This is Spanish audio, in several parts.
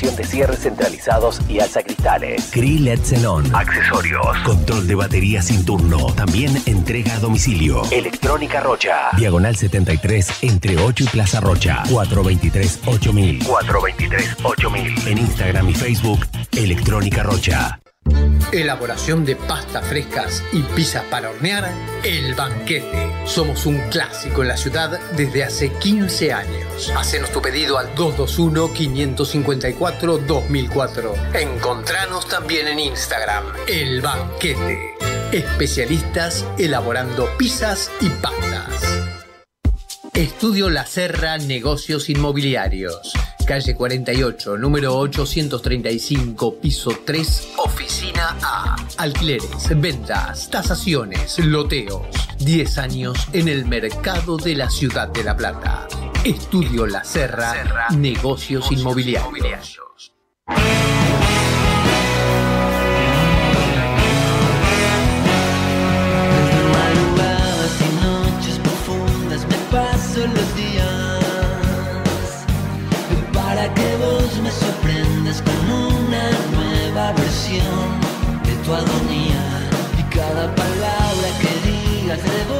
instalación de cierres centralizados y alzacristales. Krill Xenon. Accesorios. Control de batería sin turno. También entrega a domicilio. Electrónica Rocha. Diagonal 73 entre 8 y Plaza Rocha. 423 8000. 423 8000. En Instagram y Facebook, Electrónica Rocha. Elaboración de pastas frescas y pizzas para hornear, El Banquete. Somos un clásico en la ciudad desde hace 15 años. Hacenos tu pedido al 221-554-2004. Encontranos también en Instagram, El Banquete. Especialistas elaborando pizzas y pastas. Estudio La Serra Negocios Inmobiliarios. Calle 48, número 835, piso 3, oficina A. Alquileres, ventas, tasaciones, loteos. 10 años en el mercado de la ciudad de La Plata. Estudio La Serra, Negocios Inmobiliarios. Los días. Para que vos me sorprendas con una nueva versión de tu agonía. Y cada palabra que digas rebote entre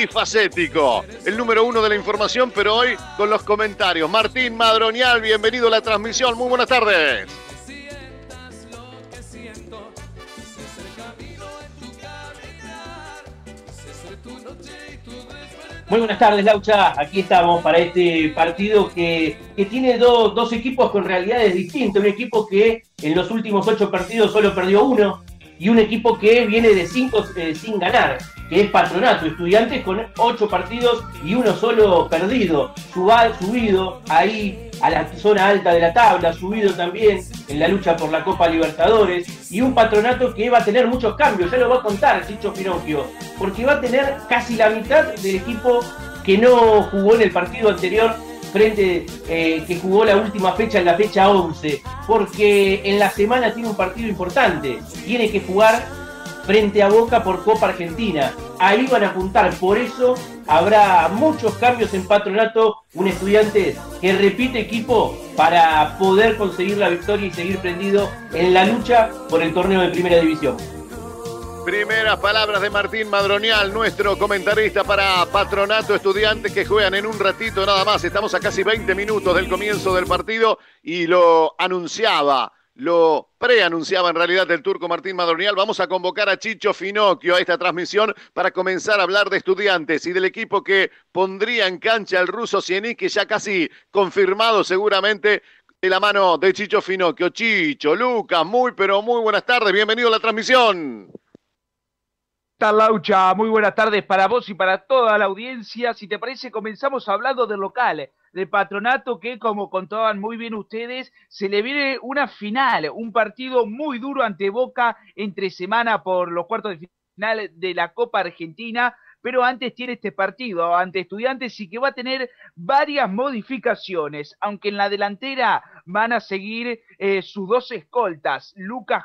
multifacético, el número uno de la información, pero hoy con los comentarios. Martín Madronial, bienvenido a la transmisión. Muy buenas tardes. Muy buenas tardes, Laucha. Aquí estamos para este partido que, que tiene do- dos equipos con realidades distintas. Un equipo que en los últimos ocho partidos solo perdió uno y un equipo que viene de cinco eh, sin ganar, que es Patronato. Estudiantes con ocho partidos y uno solo perdido. Subido ahí a la zona alta de la tabla, subido también en la lucha por la Copa Libertadores y un patronato que va a tener muchos cambios, ya lo va a contar Chicho Pinocchio, porque va a tener casi la mitad del equipo que no jugó en el partido anterior frente eh, que jugó la última fecha en la fecha 11, porque en la semana tiene un partido importante, tiene que jugar frente a Boca por Copa Argentina. Ahí van a apuntar, por eso habrá muchos cambios en Patronato, un estudiante que repite equipo para poder conseguir la victoria y seguir prendido en la lucha por el torneo de Primera División. Primeras palabras de Martín Madronial, nuestro comentarista para Patronato Estudiantes que juegan en un ratito nada más. Estamos a casi 20 minutos del comienzo del partido y lo anunciaba, lo preanunciaba en realidad el turco Martín Madronial. Vamos a convocar a Chicho Finocchio a esta transmisión para comenzar a hablar de estudiantes y del equipo que pondría en cancha el ruso que ya casi confirmado seguramente de la mano de Chicho Finocchio. Chicho, Lucas, muy pero muy buenas tardes, bienvenido a la transmisión. Laucha? Muy buenas tardes para vos y para toda la audiencia. Si te parece, comenzamos hablando del local, del patronato que, como contaban muy bien ustedes, se le viene una final, un partido muy duro ante Boca entre semana por los cuartos de final de la Copa Argentina. Pero antes tiene este partido ante estudiantes y que va a tener varias modificaciones, aunque en la delantera van a seguir eh, sus dos escoltas, Lucas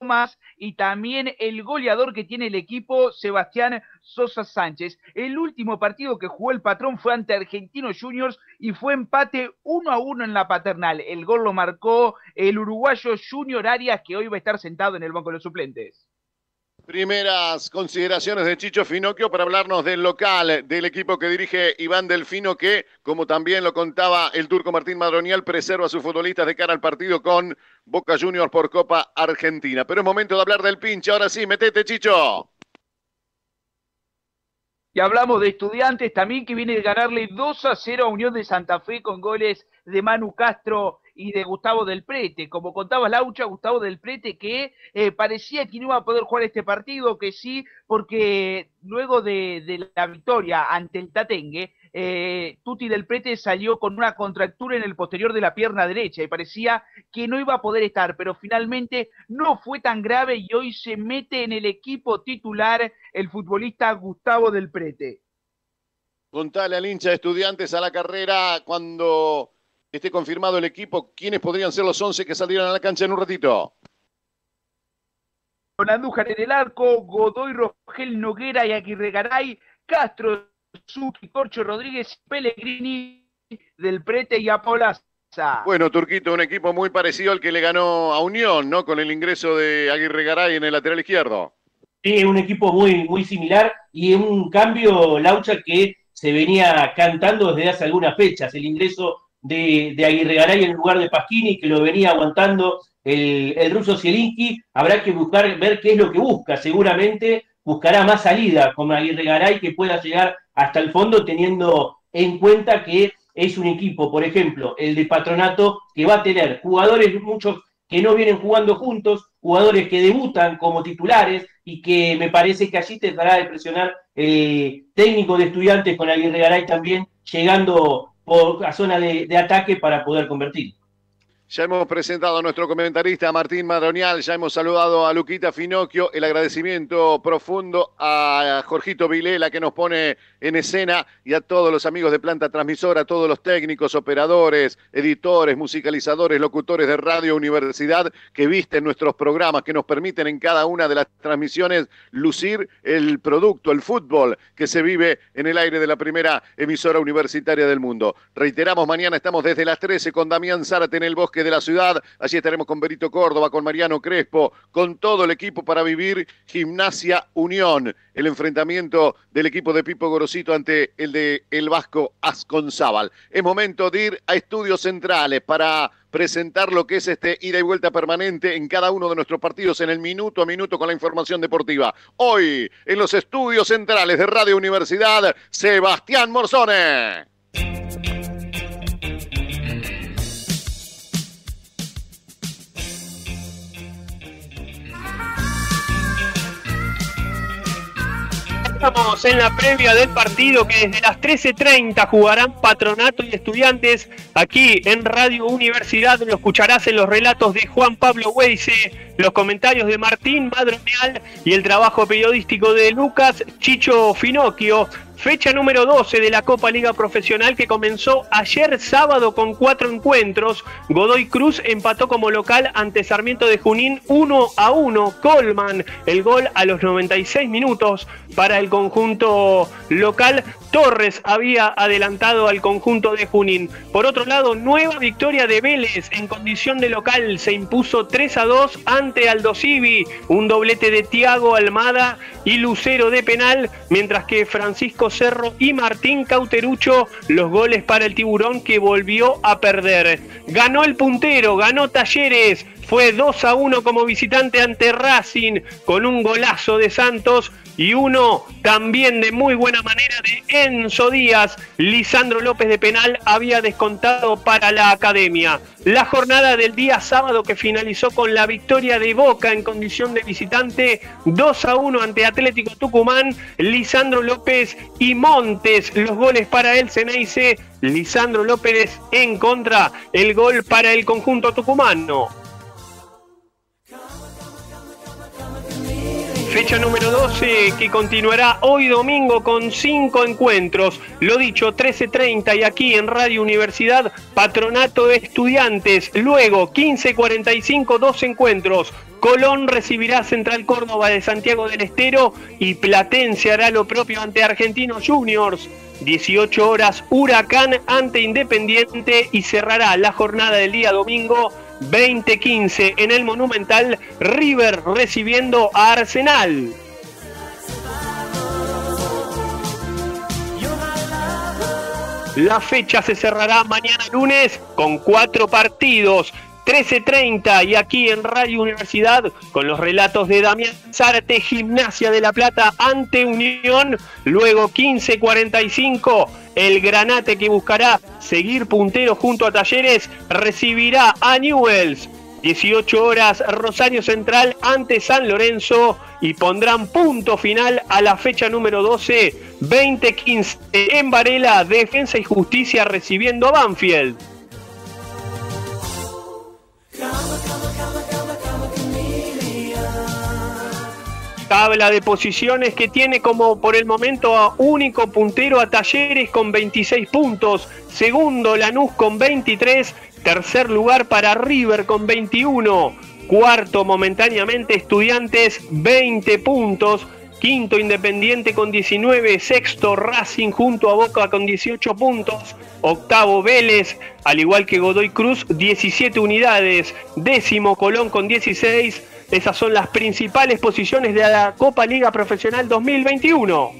Comas y también el goleador que tiene el equipo, Sebastián Sosa Sánchez. El último partido que jugó el patrón fue ante Argentinos Juniors y fue empate uno a uno en la paternal. El gol lo marcó el uruguayo Junior Arias, que hoy va a estar sentado en el banco de los suplentes. Primeras consideraciones de Chicho Finocchio para hablarnos del local, del equipo que dirige Iván Delfino, que, como también lo contaba el turco Martín Madronial, preserva a sus futbolistas de cara al partido con Boca Juniors por Copa Argentina. Pero es momento de hablar del pinche. Ahora sí, metete, Chicho. Y hablamos de estudiantes también que viene de ganarle 2 a 0 a Unión de Santa Fe con goles de Manu Castro y de Gustavo del Prete. Como contaba Laucha, Gustavo del Prete que eh, parecía que no iba a poder jugar este partido, que sí, porque luego de, la victoria ante el Tatengue, eh, Tuti del Prete salió con una contractura en el posterior de la pierna derecha y parecía que no iba a poder estar, pero finalmente no fue tan grave y hoy se mete en el equipo titular el futbolista Gustavo del Prete. Contale al hincha de estudiantes a la carrera cuando esté confirmado el equipo, quiénes podrían ser los 11 que salieran a la cancha en un ratito. Andújar en el arco, Godoy, Rogel, Noguera y Aguirre Garay, Castro, Suki, Corcho Rodríguez, Pellegrini, Del Prete y Apolaza. Bueno, Turquito, un equipo muy parecido al que le ganó a Unión, ¿no? Con el ingreso de Aguirre Garay en el lateral izquierdo. Sí, un equipo muy, muy similar y un cambio, Laucha, que se venía cantando desde hace algunas fechas. El ingreso de, de Aguirre Garay en lugar de Pasquini, que lo venía aguantando el, el ruso Zielinski. Habrá que buscar, ver qué es lo que busca. Seguramente buscará más salida con Aguirre Garay que pueda llegar hasta el fondo, teniendo en cuenta que es un equipo, por ejemplo, el de Patronato, que va a tener jugadores, muchos que no vienen jugando juntos, jugadores que debutan como titulares y que me parece que allí tendrá de presionar eh, técnico de estudiantes con Aguirre Garay también, llegando por la zona de, de ataque para poder convertir. Ya hemos presentado a nuestro comentarista Martín Madronial, ya hemos saludado a Luquita Finocchio, el agradecimiento profundo a Jorgito Vilela que nos pone en escena y a todos los amigos de Planta Transmisora, a todos los técnicos, operadores, editores, musicalizadores, locutores de Radio Universidad que visten nuestros programas, que nos permiten en cada una de las transmisiones lucir el producto, el fútbol que se vive en el aire de la primera emisora universitaria del mundo. Reiteramos, mañana estamos desde las 13 con Damián Zárate en el bosque de la ciudad. Allí estaremos con Berito Córdoba, con Mariano Crespo, con todo el equipo para vivir Gimnasia Unión, el enfrentamiento del equipo de Pipo Gorosito ante el de el Vasco Asconzábal. Es momento de ir a estudios centrales para presentar lo que es este ida y vuelta permanente en cada uno de nuestros partidos en el minuto a minuto con la información deportiva. Hoy, en los estudios centrales de Radio Universidad, Sebastián Morzone. Estamos en la previa del partido que desde las 13.30 jugarán Patronato y Estudiantes aquí en Radio Universidad. Lo escucharás en los relatos de Juan Pablo Weise, los comentarios de Martín Madronial y el trabajo periodístico de Lucas Chicho Finocchio. Fecha número 12 de la Copa Liga Profesional que comenzó ayer sábado con cuatro encuentros. Godoy Cruz empató como local ante Sarmiento de Junín 1 a 1. Colman, el gol a los 96 minutos para el conjunto local. Torres había adelantado al conjunto de Junín. Por otro lado, nueva victoria de Vélez en condición de local. Se impuso 3 a 2 ante Aldo Civi. Un doblete de Tiago Almada y Lucero de penal, mientras que Francisco Cerro y Martín Cauterucho los goles para el tiburón que volvió a perder. Ganó el puntero, ganó Talleres. Fue 2 a 1 como visitante ante Racing con un golazo de Santos y uno también de muy buena manera de Enzo Díaz. Lisandro López de penal había descontado para la academia. La jornada del día sábado que finalizó con la victoria de Boca en condición de visitante 2 a 1 ante Atlético Tucumán. Lisandro López y Montes los goles para el Ceneice. Lisandro López en contra, el gol para el conjunto tucumano. Fecha número 12 que continuará hoy domingo con cinco encuentros. Lo dicho, 13.30 y aquí en Radio Universidad, Patronato de Estudiantes. Luego, 15.45, dos encuentros. Colón recibirá Central Córdoba de Santiago del Estero y Platense hará lo propio ante Argentinos Juniors. 18 horas Huracán ante Independiente y cerrará la jornada del día domingo 2015 en el Monumental River recibiendo a Arsenal. La fecha se cerrará mañana lunes con cuatro partidos. 13.30 y aquí en Radio Universidad con los relatos de Damián Zárate, Gimnasia de la Plata ante Unión, luego 15.45 el Granate que buscará seguir puntero junto a Talleres recibirá a Newells. 18 horas Rosario Central ante San Lorenzo y pondrán punto final a la fecha número 12, 2015 en Varela, Defensa y Justicia recibiendo a Banfield. Tabla de posiciones que tiene como por el momento a único puntero a Talleres con 26 puntos, segundo Lanús con 23, tercer lugar para River con 21, Cuarto momentáneamente Estudiantes 20 puntos. Quinto Independiente con 19. Sexto Racing junto a Boca con 18 puntos. Octavo Vélez, al igual que Godoy Cruz, 17 unidades. Décimo Colón con 16. Esas son las principales posiciones de la Copa Liga Profesional 2021.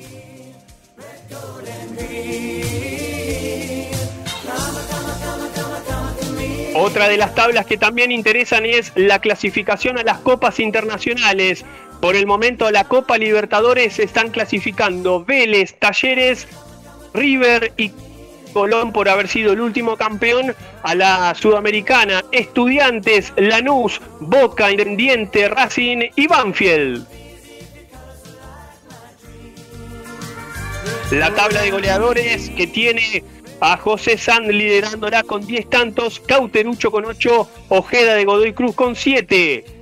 Otra de las tablas que también interesan es la clasificación a las copas internacionales. Por el momento la Copa Libertadores están clasificando Vélez, Talleres, River y Colón por haber sido el último campeón a la Sudamericana. Estudiantes, Lanús, Boca, Independiente, Racing y Banfield. La tabla de goleadores que tiene a José Sand liderándola con 10 tantos, Cauterucho con 8, Ojeda de Godoy Cruz con 7.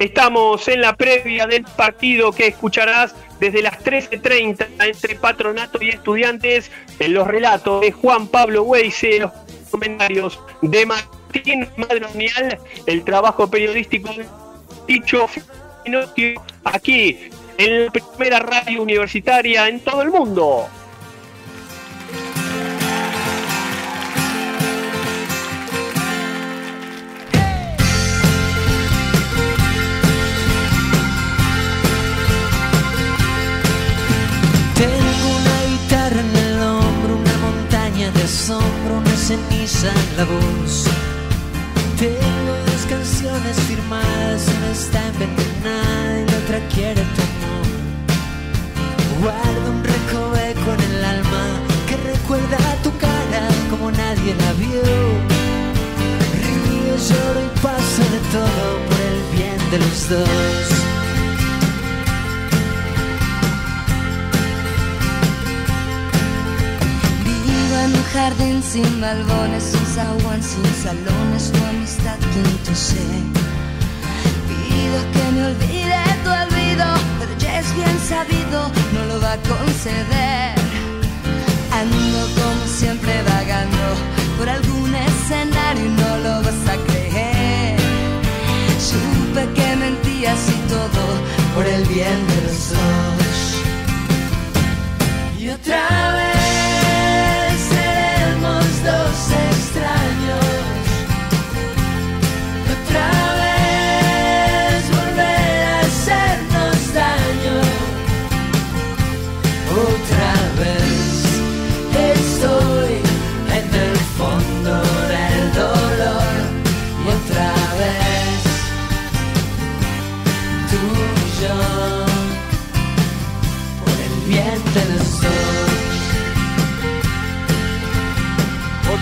Estamos en la previa del partido que escucharás desde las 13.30 entre Patronato y Estudiantes en los relatos de Juan Pablo Weise, los comentarios de Martín Madronial, el trabajo periodístico de Ticho Finocchio, aquí en la primera radio universitaria en todo el mundo. Ceniza en la voz. Tengo dos canciones firmadas, una está envenenada y la otra quiere tu amor. Guardo un recoveco en el alma que recuerda tu cara como nadie la vio. Río, lloro y paso de todo por el bien de los dos. En un jardín sin balbones, sin zaguán, sin salones, tu amistad quinto sé. Pido que me olvide tu olvido, pero ya es bien sabido, no lo va a conceder. Ando como siempre vagando por algún escenario y no lo vas a creer. Supe que mentías y todo por el bien de los dos. Y otra vez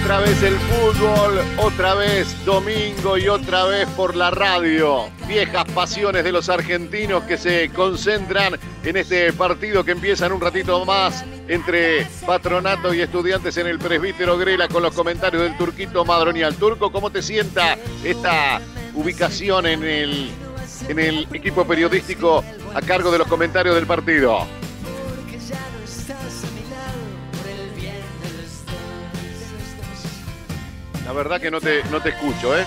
Otra vez el fútbol, otra vez domingo y otra vez por la radio. Viejas pasiones de los argentinos que se concentran en este partido que empieza en un ratito más entre Patronato y Estudiantes en el Presbítero Grela con los comentarios del Turquito Madronial. Turco, ¿cómo te sienta esta ubicación en el, en el equipo periodístico a cargo de los comentarios del partido? La verdad que no te, no te escucho, ¿eh?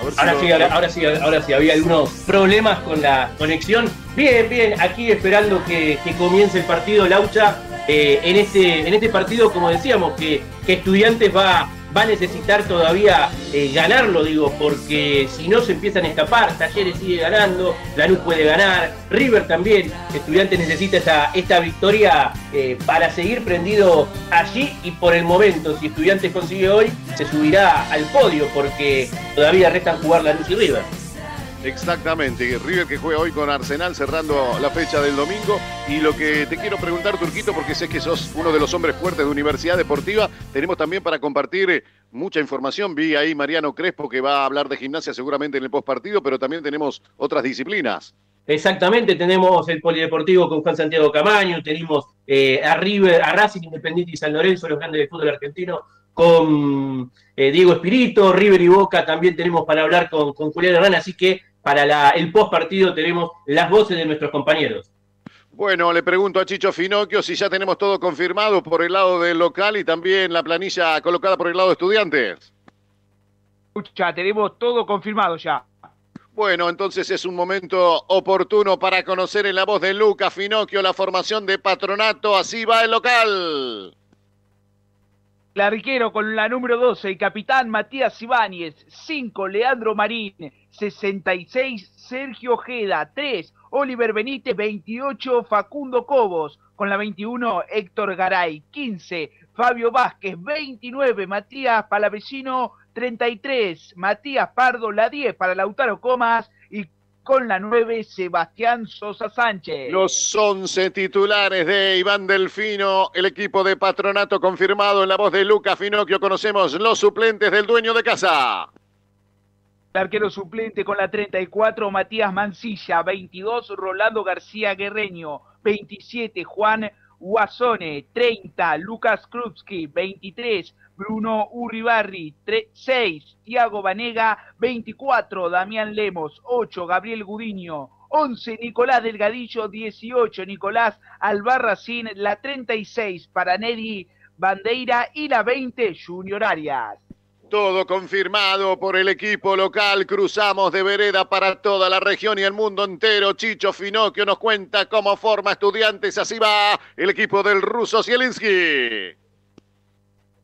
A ver si Ahora lo- sí, ahora, ahora sí, ahora sí, había algunos problemas con la conexión. Bien, bien, aquí esperando que, que comience el partido Laucha. eh, en, este, en este partido, como decíamos, que, que Estudiantes va, va a necesitar todavía eh, ganarlo, digo, porque si no se empiezan a escapar, Talleres sigue ganando, Lanús puede ganar, River también, Estudiantes necesita esta, esta victoria eh, para seguir prendido allí y por el momento, si Estudiantes consigue hoy, se subirá al podio porque todavía restan jugar Lanús y River. Exactamente, River que juega hoy con Arsenal cerrando la fecha del domingo. Y lo que te quiero preguntar, Turquito, porque sé que sos uno de los hombres fuertes de Universidad Deportiva, tenemos también para compartir eh, mucha información. Vi ahí Mariano Crespo que va a hablar de gimnasia seguramente en el postpartido, pero también tenemos otras disciplinas. Exactamente, tenemos el polideportivo con Juan Santiago Camaño, tenemos eh, a River, a Racing Independiente y San Lorenzo, los grandes del fútbol argentino, con eh, Diego Espirito, River y Boca también tenemos para hablar con, con Julián Herrán, así que para la- el post partido tenemos las voces de nuestros compañeros. Bueno, le pregunto a Chicho Finocchio si ya tenemos todo confirmado por el lado del local y también la planilla colocada por el lado de estudiantes. Ya tenemos todo confirmado ya. Bueno, entonces es un momento oportuno para conocer en la voz de Luca Finocchio la formación de patronato. Así va el local. El arquero con la número 12, el capitán Matías Ibáñez. 5, Leandro Marín. 66, Sergio Ojeda. 3, Oliver Benítez. 28, Facundo Cobos. Con la 21, Héctor Garay. 15, Fabio Vázquez. 29, Matías Palavecino. 33, Matías Pardo. La 10 para Lautaro Comas. Con la 9, Sebastián Sosa Sánchez. Los 11 titulares de Iván Delfino, el equipo de patronato confirmado en la voz de Luca Finocchio. Conocemos los suplentes del dueño de casa. El arquero suplente con la 34, Matías Mancilla. 22, Rolando García Guerreño. 27, Juan Guasone. 30, Lucas Krupski. 23, Bruno Uribarri, 6, Tiago Vanega, 24, Damián Lemos, 8, Gabriel Gudiño, 11, Nicolás Delgadillo, 18, Nicolás Albarracín, la 36 para Nedi Bandeira y la 20, Junior Arias. Todo confirmado por el equipo local. Cruzamos de vereda para toda la región y el mundo entero. Chicho Finocchio nos cuenta cómo forma estudiantes. Así va el equipo del ruso Zielinski.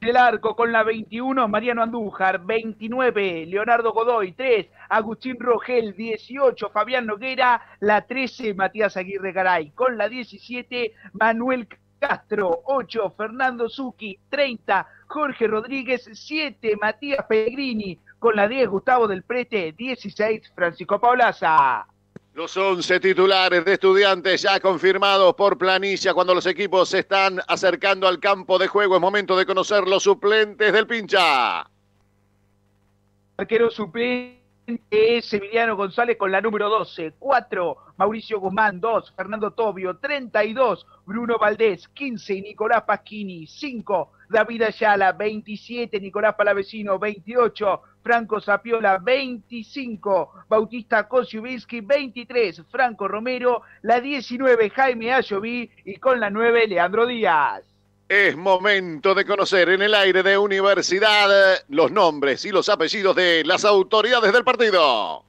El arco con la 21, Mariano Andújar, 29, Leonardo Godoy, 3, Agustín Rogel, 18, Fabián Noguera, la 13, Matías Aguirre Garay, con la 17, Manuel Castro, 8, Fernando Zucchi, 30, Jorge Rodríguez, 7, Matías Pellegrini, con la 10, Gustavo del Prete, 16, Francisco Paulaza. Los 11 titulares de estudiantes ya confirmados por planilla cuando los equipos se están acercando al campo de juego. Es momento de conocer los suplentes del pincha. Arquero es Emiliano González con la número 12. 4, Mauricio Guzmán. 2, Fernando Tobio. 32, Bruno Valdés. 15, Nicolás Pasquini. 5, David Ayala. 27, Nicolás Palavecino. 28, Franco Sapiola, 25, Bautista Kosiubinsky, 23, Franco Romero, la 19, Jaime Ayoví y con la 9, Leandro Díaz. Es momento de conocer en el aire de universidad los nombres y los apellidos de las autoridades del partido.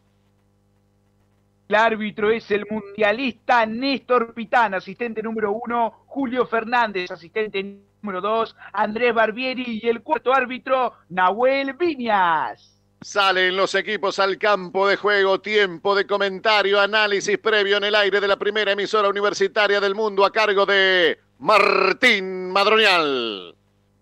El árbitro es el mundialista Néstor Pitán, asistente número uno, Julio Fernández, asistente número dos, Andrés Barbieri y el cuarto árbitro, Nahuel Viñas. Salen los equipos al campo de juego, tiempo de comentario, análisis previo en el aire de la primera emisora universitaria del mundo a cargo de Martín Madronial.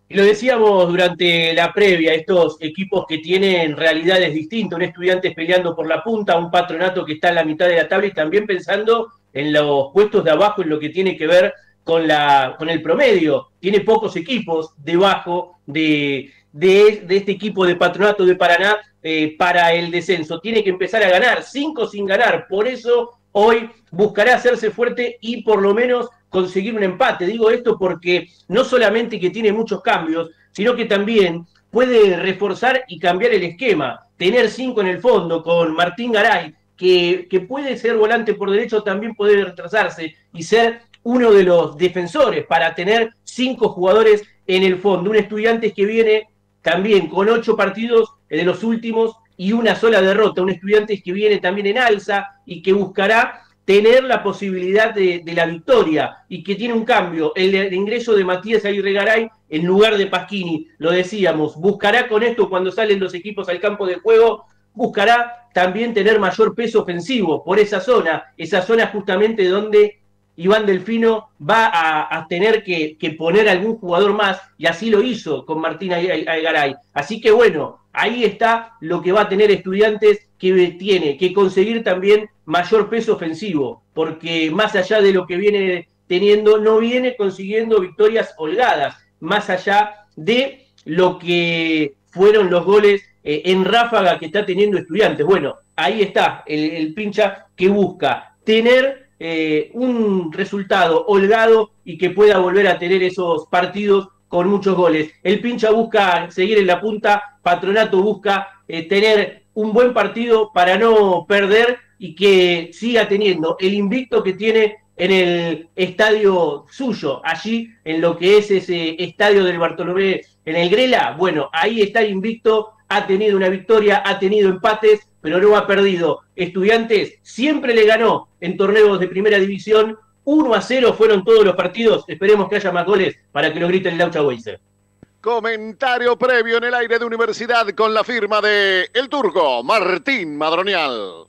Lo decíamos durante la previa, estos equipos que tienen realidades distintas, un estudiante peleando por la punta, un patronato que está en la mitad de la tabla y también pensando en los puestos de abajo, en lo que tiene que ver con, la, con el promedio. Tiene pocos equipos debajo de, de, de este equipo de patronato de Paraná eh, para el descenso. Tiene que empezar a ganar, cinco sin ganar. Por eso hoy buscará hacerse fuerte y por lo menos conseguir un empate. Digo esto porque no solamente que tiene muchos cambios, sino que también puede reforzar y cambiar el esquema. Tener cinco en el fondo con Martín Garay, que, que puede ser volante por derecho, también puede retrasarse y ser uno de los defensores para tener cinco jugadores en el fondo. Un estudiante que viene también con ocho partidos de los últimos y una sola derrota. Un estudiante que viene también en alza y que buscará tener la posibilidad de, la victoria y que tiene un cambio, el, ingreso de Matías Aguirre Garay en lugar de Pasquini, lo decíamos, buscará con esto cuando salen los equipos al campo de juego, buscará también tener mayor peso ofensivo por esa zona, esa zona justamente donde Iván Delfino va a, tener que, que, poner algún jugador más, y así lo hizo con Martín Garay. Así que bueno, ahí está lo que va a tener estudiantes que tiene que conseguir también mayor peso ofensivo, porque más allá de lo que viene teniendo, no viene consiguiendo victorias holgadas, más allá de lo que fueron los goles eh, en ráfaga que está teniendo estudiantes. Bueno, ahí está el, pincha que busca tener eh, un resultado holgado y que pueda volver a tener esos partidos con muchos goles. El pincha busca seguir en la punta, Patronato busca eh, tener un buen partido para no perder y que siga teniendo el invicto que tiene en el estadio suyo, allí en lo que es ese estadio del Bartolomé en el Grela, bueno, ahí está invicto, ha tenido una victoria, ha tenido empates, pero no ha perdido. Estudiantes siempre le ganó en torneos de primera división, 1 a 0 fueron todos los partidos, esperemos que haya más goles para que lo grite el Laucha Weiser. Comentario previo en el aire de universidad con la firma de El Turco, Martín Madronial.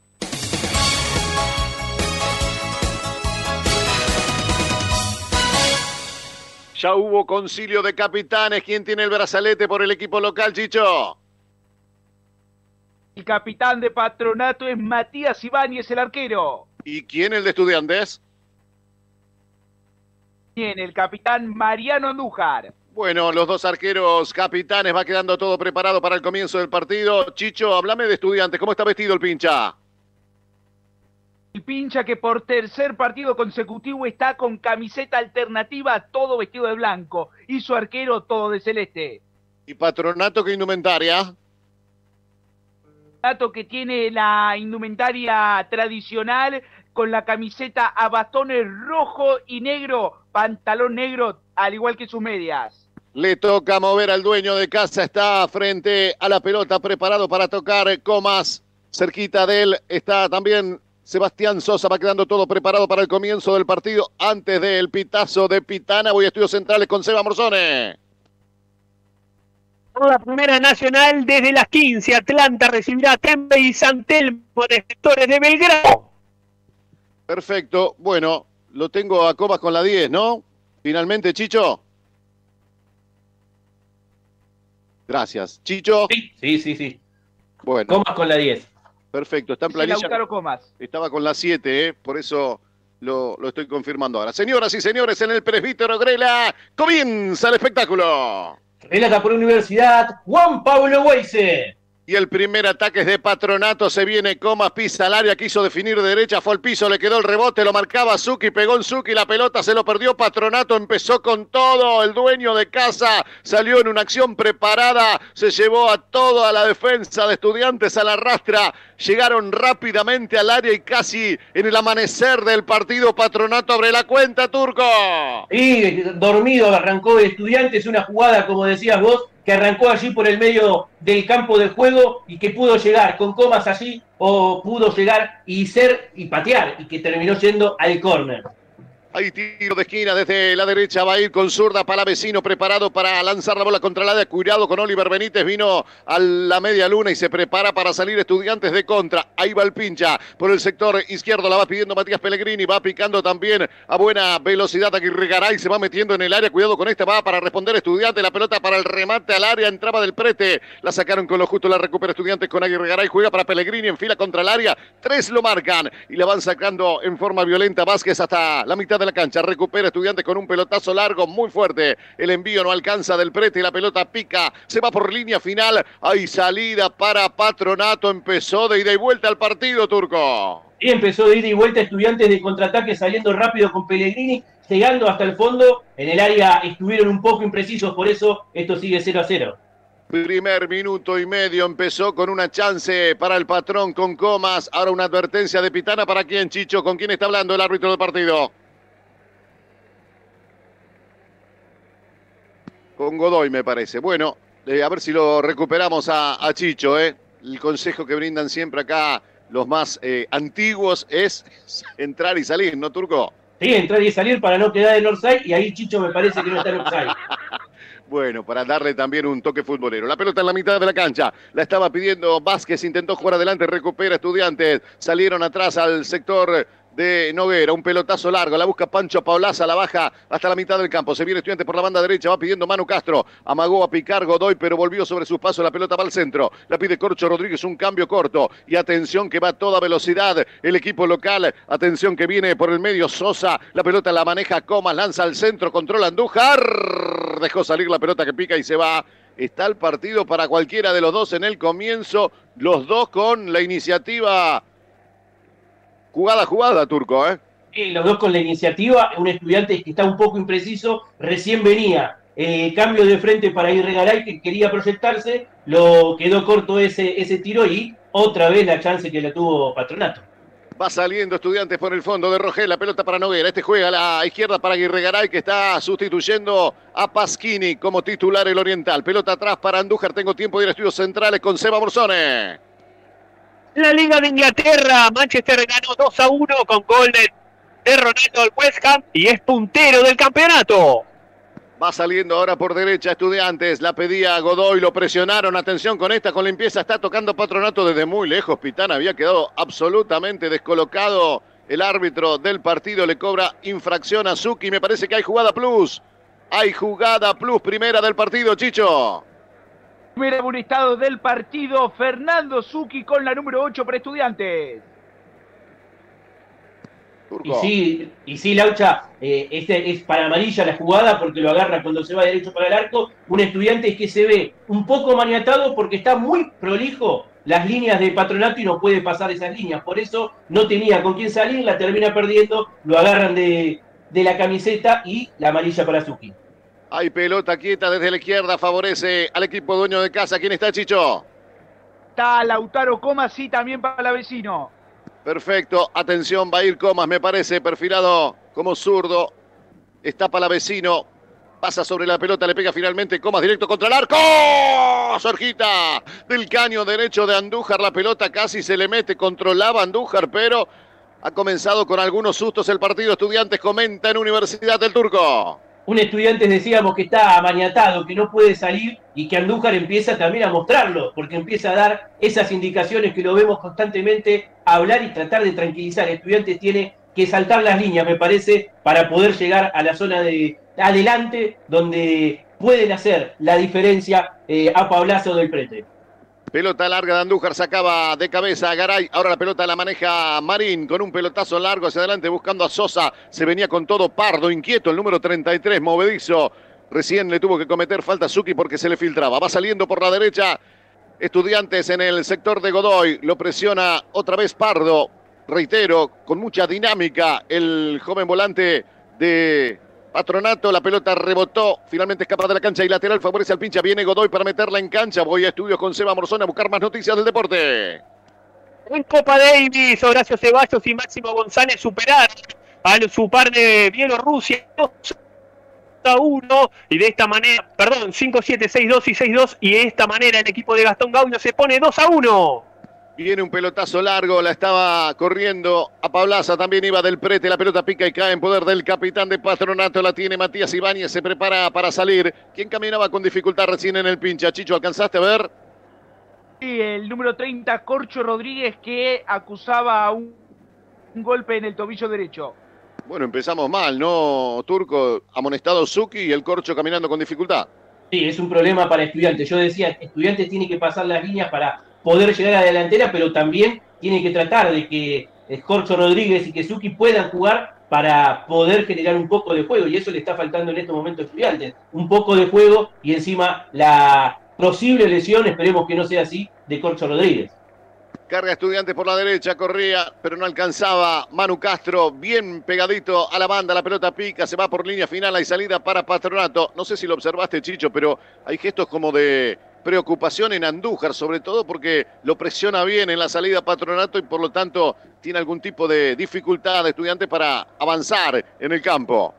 Ya hubo concilio de capitanes. ¿Quién tiene el brazalete por el equipo local, Chicho? El capitán de patronato es Matías Ibáñez, el arquero. ¿Y quién el de estudiantes? Bien, el capitán Mariano Andújar. Bueno, los dos arqueros capitanes, va quedando todo preparado para el comienzo del partido. Chicho, háblame de estudiantes. ¿Cómo está vestido el pincha? El pincha que por tercer partido consecutivo está con camiseta alternativa, todo vestido de blanco. Y su arquero todo de celeste. ¿Y Patronato qué indumentaria? Patronato que tiene la indumentaria tradicional con la camiseta a bastones rojo y negro, pantalón negro, al igual que sus medias. Le toca mover al dueño de casa, está frente a la pelota, preparado para tocar comas. Cerquita de él está también Sebastián Sosa va quedando todo preparado para el comienzo del partido. Antes del pitazo de Pitana, voy a estudios centrales con Seba Morzone. La primera nacional desde las 15. Atlanta recibirá a Tempe y Santelmo de sectores de Belgrano. Perfecto. Bueno, lo tengo a Comas con la 10, ¿no? Finalmente, Chicho. Gracias. Chicho. Sí, sí, sí. sí. Bueno. Comas con la 10. Perfecto, está en planilla. Comas. Estaba con la 7, ¿eh? por eso lo, lo estoy confirmando ahora. Señoras y señores, en el presbítero Grela comienza el espectáculo. Relata por Universidad, Juan Pablo Weise. Y el primer ataque es de Patronato, se viene Comas, pisa al área, quiso definir de derecha, fue al piso, le quedó el rebote, lo marcaba Zuki, pegó en Zuki, la pelota se lo perdió, Patronato empezó con todo, el dueño de casa salió en una acción preparada, se llevó a todo a la defensa de estudiantes a la rastra, llegaron rápidamente al área y casi en el amanecer del partido Patronato abre la cuenta, Turco. Y dormido arrancó Estudiantes, una jugada, como decías vos, que arrancó allí por el medio del campo de juego y que pudo llegar con comas allí o pudo llegar y ser y patear y que terminó yendo al córner. Hay tiro de esquina desde la derecha, va a ir con zurda para vecino, preparado para lanzar la bola contra el área. Cuidado con Oliver Benítez, vino a la media luna y se prepara para salir estudiantes de contra. Ahí va el pincha por el sector izquierdo, la va pidiendo Matías Pellegrini, va picando también a buena velocidad Aguirre Garay, se va metiendo en el área. Cuidado con este, va para responder estudiante, la pelota para el remate al área, entraba del prete, la sacaron con lo justo, la recupera estudiantes con Aguirre Garay, juega para Pellegrini en fila contra el área. Tres lo marcan y la van sacando en forma violenta Vázquez hasta la mitad de la cancha. Recupera estudiantes con un pelotazo largo, muy fuerte. El envío no alcanza del prete, la pelota pica, se va por línea final. Hay salida para Patronato, empezó de ida y vuelta al partido, Turco. Y empezó de ida y vuelta Estudiantes de contraataque saliendo rápido con Pellegrini, llegando hasta el fondo. En el área estuvieron un poco imprecisos, por eso esto sigue 0 a 0. Primer minuto y medio empezó con una chance para el patrón con comas. Ahora una advertencia de Pitana para quién, Chicho. ¿Con quién está hablando el árbitro del partido? Con Godoy, me parece. Bueno, eh, a ver si lo recuperamos a, a Chicho. ¿eh? El consejo que brindan siempre acá los más eh, antiguos es entrar y salir, ¿no, Turco? Sí, entrar y salir para no quedar en offside y ahí Chicho me parece que no está en offside. Bueno, para darle también un toque futbolero. La pelota en la mitad de la cancha. La estaba pidiendo Vázquez, intentó jugar adelante, recupera estudiantes. Salieron atrás al sector de Noguera, un pelotazo largo, la busca Pancho Paulaza, la baja hasta la mitad del campo, se viene estudiante por la banda derecha, va pidiendo Manu Castro, amagó a picar Godoy, pero volvió sobre sus pasos, la pelota va al centro, la pide Corcho Rodríguez, un cambio corto, y atención que va a toda velocidad el equipo local, atención que viene por el medio Sosa, la pelota la maneja Comas, lanza al centro, controla Andújar, dejó salir la pelota que pica y se va. Está el partido para cualquiera de los dos en el comienzo, los dos con la iniciativa Jugada, jugada, Turco, ¿eh? Y los dos con la iniciativa, un estudiante que está un poco impreciso, recién venía el cambio de frente para Irregaray que quería proyectarse, lo quedó corto ese, ese tiro y otra vez la chance que le tuvo Patronato. Va saliendo estudiantes por el fondo de Rogel, la pelota para Noguera. Este juega a la izquierda para Aguirre Garay, que está sustituyendo a Pasquini como titular el Oriental. Pelota atrás para Andújar. Tengo tiempo de ir a estudios centrales con Seba Borzone. La Liga de Inglaterra, Manchester ganó 2 a 1 con gol de, Ronaldo al West y es puntero del campeonato. Va saliendo ahora por derecha Estudiantes. La pedía Godoy, lo presionaron. Atención con esta, con limpieza. Está tocando Patronato desde muy lejos. Pitana había quedado absolutamente descolocado. El árbitro del partido le cobra infracción a Zuki. Me parece que hay jugada plus. Hay jugada plus primera del partido, Chicho. Primer amonestado del partido, Fernando Zucchi con la número 8 para estudiantes. Y sí, y sí, Laucha, eh, este es para amarilla la jugada porque lo agarra cuando se va derecho para el arco. Un estudiante que se ve un poco maniatado porque está muy prolijo las líneas de patronato y no puede pasar esas líneas. Por eso no tenía con quién salir, la termina perdiendo, lo agarran de, de la camiseta y la amarilla para Zucchi. Hay pelota quieta desde la izquierda, favorece al equipo dueño de casa. ¿Quién está, Chicho? Está Lautaro Comas, sí, también para la vecino. Perfecto, atención, va a ir Comas, me parece, perfilado como zurdo. Está para la vecino, pasa sobre la pelota, le pega finalmente Comas directo contra el arco. Sorjita del caño derecho de Andújar, la pelota casi se le mete, controlaba Andújar, pero ha comenzado con algunos sustos el partido. Estudiantes comenta en Universidad del Turco. Un estudiante decíamos que está amaniatado, que no puede salir y que Andújar empieza también a mostrarlo, porque empieza a dar esas indicaciones que lo vemos constantemente hablar y tratar de tranquilizar. Estudiantes tiene que saltar las líneas, me parece, para poder llegar a la zona de adelante, donde pueden hacer la diferencia eh, a Pablazo del Prete. Pelota larga de Andújar, sacaba de cabeza a Garay. Ahora la pelota la maneja Marín con un pelotazo largo hacia adelante buscando a Sosa. Se venía con todo Pardo, inquieto, el número 33, movedizo. Recién le tuvo que cometer falta a Zuki porque se le filtraba. Va saliendo por la derecha. Estudiantes en el sector de Godoy. Lo presiona otra vez Pardo. Reitero, con mucha dinámica el joven volante de Patronato, la pelota rebotó, finalmente escapa de la cancha y lateral favorece al pincha. Viene Godoy para meterla en cancha. Voy a estudios con Seba Morzón a buscar más noticias del deporte. En Copa Davis, Horacio Ceballos y Máximo González superaron a su par de Bielorrusia. 2 a 1 y de esta manera, perdón, 5-7, 6-2 y 6-2 y de esta manera el equipo de Gastón Gaudio se pone 2 a 1. Viene un pelotazo largo, la estaba corriendo a Pablaza, también iba del prete, la pelota pica y cae en poder del capitán de Patronato, la tiene Matías Ibáñez, se prepara para salir. ¿Quién caminaba con dificultad recién en el pincha? Chicho, ¿alcanzaste a ver? Sí, el número 30, Corcho Rodríguez, que acusaba un, un golpe en el tobillo derecho. Bueno, empezamos mal, ¿no? Turco, amonestado Zuki y el Corcho caminando con dificultad. Sí, es un problema para estudiantes. Yo decía, estudiantes tiene que pasar las líneas para poder llegar a la delantera, pero también tiene que tratar de que Corcho Rodríguez y que puedan jugar para poder generar un poco de juego, y eso le está faltando en estos momentos a estudiantes. Un poco de juego y encima la posible lesión, esperemos que no sea así, de Corcho Rodríguez. Carga estudiantes por la derecha, corría, pero no alcanzaba. Manu Castro, bien pegadito a la banda, la pelota pica, se va por línea final, hay salida para Patronato. No sé si lo observaste, Chicho, pero hay gestos como de preocupación en Andújar, sobre todo porque lo presiona bien en la salida Patronato y por lo tanto tiene algún tipo de dificultad de estudiante para avanzar en el campo.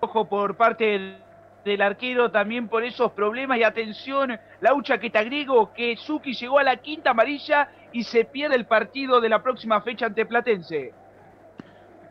Ojo por parte del, arquero también por esos problemas y atención, Laucha que te agrego que Zuki llegó a la quinta amarilla y se pierde el partido de la próxima fecha ante Platense.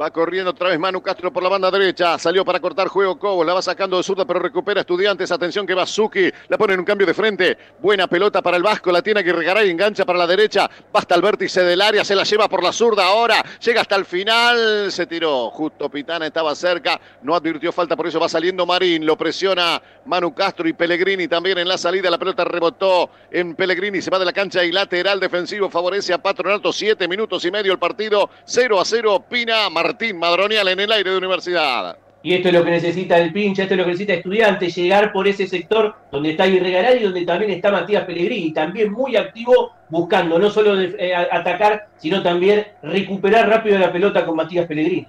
Va corriendo otra vez Manu Castro por la banda derecha. Salió para cortar juego Cobos. La va sacando de zurda, pero recupera Estudiantes. Atención que va Zuki. La pone en un cambio de frente. Buena pelota para el Vasco. La tiene que regalar y engancha para la derecha. Basta el vértice del área. Se la lleva por la zurda ahora. Llega hasta el final. Se tiró. Justo Pitana estaba cerca. No advirtió falta. Por eso va saliendo Marín. Lo presiona Manu Castro y Pellegrini también en la salida. La pelota rebotó en Pellegrini. Se va de la cancha y lateral defensivo. Favorece a Patronato. Siete minutos y medio el partido. 0 a 0. Pina Martín Madronial en el aire de Universidad. Y esto es lo que necesita el pincha, esto es lo que necesita estudiante, llegar por ese sector donde está Irregalar y donde también está Matías Pellegrini, también muy activo buscando no solo de, eh, atacar, sino también recuperar rápido la pelota con Matías Pellegrini.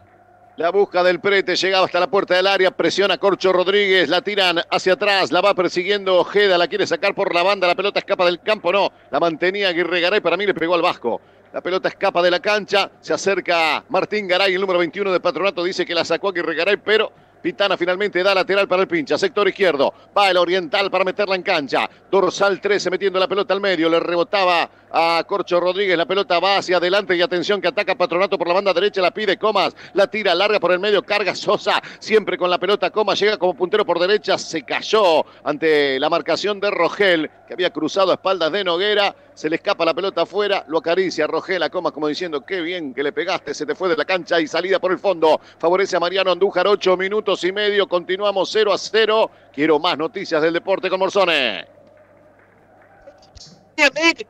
La busca del prete, llegaba hasta la puerta del área, presiona Corcho Rodríguez, la tiran hacia atrás, la va persiguiendo Ojeda, la quiere sacar por la banda, la pelota escapa del campo, no, la mantenía Aguirre Garay, para mí le pegó al Vasco. La pelota escapa de la cancha. Se acerca Martín Garay, el número 21 de Patronato. Dice que la sacó Aguirre Garay, pero Pitana finalmente da lateral para el pincha. Sector izquierdo. Va el oriental para meterla en cancha. Dorsal 13 metiendo la pelota al medio. Le rebotaba a Corcho Rodríguez. La pelota va hacia adelante y atención que ataca Patronato por la banda derecha. La pide Comas. La tira larga por el medio. Carga Sosa. Siempre con la pelota. Comas llega como puntero por derecha. Se cayó ante la marcación de Rogel que había cruzado a espaldas de Noguera. Se le escapa la pelota afuera. Lo acaricia Rogel a Comas como diciendo qué bien que le pegaste. Se te fue de la cancha y salida por el fondo. Favorece a Mariano Andújar. Ocho minutos y medio. Continuamos 0 a 0. Quiero más noticias del deporte con Morzone.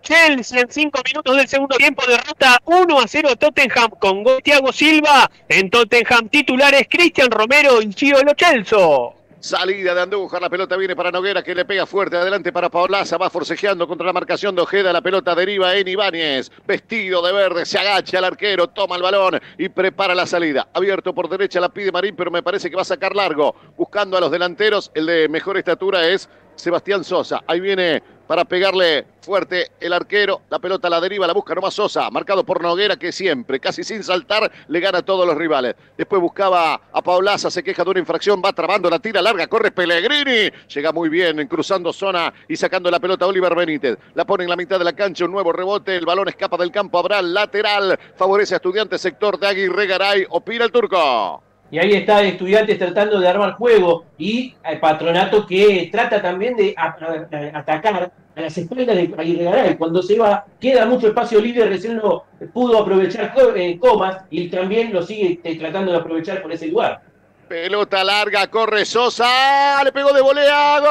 Chelsea en 5 minutos del segundo tiempo derrota 1 a 0 Tottenham con gol Thiago Silva. En Tottenham titulares Cristian Romero y Chio Lo Celso. Salida de Andújar, la pelota viene para Noguera que le pega fuerte adelante para Paolaza, va forcejeando contra la marcación de Ojeda, la pelota deriva en Ibáñez, vestido de verde, se agacha el arquero, toma el balón y prepara la salida. Abierto por derecha la pide Marín, pero me parece que va a sacar largo, buscando a los delanteros, el de mejor estatura es Sebastián Sosa. Ahí viene para pegarle fuerte el arquero. La pelota la deriva, la busca nomás Sosa, marcado por Noguera, que siempre, casi sin saltar, le gana a todos los rivales. Después buscaba a Paulaza, se queja de una infracción, va trabando la tira larga, corre Pellegrini. Llega muy bien, cruzando zona y sacando la pelota Oliver Benítez. La pone en la mitad de la cancha, un nuevo rebote, el balón escapa del campo, habrá lateral, favorece a Estudiantes, sector de Aguirre Garay, opina el turco. Y ahí está Estudiantes tratando de armar juego y el patronato que trata también de atacar a las espaldas de Aguirre. Cuando se va, queda mucho espacio libre, recién lo pudo aprovechar Co- eh, Comas y también lo sigue eh, tratando de aprovechar por ese lugar. Pelota larga, corre Sosa, le pegó de volea, gol.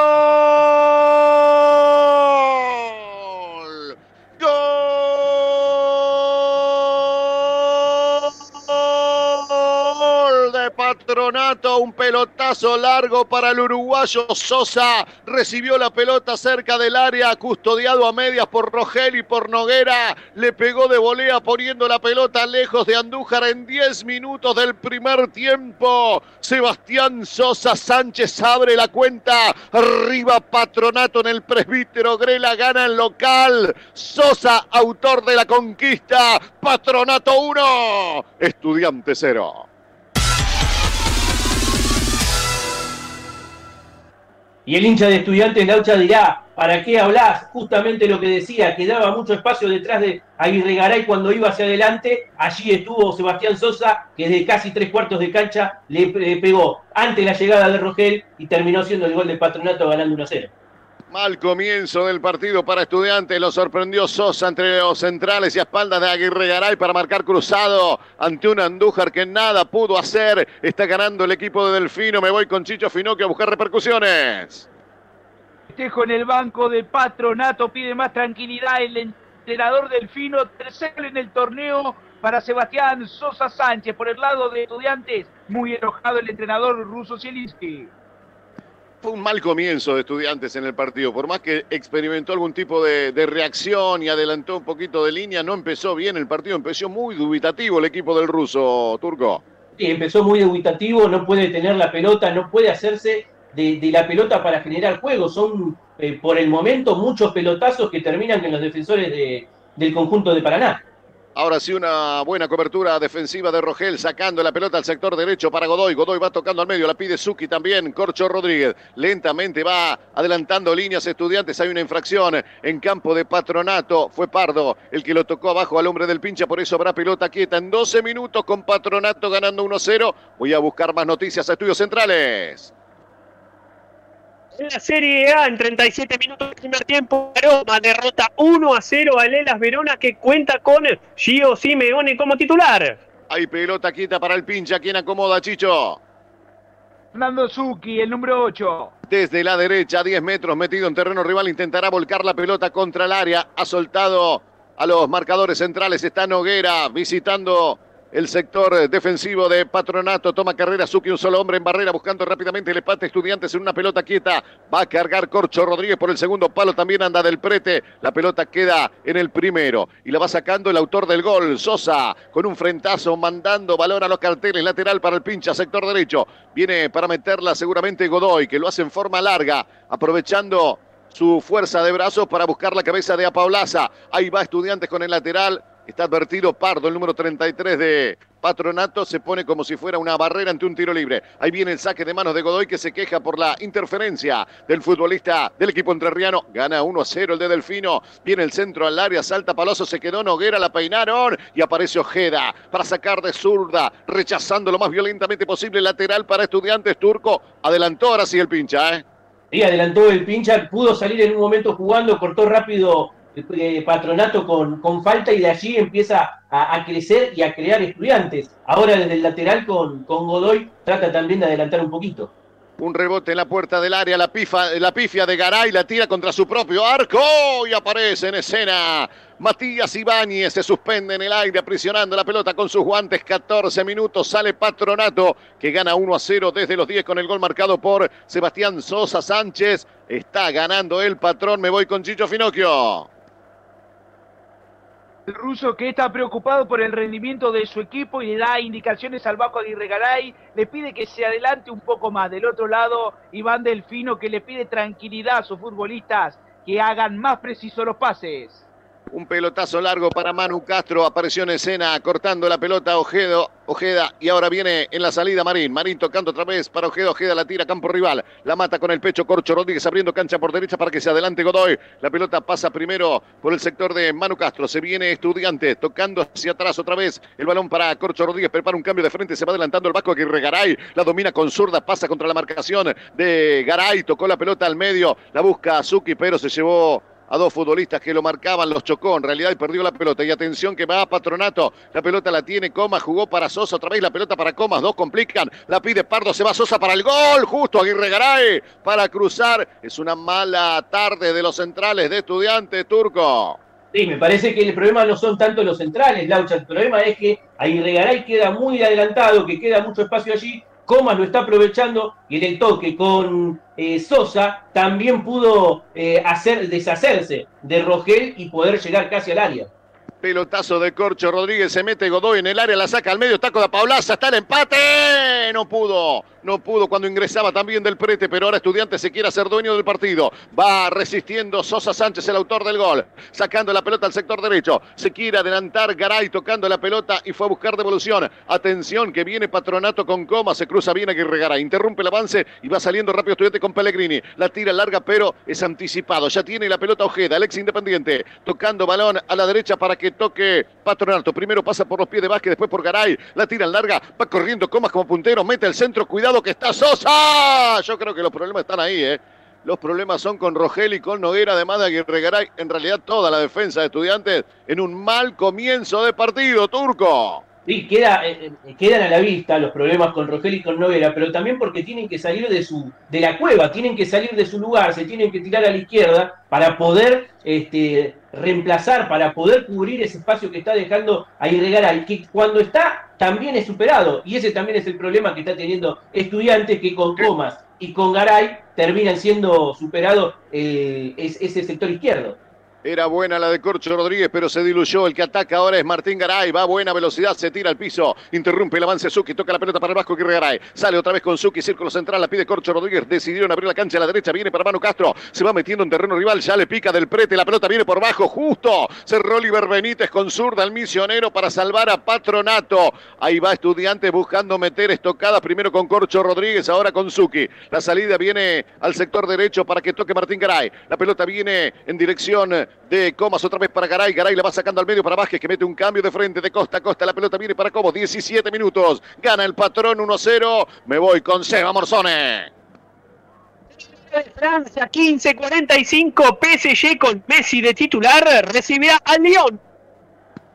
Un pelotazo largo para el uruguayo Sosa. Recibió la pelota cerca del área, custodiado a medias por Rogel y por Noguera. Le pegó de volea poniendo la pelota lejos de Andújar en 10 minutos del primer tiempo. Sebastián Sosa Sánchez abre la cuenta. Arriba Patronato en el presbítero. Grela gana en local. Sosa, autor de la conquista. Patronato 1. Estudiante 0. Y el hincha de estudiantes Laucha dirá, ¿para qué hablas? Justamente lo que decía, que daba mucho espacio detrás de Aguirre Garay cuando iba hacia adelante. Allí estuvo Sebastián Sosa, que de casi tres cuartos de cancha le, pegó ante la llegada de Rogel y terminó siendo el gol del patronato ganando 1 a 0. Mal comienzo del partido para estudiantes. Lo sorprendió Sosa entre los centrales y a espaldas de Aguirre Garay para marcar cruzado ante un Andújar que nada pudo hacer. Está ganando el equipo de Delfino. Me voy con Chicho Finocchio a buscar repercusiones. Festejo en el banco de Patronato pide más tranquilidad. El entrenador Delfino, tercero en el torneo para Sebastián Sosa Sánchez. Por el lado de estudiantes, muy enojado el entrenador ruso Zielinski. Fue un mal comienzo de estudiantes en el partido. Por más que experimentó algún tipo de, reacción y adelantó un poquito de línea, no empezó bien el partido. Empezó muy dubitativo el equipo del ruso, Turco. Sí, empezó muy dubitativo, no puede tener la pelota, no puede hacerse de, la pelota para generar juego. Son eh, por el momento muchos pelotazos que terminan en los defensores de- del conjunto de Paraná. Ahora sí, una buena cobertura defensiva de Rogel, sacando la pelota al sector derecho para Godoy. Godoy va tocando al medio, la pide Suki también. Corcho Rodríguez lentamente va adelantando líneas estudiantes. Hay una infracción en campo de patronato. Fue Pardo el que lo tocó abajo al hombre del pincha, por eso habrá pelota quieta en 12 minutos con patronato ganando 1-0. Voy a buscar más noticias a Estudios Centrales. En la Serie A, en 37 minutos del primer tiempo, Roma derrota 1 a 0 a Lelas Verona, que cuenta con Gio Simeone como titular. Hay pelota quieta para el pincha. ¿Quién acomoda, Chicho? Fernando Zucchi, el número 8. Desde la derecha, 10 metros metido en terreno rival, intentará volcar la pelota contra el área. Ha soltado a los marcadores centrales. Está Noguera visitando el sector defensivo de Patronato. Toma carrera Suki, un solo hombre en barrera, buscando rápidamente el empate. Estudiantes en una pelota quieta. Va a cargar Corcho Rodríguez por el segundo palo. También anda del prete. La pelota queda en el primero. Y la va sacando el autor del gol, Sosa, con un frentazo, mandando balón a los carteles. Lateral para el pincha, sector derecho. Viene para meterla seguramente Godoy, que lo hace en forma larga, aprovechando su fuerza de brazos para buscar la cabeza de Apaulaza. Ahí va Estudiantes con el lateral. Está advertido Pardo, el número 33 de Patronato, se pone como si fuera una barrera ante un tiro libre. Ahí viene el saque de manos de Godoy que se queja por la interferencia del futbolista del equipo entrerriano. Gana 1 a 0 el de Delfino. Viene el centro al área, salta Paloso, se quedó Noguera, la peinaron y aparece Ojeda para sacar de zurda, rechazando lo más violentamente posible. Lateral para Estudiantes Turco. Adelantó ahora sí el pincha, ¿eh? Sí, adelantó el pincha, pudo salir en un momento jugando, cortó rápido eh, patronato con, con, falta y de allí empieza a, crecer y a crear estudiantes. Ahora desde el lateral con, con Godoy trata también de adelantar un poquito. Un rebote en la puerta del área, la, pifa, la pifia de Garay la tira contra su propio arco y aparece en escena Matías Ibáñez se suspende en el aire aprisionando la pelota con sus guantes. 14 minutos. Sale Patronato que gana 1 a 0 desde los 10 con el gol marcado por Sebastián Sosa Sánchez. Está ganando el patrón. Me voy con Chicho Finocchio. El ruso que está preocupado por el rendimiento de su equipo y le da indicaciones al Baco Aguirre Garay, le pide que se adelante un poco más. Del otro lado, Iván Delfino que le pide tranquilidad a sus futbolistas, que hagan más precisos los pases. Un pelotazo largo para Manu Castro. Apareció en escena cortando la pelota Ojedo, Ojeda. Y ahora viene en la salida Marín. Marín tocando otra vez para Ojeda. Ojeda la tira campo rival. La mata con el pecho Corcho Rodríguez abriendo cancha por derecha para que se adelante Godoy. La pelota pasa primero por el sector de Manu Castro. Se viene estudiante tocando hacia atrás otra vez. El balón para Corcho Rodríguez. Prepara un cambio de frente. Se va adelantando el Vasco Aguirre Garay. La domina con zurda. Pasa contra la marcación de Garay. Tocó la pelota al medio. La busca Azuki, pero se llevó a dos futbolistas que lo marcaban, los chocó en realidad y perdió la pelota. Y atención que va Patronato, la pelota la tiene Comas, jugó para Sosa, otra vez la pelota para Comas, dos complican, la pide Pardo, se va Sosa para el gol, justo Aguirre Garay para cruzar. Es una mala tarde de los centrales de estudiantes turco. Sí, me parece que el problema no son tanto los centrales, Laucha, el problema es que Aguirre Garay queda muy adelantado, que queda mucho espacio allí Comas lo está aprovechando y en el toque con eh, Sosa también pudo eh, hacer deshacerse de Rogel y poder llegar casi al área. Pelotazo de Corcho Rodríguez, se mete Godoy en el área, la saca al medio, taco de Paulaza, está el empate. No pudo, no pudo cuando ingresaba también del prete, pero ahora Estudiante se quiere hacer dueño del partido. Va resistiendo Sosa Sánchez, el autor del gol, sacando la pelota al sector derecho. Se quiere adelantar Garay tocando la pelota y fue a buscar devolución. Atención que viene Patronato con coma, se cruza bien Aguirre Garay, interrumpe el avance y va saliendo rápido Estudiante con Pellegrini. La tira larga, pero es anticipado. Ya tiene la pelota Ojeda, el ex Independiente, tocando balón a la derecha para que toque Patronato. Primero pasa por los pies de Vázquez, después por Garay. La tira larga, va corriendo Comas como puntero, mete el centro. Cuidado que está Sosa. Yo creo que los problemas están ahí, ¿eh? Los problemas son con Rogel y con Noguera, además de Aguirre Garay. En realidad, toda la defensa de estudiantes en un mal comienzo de partido, Turco. Sí, queda, eh, quedan a la vista los problemas con Rogel y con Noguera, pero también porque tienen que salir de, su, de la cueva, tienen que salir de su lugar, se tienen que tirar a la izquierda para poder este, reemplazar, para poder cubrir ese espacio que está dejando Aguirre Garay, que cuando está también es superado, y ese también es el problema que está teniendo estudiantes que con Comas y con Garay terminan siendo superados eh, ese sector izquierdo. Era buena la de Corcho Rodríguez, pero se diluyó. El que ataca ahora es Martín Garay. Va a buena velocidad, se tira al piso. Interrumpe el avance Suki. Toca la pelota para el Vasco Aguirre Garay. Sale otra vez con Suki. Círculo central. La pide Corcho Rodríguez. Decidieron abrir la cancha a la derecha. Viene para Manu Castro. Se va metiendo en terreno rival. Ya le pica del prete. La pelota viene por bajo. Justo. Cerró Oliver Benítez con zurda al misionero para salvar a Patronato. Ahí va Estudiante buscando meter estocadas. Primero con Corcho Rodríguez. Ahora con Suki. La salida viene al sector derecho para que toque Martín Garay. La pelota viene en dirección de Comas otra vez para Garay. Garay la va sacando al medio para Vázquez que mete un cambio de frente de costa a costa. La pelota viene para Comas. 17 minutos. Gana el patrón 1-0. Me voy con Seba Morzone. Francia 15-45. PSG con Messi de titular recibirá al Lyon.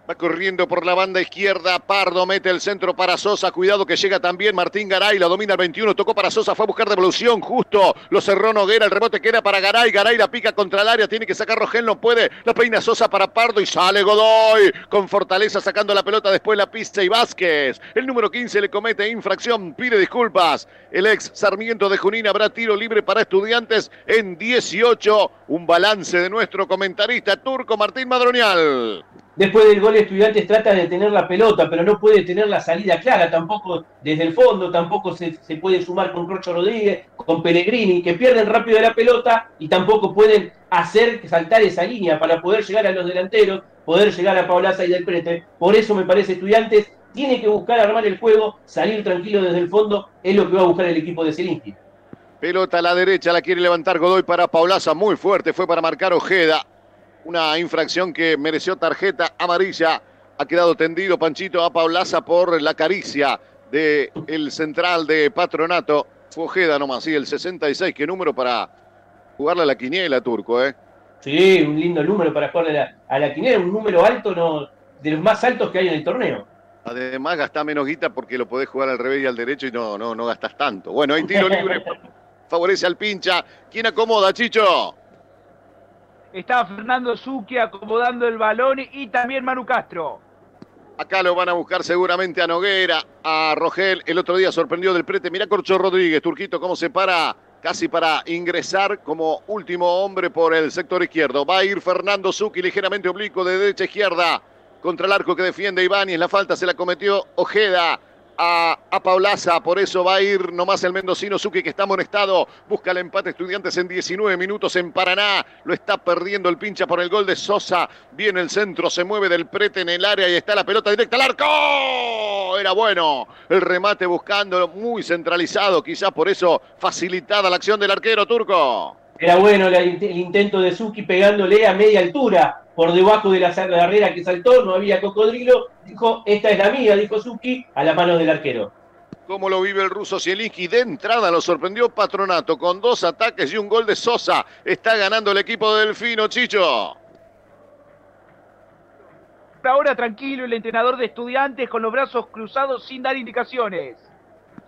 Va corriendo por la banda izquierda. Pardo mete el centro para Sosa. Cuidado que llega también Martín Garay. La domina el 21. Tocó para Sosa. Fue a buscar devolución. Justo lo cerró Noguera. El rebote queda para Garay. Garay la pica contra el área. Tiene que sacar Rogel. No puede. La peina Sosa para Pardo. Y sale Godoy. Con fortaleza sacando la pelota. Después la pista y Vázquez. El número 15 le comete infracción. Pide disculpas. El ex Sarmiento de Junín habrá tiro libre para estudiantes en 18. Un balance de nuestro comentarista turco Martín Madronial. Después del gol, Estudiantes trata de tener la pelota, pero no puede tener la salida clara, tampoco desde el fondo, tampoco se, puede sumar con Rocho Rodríguez, con Pellegrini, que pierden rápido la pelota y tampoco pueden hacer saltar esa línea para poder llegar a los delanteros. poder llegar a Paulaza y del Prete. Por eso me parece estudiantes tiene que buscar armar el juego, salir tranquilo desde el fondo, es lo que va a buscar el equipo de Zielinski. Pelota a la derecha, la quiere levantar Godoy para Paulaza, muy fuerte, fue para marcar Ojeda. Una infracción que mereció tarjeta amarilla. Ha quedado tendido Panchito a Paulaza por la caricia del el central de Patronato. Fue Ojeda nomás, sí, el 66, qué número para jugarle a la quiniela, Turco, ¿eh? Sí, un lindo número para jugarle a la, a la quiniela, un número alto, no, de los más altos que hay en el torneo. Además, gastás menos guita porque lo podés jugar al revés y al derecho y no, no, no gastas tanto. Bueno, hay tiro libre. Favorece al pincha. ¿Quién acomoda, Chicho? Estaba Fernando Zucchi acomodando el balón y también Manu Castro. Acá lo van a buscar seguramente a Noguera, a Rogel. El otro día sorprendió del prete. Mira Corcho Rodríguez, Turquito, cómo se para casi para ingresar como último hombre por el sector izquierdo. Va a ir Fernando Zucchi ligeramente oblicuo de derecha a izquierda contra el arco que defiende Ibáñez. La falta se la cometió Ojeda a, a Paulaza. Por eso va a ir nomás el mendocino Zucchi que está amonestado. Busca el empate Estudiantes en 19 minutos en Paraná. Lo está perdiendo el pincha por el gol de Sosa. Viene el centro, se mueve del prete en el área y está la pelota directa al arco. Era bueno el remate buscando muy centralizado. Quizás por eso facilitada la acción del arquero turco. Era bueno el, el intento de Zucchi pegándole a media altura por debajo de la barrera que saltó, no había cocodrilo. Dijo, esta es la mía, dijo Zucchi, a la mano del arquero. ¿Cómo lo vive el ruso Zielinski? De entrada lo sorprendió Patronato con dos ataques y un gol de Sosa. Está ganando el equipo del Fino, Chicho. Ahora tranquilo el entrenador de estudiantes con los brazos cruzados sin dar indicaciones.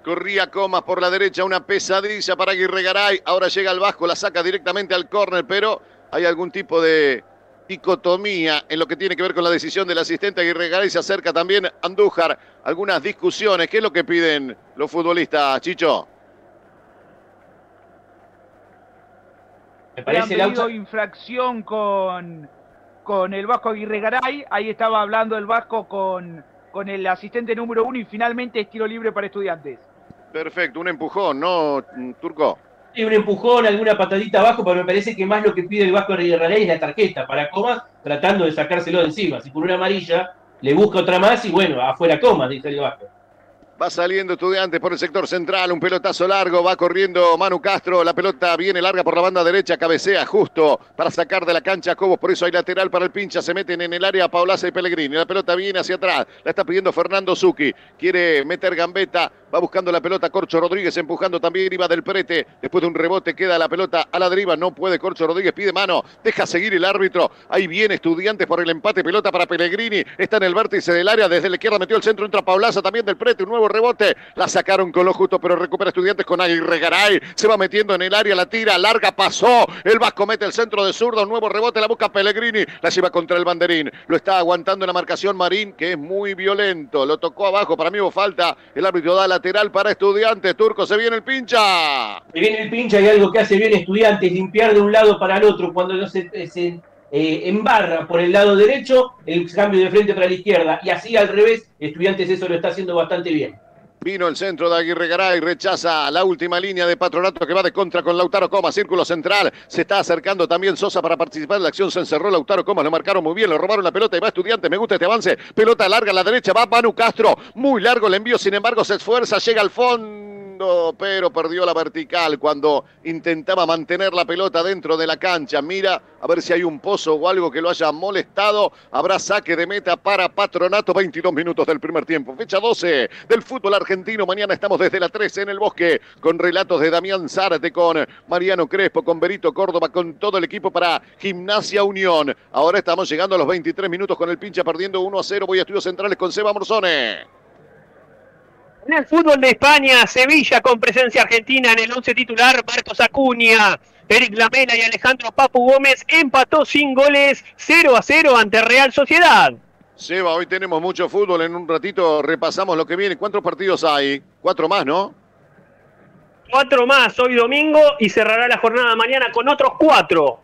Corría Comas por la derecha, una pesadilla para Aguirre Garay. Ahora llega al Vasco, la saca directamente al córner, pero hay algún tipo de dicotomía en lo que tiene que ver con la decisión del asistente Aguirre Garay. Se acerca también Andújar. Algunas discusiones. ¿Qué es lo que piden los futbolistas, Chicho? Me parece Han pedido auto- infracción con, con el Vasco Aguirre Garay. Ahí estaba hablando el Vasco con, con el asistente número uno y finalmente es tiro libre para estudiantes. Perfecto, un empujón, ¿no, Turco? Sí, un empujón, alguna patadita abajo, pero me parece que más lo que pide el Vasco Rey es la tarjeta para Comas, tratando de sacárselo de encima. Si por una amarilla le busca otra más y bueno, afuera Comas, dice el Vasco. Va saliendo estudiantes por el sector central, un pelotazo largo, va corriendo Manu Castro, la pelota viene larga por la banda derecha, cabecea justo para sacar de la cancha a Cobos, por eso hay lateral para el pincha, se meten en el área Paulaza y Pellegrini, la pelota viene hacia atrás, la está pidiendo Fernando Zucchi, quiere meter gambeta, va buscando la pelota Corcho Rodríguez, empujando también iba del prete, después de un rebote queda la pelota a la deriva, no puede Corcho Rodríguez, pide mano, deja seguir el árbitro, ahí viene estudiantes por el empate, pelota para Pellegrini, está en el vértice del área, desde la izquierda metió el centro, entra Paulaza también del prete, un nuevo rebote, la sacaron con lo justo, pero recupera estudiantes con Aguirre Garay, se va metiendo en el área, la tira, larga, pasó, el Vasco mete el centro de zurda, un nuevo rebote, la busca Pellegrini, la lleva contra el banderín, lo está aguantando en la marcación Marín, que es muy violento, lo tocó abajo, para mí hubo falta, el árbitro da lateral para estudiantes, Turco, se viene el pincha. Se viene el pincha y algo que hace bien estudiantes, limpiar de un lado para el otro, cuando no se, se, eh, embarra por el lado derecho, el cambio de frente para la izquierda, y así al revés, estudiantes eso lo está haciendo bastante bien. Vino el centro de Aguirre Garay, rechaza la última línea de Patronato que va de contra con Lautaro Comas, círculo central. Se está acercando también Sosa para participar en la acción. Se encerró Lautaro Comas, lo marcaron muy bien, le robaron la pelota y va estudiante. Me gusta este avance. Pelota larga a la derecha, va Manu Castro. Muy largo el envío, sin embargo, se esfuerza, llega al fondo, pero perdió la vertical cuando intentaba mantener la pelota dentro de la cancha. Mira a ver si hay un pozo o algo que lo haya molestado. Habrá saque de meta para Patronato. 22 minutos del primer tiempo. Fecha 12 del fútbol argentino. Mañana estamos desde la 13 en el bosque con relatos de Damián Zárate, con Mariano Crespo, con Berito Córdoba, con todo el equipo para Gimnasia Unión. Ahora estamos llegando a los 23 minutos con el pincha perdiendo 1 a 0. Voy a estudios centrales con Seba Morzone. En el fútbol de España, Sevilla con presencia argentina en el 11 titular, Marcos Acuña, Eric Lamela y Alejandro Papu Gómez empató sin goles 0 a 0 ante Real Sociedad. Seba, hoy tenemos mucho fútbol. En un ratito repasamos lo que viene. ¿Cuántos partidos hay? Cuatro más, ¿no? Cuatro más hoy domingo y cerrará la jornada mañana con otros cuatro.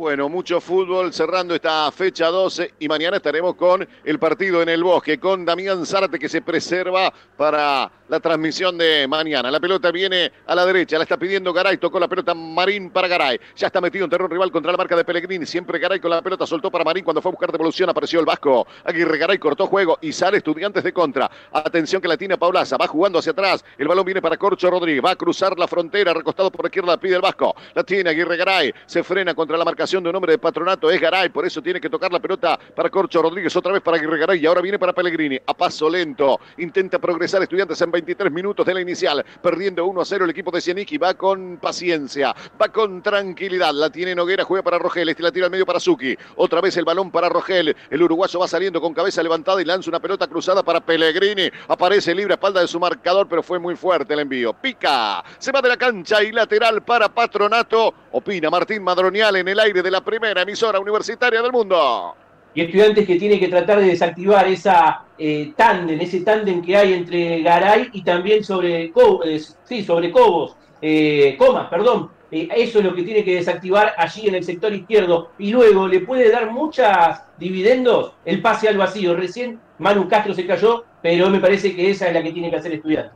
Bueno, mucho fútbol cerrando esta fecha 12 y mañana estaremos con el partido en el bosque, con Damián Zárate que se preserva para la transmisión de mañana. La pelota viene a la derecha, la está pidiendo Garay, tocó la pelota Marín para Garay. Ya está metido en terreno rival contra la marca de Pellegrini. Siempre Garay con la pelota soltó para Marín cuando fue a buscar devolución. Apareció el Vasco. Aguirre Garay cortó juego y sale Estudiantes de contra. Atención que la tiene Paulaza. Va jugando hacia atrás. El balón viene para Corcho Rodríguez. Va a cruzar la frontera. Recostado por izquierda. Pide el Vasco. La tiene Aguirre Garay. Se frena contra la de un hombre de patronato. Es Garay. Por eso tiene que tocar la pelota para Corcho Rodríguez. Otra vez para Aguirre Garay. Y ahora viene para Pellegrini. A paso lento. Intenta progresar Estudiantes en 23 minutos de la inicial. Perdiendo 1 a 0 el equipo de Cienic y va con paciencia. Va con tranquilidad. La tiene Noguera. Juega para Rogel. Este la tira al medio para Zuki. Otra vez el balón para Rogel. El uruguayo va saliendo con cabeza levantada y lanza una pelota cruzada para Pellegrini. Aparece libre a espalda de su marcador, pero fue muy fuerte el envío. Pica. Se va de la cancha y lateral para Patronato. Opina Martín Madronial en el aire de la primera emisora universitaria del mundo y estudiantes que tiene que tratar de desactivar esa eh, tándem, ese tándem que hay entre Garay y también sobre, eh, sí, sobre Cobos, eh, Comas, perdón. Eh, eso es lo que tiene que desactivar allí en el sector izquierdo y luego le puede dar muchas dividendos el pase al vacío. Recién Manu Castro se cayó, pero me parece que esa es la que tiene que hacer estudiante.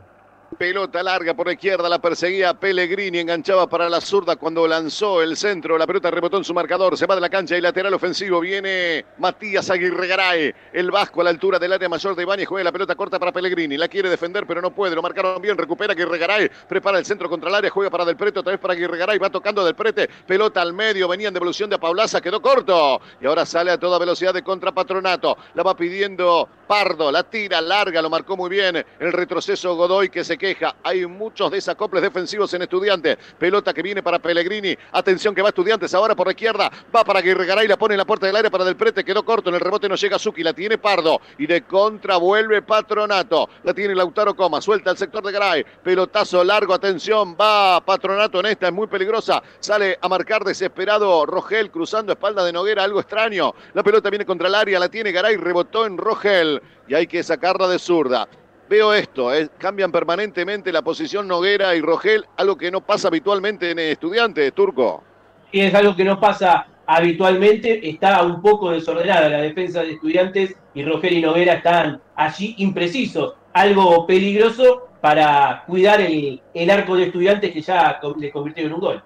Pelota larga por la izquierda, la perseguía Pellegrini, enganchaba para la zurda cuando lanzó el centro. La pelota rebotó en su marcador, se va de la cancha y lateral ofensivo. Viene Matías Aguirre Garay, el vasco a la altura del área mayor de Ibáñez. Juega la pelota corta para Pellegrini, la quiere defender, pero no puede. Lo marcaron bien, recupera Aguirre Garay, prepara el centro contra el área, juega para Del Prete, otra vez para Aguirre Garay, va tocando Del Prete, pelota al medio, venían de evolución de Paulaza, quedó corto y ahora sale a toda velocidad de contrapatronato. La va pidiendo Pardo, la tira larga, lo marcó muy bien el retroceso Godoy que se queja. Hay muchos desacoples defensivos en Estudiantes. Pelota que viene para Pellegrini. Atención que va Estudiantes ahora por la izquierda. Va para Garay, la pone en la puerta del aire para Del Prete. Quedó corto. En el rebote no llega Suki. La tiene Pardo. Y de contra vuelve Patronato. La tiene Lautaro Coma. Suelta el sector de Garay. Pelotazo largo. Atención. Va Patronato en esta. Es muy peligrosa. Sale a marcar desesperado Rogel cruzando espalda de Noguera. Algo extraño. La pelota viene contra el área. La tiene Garay. Rebotó en Rogel. Y hay que sacarla de zurda veo esto, eh, cambian permanentemente la posición Noguera y Rogel, algo que no pasa habitualmente en estudiantes, Turco. Y es algo que no pasa habitualmente, está un poco desordenada la defensa de estudiantes y Rogel y Noguera están allí imprecisos, algo peligroso para cuidar el, el arco de estudiantes que ya le convirtió en un gol.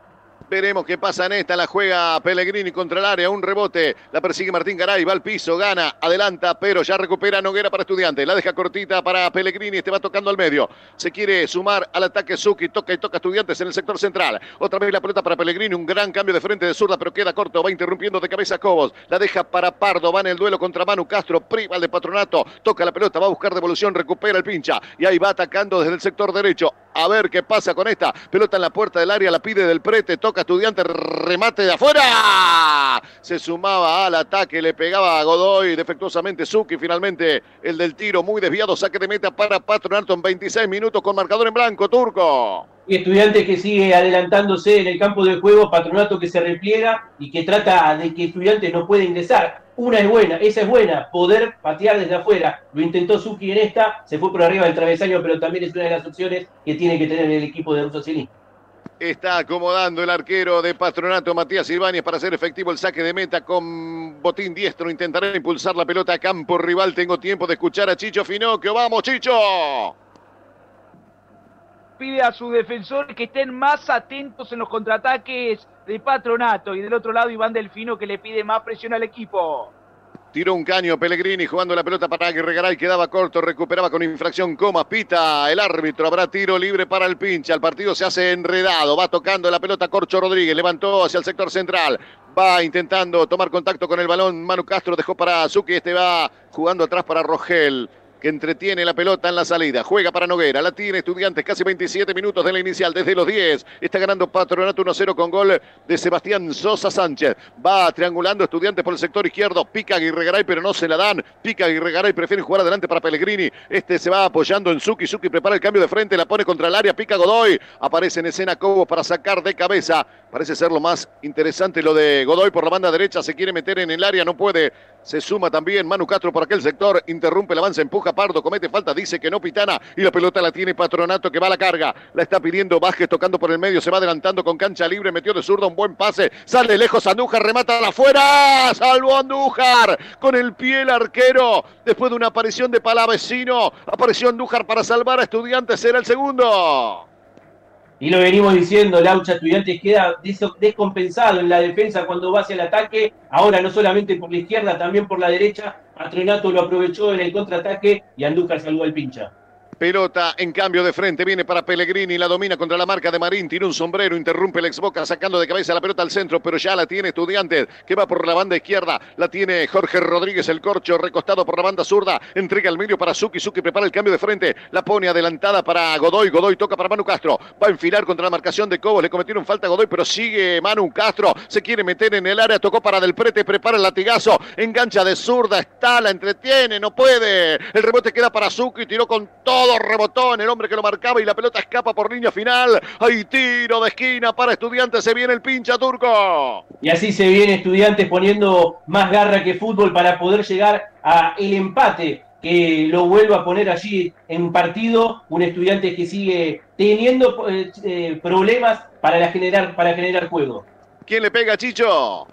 Veremos qué pasa en esta. La juega Pellegrini contra el área. Un rebote. La persigue Martín Garay. Va al piso. Gana. Adelanta. Pero ya recupera Noguera para Estudiantes. La deja cortita para Pellegrini. Este va tocando al medio. Se quiere sumar al ataque Suki. Toca y toca Estudiantes en el sector central. Otra vez la pelota para Pellegrini. Un gran cambio de frente de zurda. Pero queda corto. Va interrumpiendo de cabeza Cobos. La deja para Pardo. Va en el duelo contra Manu Castro. Priva el de Patronato. Toca la pelota. Va a buscar devolución. Recupera el pincha. Y ahí va atacando desde el sector derecho. A ver qué pasa con esta. Pelota en la puerta del área. La pide del prete. Toca Estudiante remate de afuera. Se sumaba al ataque, le pegaba a Godoy defectuosamente Suki. Finalmente el del tiro muy desviado, saque de meta para Patronato en 26 minutos con marcador en blanco, Turco. Y estudiante que sigue adelantándose en el campo de juego, Patronato que se repliega y que trata de que estudiante no pueda ingresar. Una es buena, esa es buena, poder patear desde afuera. Lo intentó Suki en esta, se fue por arriba del travesaño, pero también es una de las opciones que tiene que tener el equipo de Russo Celín. Está acomodando el arquero de Patronato Matías Ibáñez para hacer efectivo el saque de meta con botín diestro. Intentará impulsar la pelota a campo rival. Tengo tiempo de escuchar a Chicho Finocchio. ¡Vamos, Chicho! Pide a sus defensores que estén más atentos en los contraataques de Patronato. Y del otro lado, Iván Delfino que le pide más presión al equipo. Tiró un caño Pellegrini jugando la pelota para Aguirre Garay, quedaba corto, recuperaba con infracción Comas, pita el árbitro, habrá tiro libre para el pincha, el partido se hace enredado, va tocando la pelota Corcho Rodríguez, levantó hacia el sector central, va intentando tomar contacto con el balón, Manu Castro dejó para Zuki, este va jugando atrás para Rogel que entretiene la pelota en la salida. Juega para Noguera, la tiene Estudiantes, casi 27 minutos de la inicial, desde los 10. Está ganando Patronato 1-0 con gol de Sebastián Sosa Sánchez. Va triangulando Estudiantes por el sector izquierdo. Pica Aguirre Garay, pero no se la dan. Pica Aguirre Garay, prefiere jugar adelante para Pellegrini. Este se va apoyando en Suki. Suki prepara el cambio de frente, la pone contra el área. Pica Godoy. Aparece en escena Cobo para sacar de cabeza Parece ser lo más interesante lo de Godoy por la banda derecha. Se quiere meter en el área, no puede. Se suma también Manu Castro por aquel sector. Interrumpe el avance, empuja Pardo, comete falta, dice que no Pitana. Y la pelota la tiene Patronato que va a la carga. La está pidiendo Vázquez tocando por el medio. Se va adelantando con cancha libre. Metió de zurda un buen pase. Sale lejos Andújar, remata la afuera. Salvo Andújar. Con el pie el arquero. Después de una aparición de Palavecino. Apareció Andújar para salvar a Estudiantes. Será el segundo. Y lo venimos diciendo, Laucha Estudiantes queda descompensado en la defensa cuando va hacia el ataque. Ahora no solamente por la izquierda, también por la derecha. Patronato lo aprovechó en el contraataque y Andújar salvó al pincha. Pelota en cambio de frente, viene para Pellegrini, la domina contra la marca de Marín, tiene un sombrero, interrumpe el ex Boca sacando de cabeza la pelota al centro, pero ya la tiene Estudiantes, que va por la banda izquierda, la tiene Jorge Rodríguez, el corcho recostado por la banda zurda, entrega el medio para Suki, Suki prepara el cambio de frente, la pone adelantada para Godoy, Godoy toca para Manu Castro, va a enfilar contra la marcación de Cobos, le cometieron falta a Godoy, pero sigue Manu Castro, se quiere meter en el área, tocó para Del Prete, prepara el latigazo, engancha de zurda, está, la entretiene, no puede, el rebote queda para Suki, tiró con todo rebotó en el hombre que lo marcaba y la pelota escapa por línea final. Hay tiro de esquina para Estudiantes, se viene el pincha turco. Y así se viene Estudiantes poniendo más garra que fútbol para poder llegar a el empate que lo vuelva a poner allí en partido, un estudiante que sigue teniendo eh, eh, problemas para, generar, para generar juego. ¿Quién le pega, Chicho?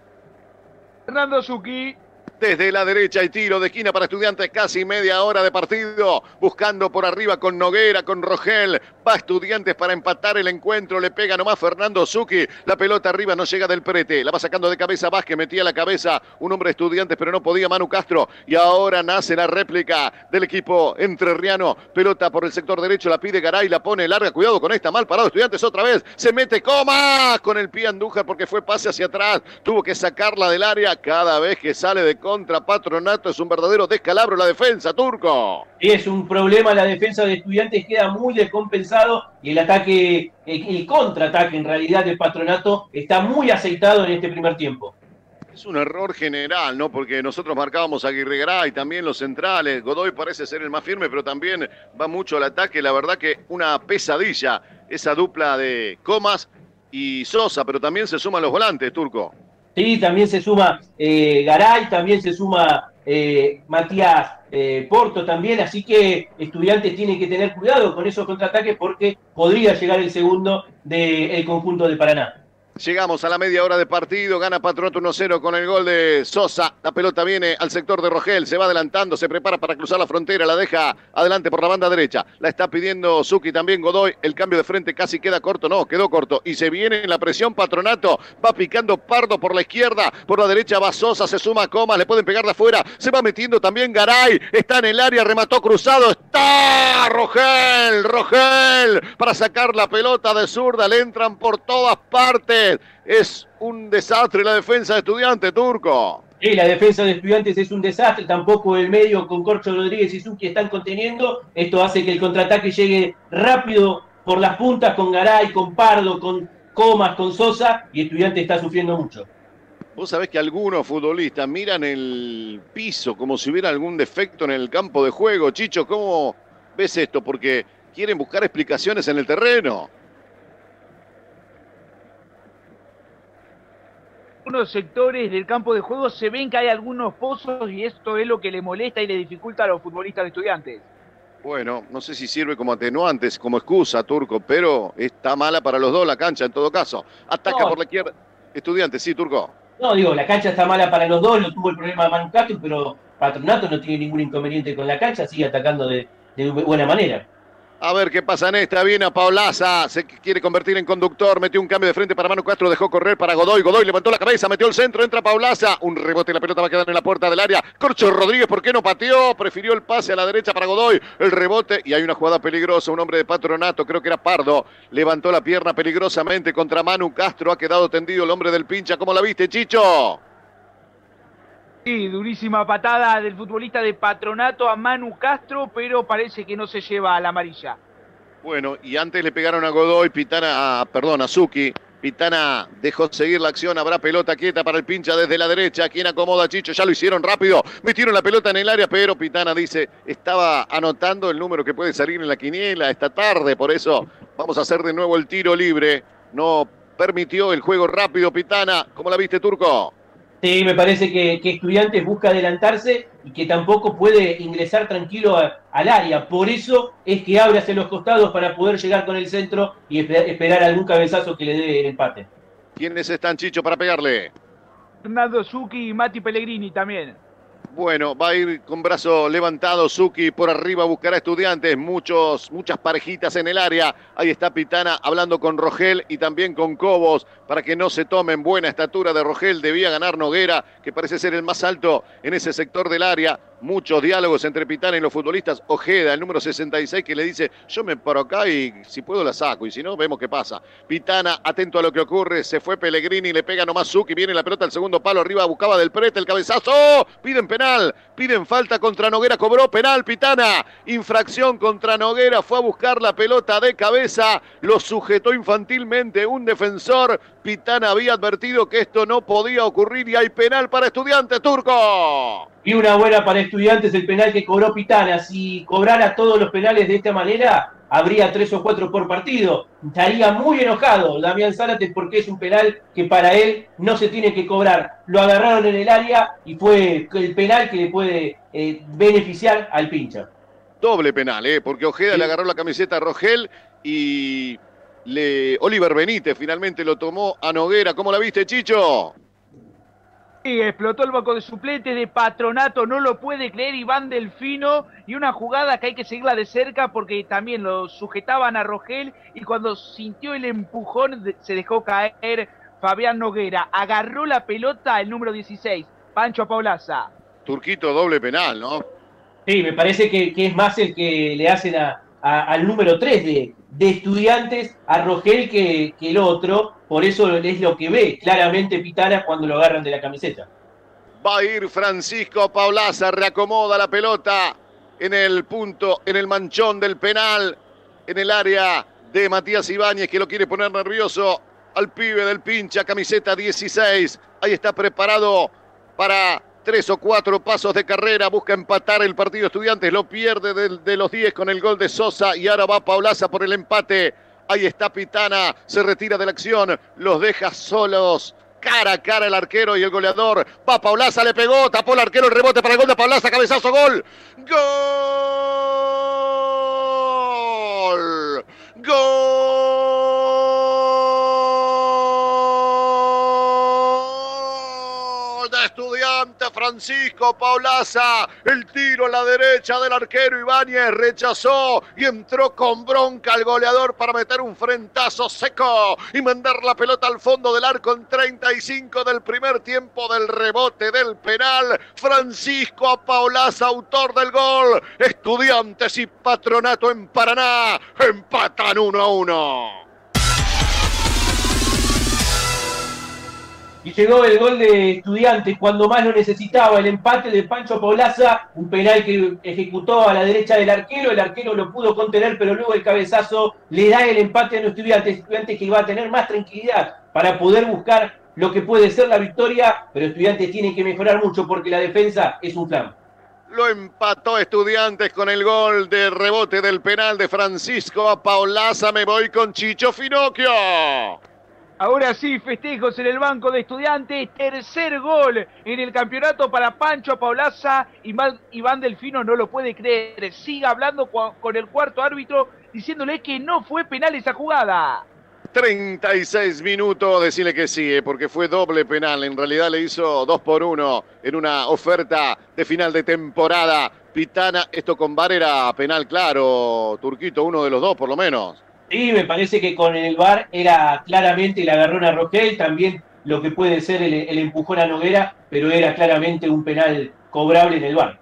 Fernando Zucchi. Desde la derecha y tiro de esquina para estudiantes, casi media hora de partido. Buscando por arriba con Noguera, con Rogel. Va estudiantes para empatar el encuentro. Le pega nomás Fernando Zucchi. La pelota arriba no llega del prete. La va sacando de cabeza Vázquez. Metía la cabeza un hombre de estudiantes, pero no podía Manu Castro. Y ahora nace la réplica del equipo entrerriano. Pelota por el sector derecho. La pide Garay. La pone larga. Cuidado con esta. Mal parado. Estudiantes otra vez. Se mete coma con el pie Andújar porque fue pase hacia atrás. Tuvo que sacarla del área cada vez que sale de contra Patronato. Es un verdadero descalabro la defensa, Turco. Es un problema, la defensa de estudiantes queda muy descompensado y el ataque, el, contraataque en realidad de Patronato está muy aceitado en este primer tiempo. Es un error general, ¿no? Porque nosotros marcábamos a Aguirre y también los centrales. Godoy parece ser el más firme, pero también va mucho al ataque. La verdad que una pesadilla esa dupla de Comas y Sosa, pero también se suman los volantes, Turco. Sí, también se suma eh, Garay, también se suma eh, Matías eh, Porto también, así que estudiantes tienen que tener cuidado con esos contraataques porque podría llegar el segundo del conjunto de Paraná. Llegamos a la media hora de partido, gana Patronato 1-0 con el gol de Sosa. La pelota viene al sector de Rogel, se va adelantando, se prepara para cruzar la frontera, la deja adelante por la banda derecha. La está pidiendo Suki también Godoy. El cambio de frente casi queda corto, no, quedó corto. Y se viene en la presión Patronato. Va picando Pardo por la izquierda, por la derecha va Sosa, se suma Comas, le pueden pegar de afuera. Se va metiendo también Garay, está en el área, remató cruzado. Está Rogel, Rogel, para sacar la pelota de zurda, le entran por todas partes. Es un desastre la defensa de estudiantes, Turco. Sí, la defensa de estudiantes es un desastre, tampoco el medio con Corcho Rodríguez y Suki están conteniendo. Esto hace que el contraataque llegue rápido por las puntas con Garay, con Pardo, con Comas, con Sosa y estudiantes está sufriendo mucho. Vos sabés que algunos futbolistas miran el piso como si hubiera algún defecto en el campo de juego. Chicho, ¿cómo ves esto? Porque quieren buscar explicaciones en el terreno. Algunos sectores del campo de juego se ven que hay algunos pozos y esto es lo que le molesta y le dificulta a los futbolistas de estudiantes. Bueno, no sé si sirve como atenuantes, como excusa, Turco, pero está mala para los dos la cancha en todo caso. Ataca por la izquierda. Estudiantes, sí, Turco. No, digo, la cancha está mala para los dos, lo tuvo el problema de Manu Castro, pero Patronato no tiene ningún inconveniente con la cancha, sigue atacando de buena manera. A ver qué pasa en esta. Viene a Paulaza. Se quiere convertir en conductor. Metió un cambio de frente para Manu Castro. Dejó correr para Godoy. Godoy levantó la cabeza. Metió el centro. Entra Paulaza. Un rebote. La pelota va a quedar en la puerta del área. Corcho Rodríguez. ¿Por qué no pateó? Prefirió el pase a la derecha para Godoy. El rebote. Y hay una jugada peligrosa. Un hombre de patronato. Creo que era Pardo. Levantó la pierna peligrosamente contra Manu Castro. Ha quedado tendido el hombre del pincha. ¿Cómo la viste, Chicho? Sí, durísima patada del futbolista de Patronato a Manu Castro, pero parece que no se lleva a la amarilla. Bueno, y antes le pegaron a Godoy, Pitana, perdón, a Suki. Pitana dejó seguir la acción, habrá pelota quieta para el pincha desde la derecha. ¿Quién acomoda a Chicho? Ya lo hicieron rápido. Metieron la pelota en el área, pero Pitana dice, estaba anotando el número que puede salir en la quiniela esta tarde. Por eso vamos a hacer de nuevo el tiro libre. No permitió el juego rápido Pitana. ¿Cómo la viste, Turco? Sí, me parece que, que Estudiantes busca adelantarse y que tampoco puede ingresar tranquilo a- al área. Por eso es que abre hacia los costados para poder llegar con el centro y espe- esperar algún cabezazo que le dé el empate. ¿Quiénes están, Chicho, para pegarle? Fernando Zucchi y Mati Pellegrini también. Bueno, va a ir con brazo levantado Suki por arriba, buscará estudiantes, muchos, muchas parejitas en el área. Ahí está Pitana hablando con Rogel y también con Cobos para que no se tomen buena estatura de Rogel. Debía ganar Noguera, que parece ser el más alto en ese sector del área. Muchos diálogos entre Pitana y los futbolistas. Ojeda, el número 66, que le dice, yo me paro acá y si puedo la saco, y si no, vemos qué pasa. Pitana, atento a lo que ocurre, se fue Pellegrini, le pega nomás Suki, viene la pelota al segundo palo, arriba buscaba del prete, el cabezazo, piden penal, piden falta contra Noguera, cobró penal Pitana, infracción contra Noguera, fue a buscar la pelota de cabeza, lo sujetó infantilmente un defensor, Pitana había advertido que esto no podía ocurrir y hay penal para estudiantes turco. Y una buena para estudiantes el penal que cobró Pitana. Si cobrara todos los penales de esta manera, habría tres o cuatro por partido. Estaría muy enojado Damián Zárate porque es un penal que para él no se tiene que cobrar. Lo agarraron en el área y fue el penal que le puede eh, beneficiar al pincha. Doble penal, ¿eh? porque Ojeda le agarró la camiseta a Rogel y le... Oliver Benítez finalmente lo tomó a Noguera. ¿Cómo la viste, Chicho? Y explotó el banco de suplentes de Patronato, no lo puede creer Iván Delfino. Y una jugada que hay que seguirla de cerca porque también lo sujetaban a Rogel. Y cuando sintió el empujón, se dejó caer Fabián Noguera. Agarró la pelota el número 16, Pancho Paulaza. Turquito, doble penal, ¿no? Sí, me parece que, que es más el que le hacen a- a- al número 3 de, de estudiantes, a Rogel, que, el otro. Por eso es lo que ve claramente Pitana cuando lo agarran de la camiseta. Va a ir Francisco Paulaza, reacomoda la pelota en el punto, en el manchón del penal, en el área de Matías Ibáñez, que lo quiere poner nervioso al pibe del pincha, camiseta 16. Ahí está preparado para tres o cuatro pasos de carrera, busca empatar el partido estudiantes, lo pierde de, los 10 con el gol de Sosa y ahora va Paulaza por el empate. Ahí está Pitana, se retira de la acción, los deja solos. Cara a cara el arquero y el goleador. Va Paulaza, le pegó, tapó el arquero, el rebote para el gol de Paulaza, cabezazo, gol. Gol. Gol Francisco Paulaza. El tiro a la derecha del arquero Ibáñez rechazó y entró con bronca al goleador para meter un frentazo seco y mandar la pelota al fondo del arco en 35 del primer tiempo del rebote del penal. Francisco Paulaza, autor del gol. Estudiantes y Patronato en Paraná empatan 1 a 1. Y llegó el gol de Estudiantes cuando más lo necesitaba, el empate de Pancho Paulaza, un penal que ejecutó a la derecha del arquero, el arquero lo pudo contener, pero luego el cabezazo le da el empate a los Estudiantes, Estudiantes que va a tener más tranquilidad para poder buscar lo que puede ser la victoria, pero Estudiantes tiene que mejorar mucho porque la defensa es un flan. Lo empató Estudiantes con el gol de rebote del penal de Francisco a Paulaza. Me voy con Chicho Finocchio. Ahora sí, festejos en el banco de estudiantes. Tercer gol en el campeonato para Pancho Paulaza. Iván, Delfino no lo puede creer. Sigue hablando con el cuarto árbitro diciéndole que no fue penal esa jugada. 36 minutos, decirle que sí, eh, porque fue doble penal. En realidad le hizo dos por uno en una oferta de final de temporada. Pitana, esto con VAR era penal claro, Turquito, uno de los dos por lo menos. Sí, me parece que con el VAR era claramente el agarrón a también lo que puede ser el, el empujón a Noguera, pero era claramente un penal cobrable en el VAR.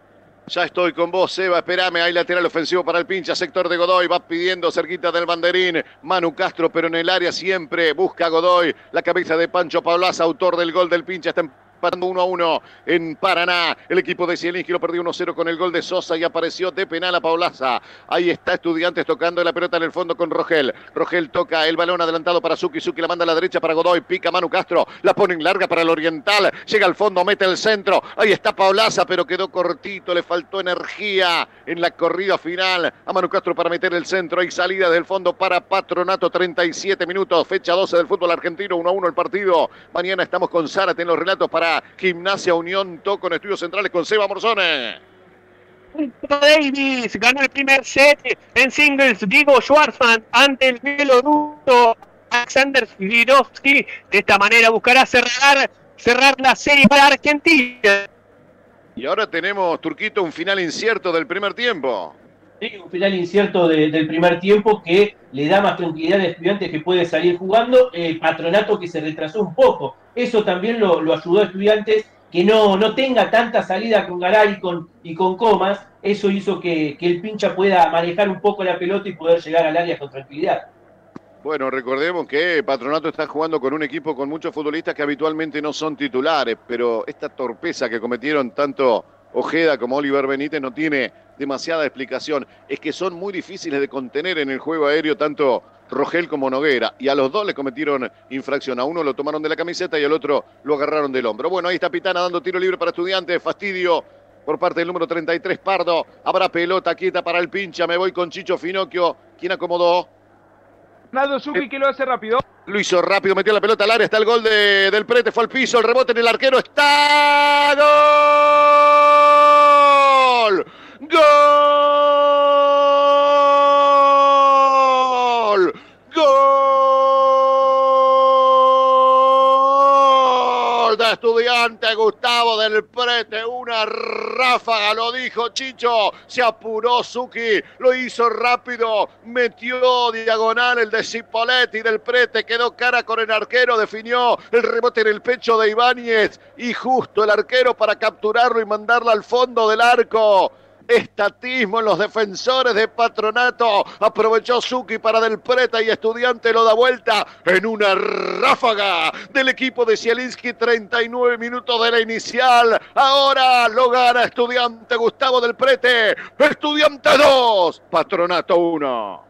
Ya estoy con vos, Seba, espérame, hay lateral ofensivo para el pincha, sector de Godoy, va pidiendo cerquita del banderín, Manu Castro, pero en el área siempre busca a Godoy, la cabeza de Pancho Paulaza, autor del gol del pincha, está en empatando 1 a 1 en Paraná. El equipo de Zielinski lo perdió 1-0 con el gol de Sosa y apareció de penal a Paulaza. Ahí está Estudiantes tocando la pelota en el fondo con Rogel. Rogel toca el balón adelantado para Suki. Suki la manda a la derecha para Godoy. Pica Manu Castro. La pone en larga para el Oriental. Llega al fondo, mete el centro. Ahí está Paulaza, pero quedó cortito. Le faltó energía en la corrida final a Manu Castro para meter el centro. Hay salida del fondo para Patronato. 37 minutos. Fecha 12 del fútbol argentino. 1 a 1 el partido. Mañana estamos con Zárate en los relatos para Gimnasia Unión. Toco en estudios centrales con Seba Morzone. Davis ganó el primer set en singles. Diego Schwartzman ante el bielorruso Alexander Svirovsky. De esta manera buscará cerrar, cerrar la serie para Argentina. Y ahora tenemos, Turquito, un final incierto del primer tiempo. Un final incierto de- del primer tiempo que le da más tranquilidad al estudiante que puede salir jugando. Patronato que se retrasó un poco. Eso también lo, lo ayudó a estudiantes que no, no tenga tanta salida con Garay y con, y con Comas. Eso hizo que, que el pincha pueda manejar un poco la pelota y poder llegar al área con tranquilidad. Bueno, recordemos que Patronato está jugando con un equipo con muchos futbolistas que habitualmente no son titulares, pero esta torpeza que cometieron tanto Ojeda como Oliver Benítez no tiene demasiada explicación. Es que son muy difíciles de contener en el juego aéreo tanto Rogel como Noguera. Y a los dos le cometieron infracción. A uno lo tomaron de la camiseta y al otro lo agarraron del hombro. Bueno, ahí está Pitana dando tiro libre para estudiantes. Fastidio por parte del número 33, Pardo. Habrá pelota quieta para el pincha. Me voy con Chicho Finocchio. ¿Quién acomodó? Nado Suki que lo hace rápido. Lo hizo rápido, metió la pelota al área, está el gol de, del Prete, fue al piso, el rebote en el arquero, está gol. Gol. Gol de estudiante Gustavo del Prete, una ráfaga, lo dijo Chicho, se apuró Suki, lo hizo rápido, metió diagonal el de Cipoletti del Prete, quedó cara con el arquero, definió el rebote en el pecho de Ibáñez. Y justo el arquero para capturarlo y mandarlo al fondo del arco. Estatismo en los defensores de Patronato. Aprovechó Suki para Del Preta y Estudiante lo da vuelta en una ráfaga del equipo de Zielinski. 39 minutos de la inicial. Ahora lo gana Estudiante Gustavo Del Prete. Estudiante 2, Patronato 1.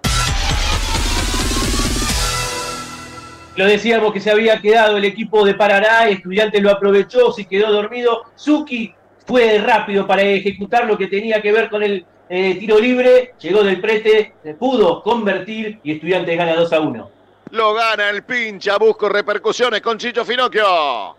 Lo decíamos que se había quedado el equipo de Paraná, Estudiantes lo aprovechó, se quedó dormido. Suki fue rápido para ejecutar lo que tenía que ver con el eh, tiro libre, llegó del prete, eh, pudo convertir y Estudiantes gana 2 a 1. Lo gana el pincha. Busco repercusiones con Chicho Finocchio.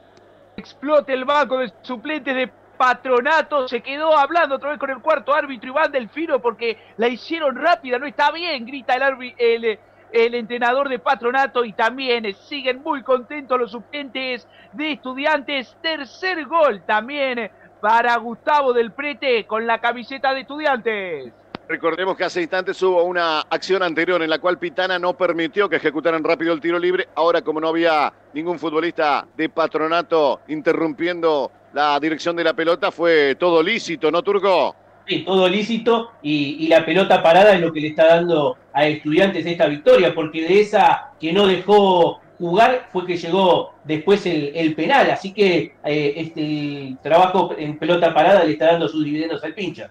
Explota el banco de suplentes de Patronato. Se quedó hablando otra vez con el cuarto árbitro Iván Delfino porque la hicieron rápida. No está bien, grita el, el entrenador de Patronato. Y también eh, siguen muy contentos los suplentes de Estudiantes. Tercer gol también eh, para Gustavo del Prete con la camiseta de Estudiantes. Recordemos que hace instantes hubo una acción anterior en la cual Pitana no permitió que ejecutaran rápido el tiro libre. Ahora, como no había ningún futbolista de patronato interrumpiendo la dirección de la pelota, fue todo lícito, ¿no, Turco? Sí, todo lícito y, y la pelota parada es lo que le está dando a estudiantes esta victoria, porque de esa que no dejó jugar fue que llegó después el, el penal, así que eh, este trabajo en pelota parada le está dando sus dividendos al pincha.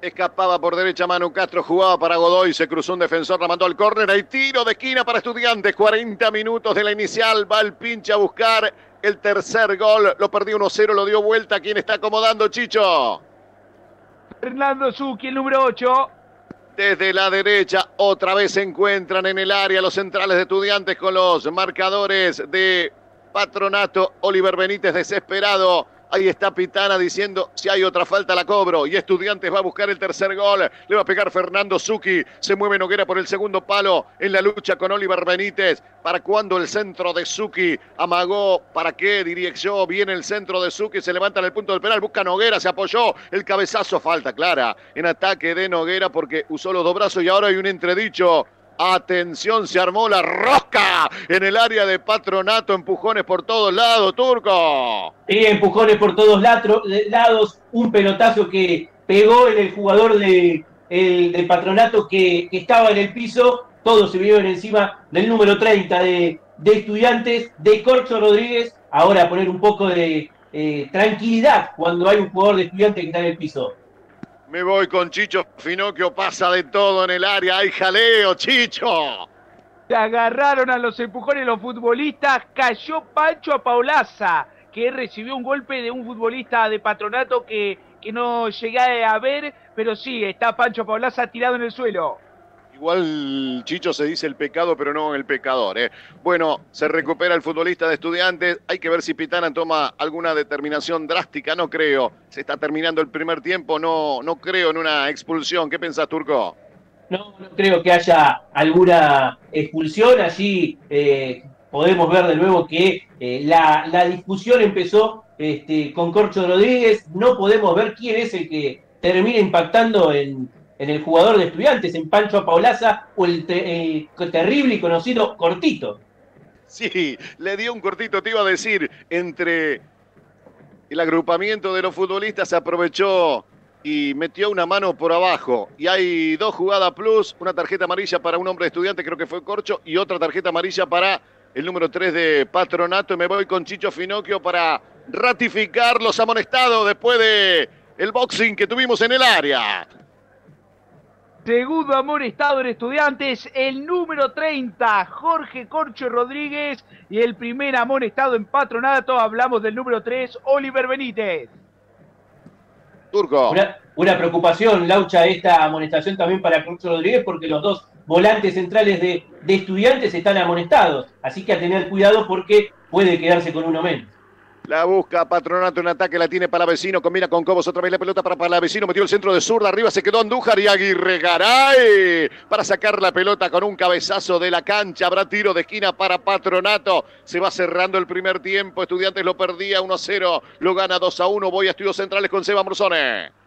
Escapaba por derecha Manu Castro, jugaba para Godoy, se cruzó un defensor, la mandó al córner, hay tiro de esquina para estudiantes, 40 minutos de la inicial, va el pinche a buscar el tercer gol, lo perdió 1-0, lo dio vuelta, ¿quién está acomodando, Chicho? Fernando Zucchi, el número 8. Desde la derecha, otra vez se encuentran en el área los centrales de estudiantes con los marcadores de Patronato. Oliver Benítez desesperado. Ahí está Pitana diciendo, si hay otra falta la cobro. Y Estudiantes va a buscar el tercer gol. Le va a pegar Fernando Zucchi. Se mueve Noguera por el segundo palo en la lucha con Oliver Benítez. ¿Para cuando el centro de Zucchi? Amagó, ¿para qué? Yo, viene el centro de Zucchi, se levanta en el punto del penal, busca Noguera, se apoyó. El cabezazo, falta clara en ataque de Noguera porque usó los dos brazos y ahora hay un entredicho. Atención, se armó la rosca en el área de patronato, empujones por todos lados, Turco. Sí, empujones por todos lados, un pelotazo que pegó en el jugador de, el- del patronato que, estaba en el piso, todos se vinieron encima del número 30 de, estudiantes, de Corcho Rodríguez, ahora poner un poco de, eh, tranquilidad cuando hay un jugador de estudiante que está en el piso. Me voy con Chicho Finocchio, pasa de todo en el área, hay jaleo, Chicho. Se agarraron a los empujones los futbolistas, cayó Pancho a Paulaza, que recibió un golpe de un futbolista de patronato que, que no llegué a ver, pero sí, está Pancho Paulaza tirado en el suelo. Igual Chicho se dice el pecado, pero no el pecador. ¿eh? Bueno, se recupera el futbolista de estudiantes. Hay que ver si Pitana toma alguna determinación drástica. No creo. Se está terminando el primer tiempo. No, no creo en una expulsión. ¿Qué pensás, Turco? No, no creo que haya alguna expulsión. Allí eh, podemos ver de nuevo que eh, la, discusión empezó este, con Corcho Rodríguez. No podemos ver quién es el que termina impactando en en el jugador de estudiantes, en Pancho Apaulaza o el, terrible y conocido Cortito. Sí, le dio un cortito, te iba a decir, entre el agrupamiento de los futbolistas aprovechó y metió una mano por abajo. Y hay dos jugadas plus, una tarjeta amarilla para un hombre estudiante, creo que fue Corcho, y otra tarjeta amarilla para el número 3 de Patronato. Me voy con Chicho Finocchio para ratificar los amonestados después de el boxing que tuvimos en el área. Segundo amonestado en estudiantes, el número 30, Jorge Corcho Rodríguez. Y el primer amonestado en patronato, hablamos del número 3, Oliver Benítez. Turco. Una, preocupación, Laucha, esta amonestación también para Corcho Rodríguez, porque los dos volantes centrales de, de estudiantes están amonestados. Así que a tener cuidado porque puede quedarse con uno menos. La busca Patronato en ataque, la tiene para vecino, combina con Cobos, otra vez la pelota para, para vecino, metió el centro de zurda, arriba se quedó Andújar y Aguirre Garay para sacar la pelota con un cabezazo de la cancha. Habrá tiro de esquina para Patronato. Se va cerrando el primer tiempo. Estudiantes lo perdía 1-0, lo gana 2-1. Voy a estudios centrales con Seba Morzone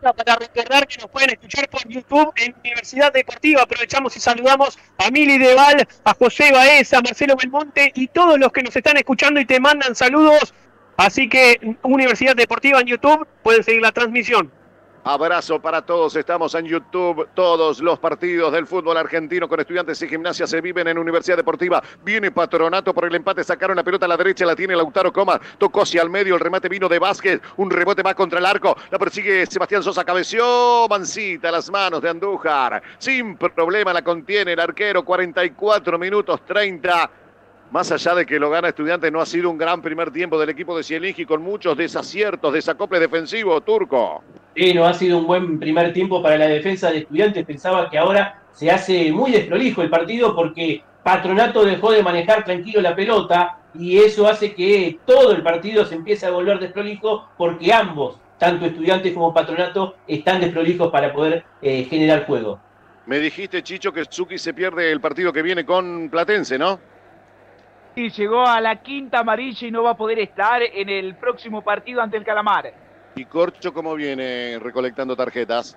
para recordar que nos pueden escuchar por YouTube en Universidad Deportiva. Aprovechamos y saludamos a Mili Deval, a José Baeza, a Marcelo Belmonte y todos los que nos están escuchando y te mandan saludos. Así que Universidad Deportiva en YouTube pueden seguir la transmisión. Abrazo para todos. Estamos en YouTube. Todos los partidos del fútbol argentino con estudiantes y gimnasia se viven en Universidad Deportiva. Viene Patronato por el empate. Sacaron la pelota a la derecha. La tiene Lautaro Coma. Tocó hacia el medio. El remate vino de Vázquez. Un rebote más contra el arco. La persigue Sebastián Sosa. Cabeció. Mancita las manos de Andújar. Sin problema la contiene el arquero. 44 minutos 30 más allá de que lo gana Estudiantes, no ha sido un gran primer tiempo del equipo de Cielingi con muchos desaciertos, desacople defensivo, Turco. Sí, no ha sido un buen primer tiempo para la defensa de Estudiantes. Pensaba que ahora se hace muy desprolijo el partido porque Patronato dejó de manejar tranquilo la pelota y eso hace que todo el partido se empiece a volver desprolijo porque ambos, tanto Estudiantes como Patronato, están desprolijos para poder eh, generar juego. Me dijiste, Chicho, que Suki se pierde el partido que viene con Platense, ¿no? Y llegó a la quinta amarilla y no va a poder estar en el próximo partido ante el Calamar. ¿Y Corcho cómo viene recolectando tarjetas?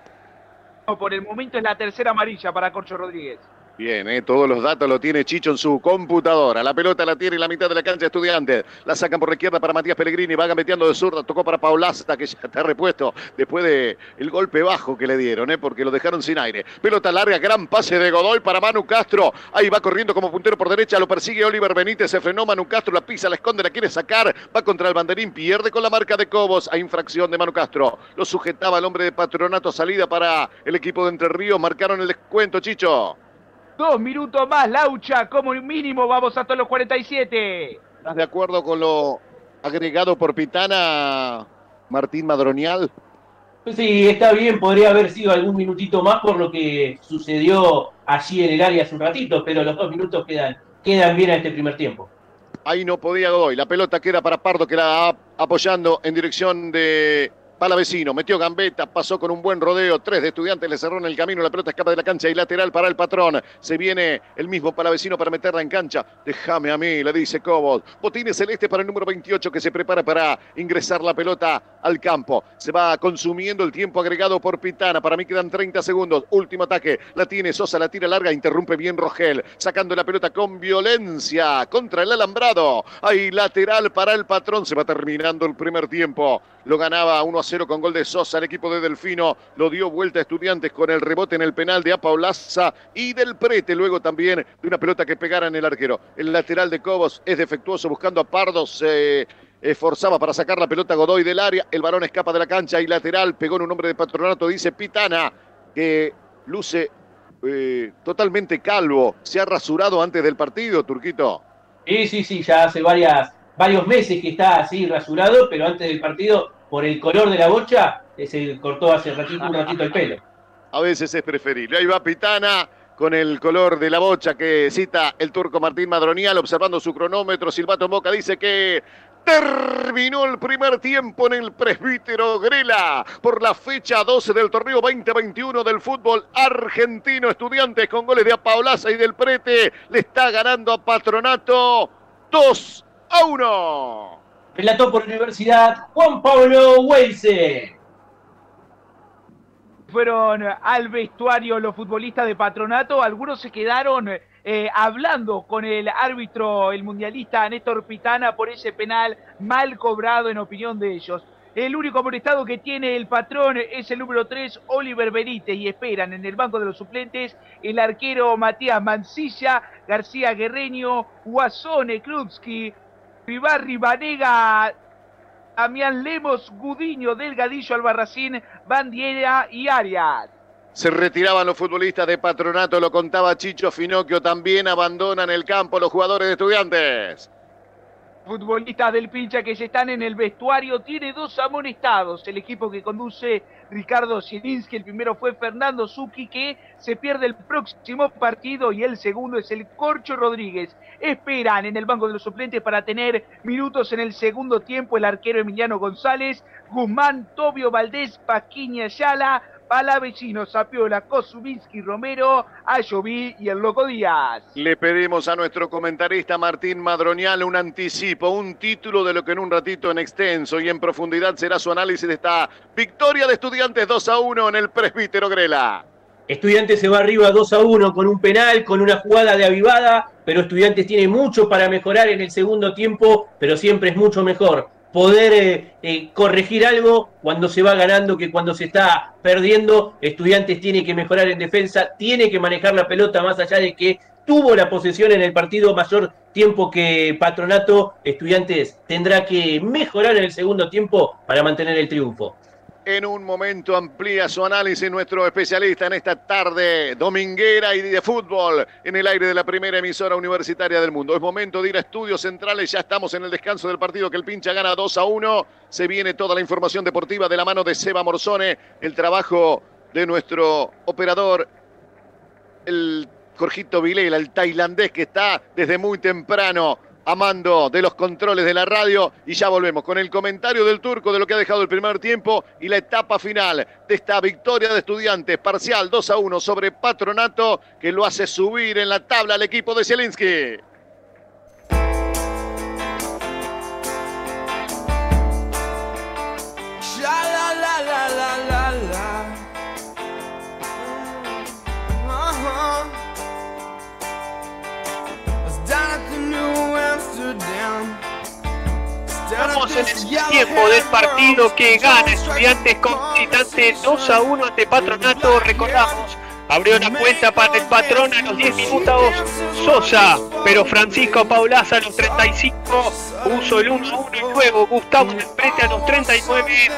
por el momento es la tercera amarilla para Corcho Rodríguez. Bien, eh, todos los datos lo tiene Chicho en su computadora. La pelota la tiene en la mitad de la cancha estudiantes. La sacan por la izquierda para Matías Pellegrini. Va gambeteando de zurda. Tocó para Paulasta, que ya está repuesto después de el golpe bajo que le dieron, eh, porque lo dejaron sin aire. Pelota larga, gran pase de Godoy para Manu Castro. Ahí va corriendo como puntero por derecha. Lo persigue Oliver Benítez. Se frenó Manu Castro. La pisa, la esconde, la quiere sacar. Va contra el banderín. Pierde con la marca de Cobos. Hay infracción de Manu Castro. Lo sujetaba el hombre de patronato. Salida para el equipo de Entre Ríos. Marcaron el descuento, Chicho. Dos minutos más, Laucha, como mínimo vamos hasta los 47. ¿Estás de acuerdo con lo agregado por Pitana, Martín Madronial? Sí, está bien, podría haber sido algún minutito más por lo que sucedió allí en el área hace un ratito, pero los dos minutos quedan, quedan bien a este primer tiempo. Ahí no podía Godoy, la pelota queda para Pardo que la va apoyando en dirección de Palavecino, metió gambeta, pasó con un buen rodeo, tres de estudiantes le cerraron el camino, la pelota escapa de la cancha y lateral para el patrón. Se viene el mismo Palavecino para meterla en cancha. Déjame a mí, le dice Cobos. Botines celeste para el número 28 que se prepara para ingresar la pelota al campo. Se va consumiendo el tiempo agregado por Pitana. Para mí quedan 30 segundos. Último ataque. La tiene Sosa, la tira larga, interrumpe bien Rogel. Sacando la pelota con violencia contra el alambrado. Ahí lateral para el patrón. Se va terminando el primer tiempo. Lo ganaba 1 a 0 con gol de Sosa. El equipo de Delfino lo dio vuelta a Estudiantes con el rebote en el penal de Apaulaza y del Prete. Luego también de una pelota que pegara en el arquero. El lateral de Cobos es defectuoso buscando a Pardo. Se esforzaba para sacar la pelota Godoy del área. El varón escapa de la cancha y lateral. Pegó en un hombre de patronato. Dice Pitana que luce eh, totalmente calvo. Se ha rasurado antes del partido, Turquito. Sí, sí, sí, ya hace varias, varios meses que está así rasurado, pero antes del partido, por el color de la bocha, eh, se cortó hace ratito, un ratito el pelo. A veces es preferible. Ahí va Pitana con el color de la bocha que cita el turco Martín Madronial, observando su cronómetro. Silvato Moca dice que Terminó el primer tiempo en el presbítero Grela por la fecha 12 del torneo 2021 del fútbol argentino. Estudiantes con goles de Apaolaza y del Prete le está ganando a Patronato 2 a 1. Relató por Universidad Juan Pablo Weise. Fueron al vestuario los futbolistas de Patronato, algunos se quedaron eh, hablando con el árbitro, el mundialista Néstor Pitana, por ese penal mal cobrado en opinión de ellos. El único amonestado que tiene el patrón es el número 3, Oliver Benítez, y esperan en el banco de los suplentes el arquero Matías Mancilla, García Guerreño, Guasone Krupski, Ribarri Vanega, Damián Lemos, Gudiño, Delgadillo, Albarracín, Bandiera y Arias. Se retiraban los futbolistas de Patronato, lo contaba Chicho Finocchio, también abandonan el campo los jugadores de estudiantes. Futbolistas del pincha que ya están en el vestuario, tiene dos amonestados. El equipo que conduce Ricardo Zielinski, el primero fue Fernando Zucchi, que se pierde el próximo partido, y el segundo es el Corcho Rodríguez. Esperan en el banco de los suplentes para tener minutos en el segundo tiempo el arquero Emiliano González, Guzmán, Tobio Valdés, Paquiña Ayala, Palavecino, Sapiola, Kosubinsky, Romero, Ayoví y el Loco Díaz. Le pedimos a nuestro comentarista Martín Madronial un anticipo, un título de lo que en un ratito en extenso y en profundidad será su análisis de esta victoria de Estudiantes 2 a 1 en el Presbítero Grela. Estudiantes se va arriba 2 a 1 con un penal, con una jugada de avivada, pero Estudiantes tiene mucho para mejorar en el segundo tiempo, pero siempre es mucho mejor poder eh, eh, corregir algo cuando se va ganando que cuando se está perdiendo. Estudiantes tiene que mejorar en defensa, tiene que manejar la pelota más allá de que tuvo la posesión en el partido mayor tiempo que Patronato. Estudiantes tendrá que mejorar en el segundo tiempo para mantener el triunfo. En un momento amplía su análisis nuestro especialista en esta tarde dominguera y de fútbol en el aire de la primera emisora universitaria del mundo. Es momento de ir a estudios centrales. Ya estamos en el descanso del partido que el pincha gana 2 a 1. Se viene toda la información deportiva de la mano de Seba Morzone. El trabajo de nuestro operador, el Jorgito Vilela, el tailandés que está desde muy temprano Amando de los controles de la radio y ya volvemos con el comentario del turco de lo que ha dejado el primer tiempo y la etapa final de esta victoria de estudiantes parcial 2 a 1 sobre Patronato que lo hace subir en la tabla al equipo de Zielinski. Estamos en el tiempo del partido que gana Estudiantes con visitante 2 a 1 ante Patronato. Recordamos, abrió la cuenta para el patrón a los 10 minutos Sosa, pero Francisco Paulaza a los 35 puso el 1 a 1 y luego Gustavo Prete a los 39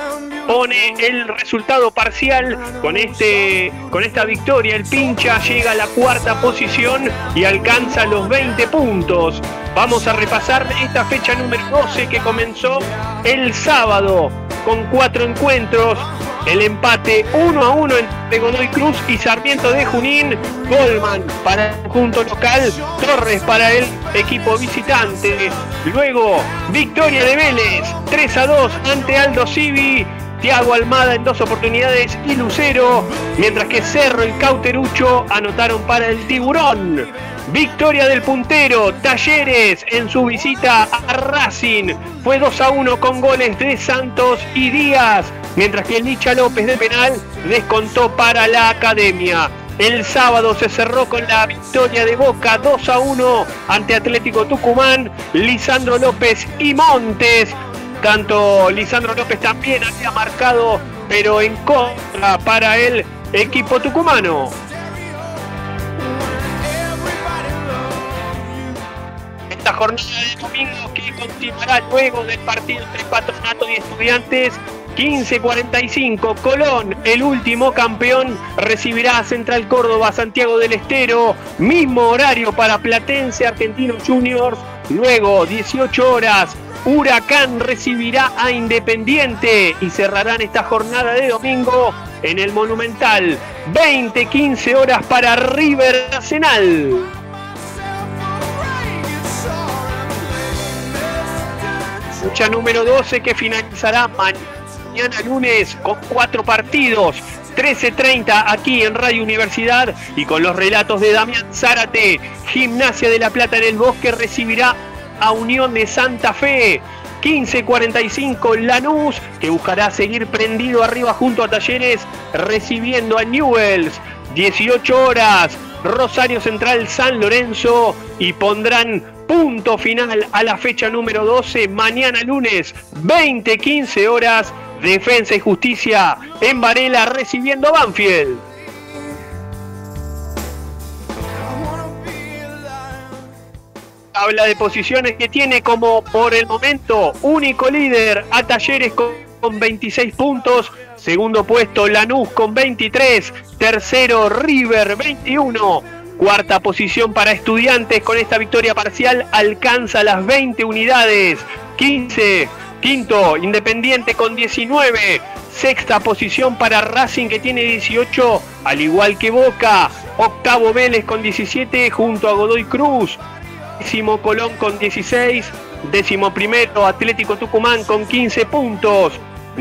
pone el resultado parcial. con este con esta victoria el pincha llega a la cuarta posición y alcanza los 20 puntos vamos a repasar esta fecha número 12 que comenzó el sábado con cuatro encuentros. El empate 1 a 1 entre Godoy Cruz y Sarmiento de Junín. Goldman para el conjunto local Torres para el equipo visitante. Luego victoria de Vélez 3 a 2 ante Aldo Civi Tiago Almada en dos oportunidades y Lucero, mientras que Cerro y Cauterucho anotaron para el Tiburón. Victoria del puntero, Talleres en su visita a Racing. Fue 2 a 1 con goles de Santos y Díaz, mientras que Licha López de penal descontó para la Academia. El sábado se cerró con la victoria de Boca 2 a 1 ante Atlético Tucumán. Lisandro López y Montes tanto Lisandro López también había marcado, pero en contra para el equipo tucumano. Esta jornada de domingo que continuará luego del partido entre Patronato y Estudiantes. 15.45, Colón, el último campeón, recibirá a Central Córdoba, Santiago del Estero, mismo horario para Platense, Argentinos Juniors, luego 18 horas, Huracán recibirá a Independiente y cerrarán esta jornada de domingo en el Monumental. 20-15 horas para River Arsenal. Lucha número 12 que finalizará mañana lunes con cuatro partidos. 13.30 aquí en Radio Universidad y con los relatos de Damián Zárate. Gimnasia de la Plata en el Bosque recibirá a Unión de Santa Fe. 15.45 Lanús, que buscará seguir prendido arriba junto a Talleres, recibiendo a Newells. 18 horas, Rosario Central San Lorenzo y pondrán punto final a la fecha número 12 mañana lunes 20.15 horas Defensa y Justicia en Varela recibiendo a Banfield. Habla de posiciones que tiene como por el momento único líder a Talleres con 26 puntos, segundo puesto Lanús con 23, tercero River 21, cuarta posición para Estudiantes con esta victoria parcial alcanza las 20 unidades, 15 Quinto, Independiente con 19. Sexta posición para Racing que tiene 18, al igual que Boca. Octavo Vélez con 17 junto a Godoy Cruz. Décimo Colón con 16. Décimo primero Atlético Tucumán con 15 puntos.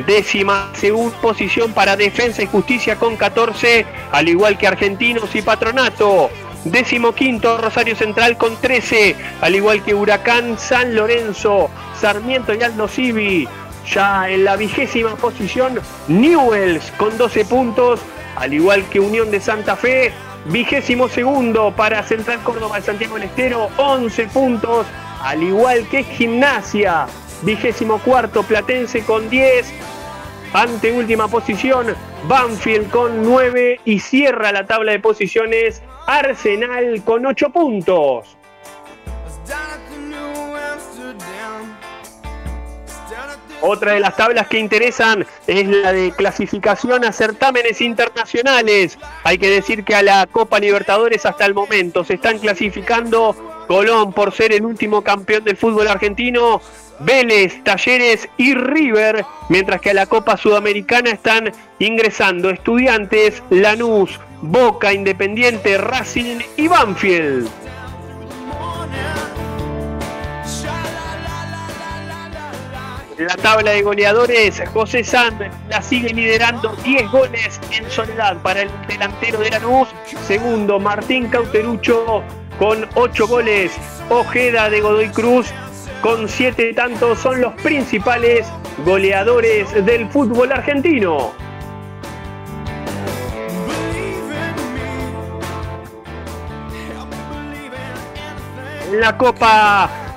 Décima segunda posición para Defensa y Justicia con 14, al igual que Argentinos y Patronato. Décimo quinto Rosario Central con 13, al igual que Huracán San Lorenzo. Sarmiento y Aldo Civi. Ya en la vigésima posición, Newells con 12 puntos, al igual que Unión de Santa Fe. Vigésimo segundo para Central Córdoba de Santiago del Estero, 11 puntos, al igual que Gimnasia. Vigésimo cuarto Platense con 10. Ante última posición, Banfield con 9 y cierra la tabla de posiciones Arsenal con 8 puntos. Otra de las tablas que interesan es la de clasificación a certámenes internacionales. Hay que decir que a la Copa Libertadores hasta el momento se están clasificando Colón por ser el último campeón del fútbol argentino, Vélez, Talleres y River, mientras que a la Copa Sudamericana están ingresando Estudiantes, Lanús, Boca, Independiente, Racing y Banfield. La tabla de goleadores, José Sand la sigue liderando 10 goles en soledad para el delantero de Lanús. Segundo, Martín Cauterucho con 8 goles. Ojeda de Godoy Cruz con 7 tantos son los principales goleadores del fútbol argentino. La Copa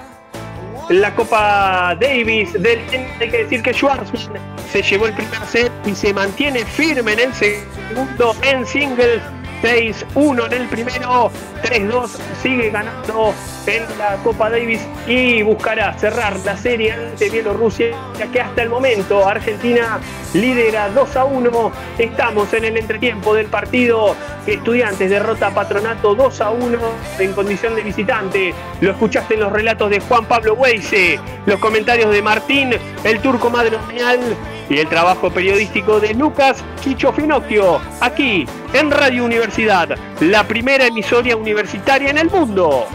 la Copa Davis del hay que decir que Schwarzman se llevó el primer set y se mantiene firme en el segundo en singles. 6-1 en el primero, 3-2 sigue ganando en la Copa Davis y buscará cerrar la serie ante Bielorrusia, ya que hasta el momento Argentina lidera 2 a 1. Estamos en el entretiempo del partido. Estudiantes derrota Patronato 2 a 1 en condición de visitante. Lo escuchaste en los relatos de Juan Pablo Weise, los comentarios de Martín, el turco madronial y el trabajo periodístico de Lucas Chicho Finocchio, aquí en Radio Universidad, la primera emisoria universitaria en el mundo.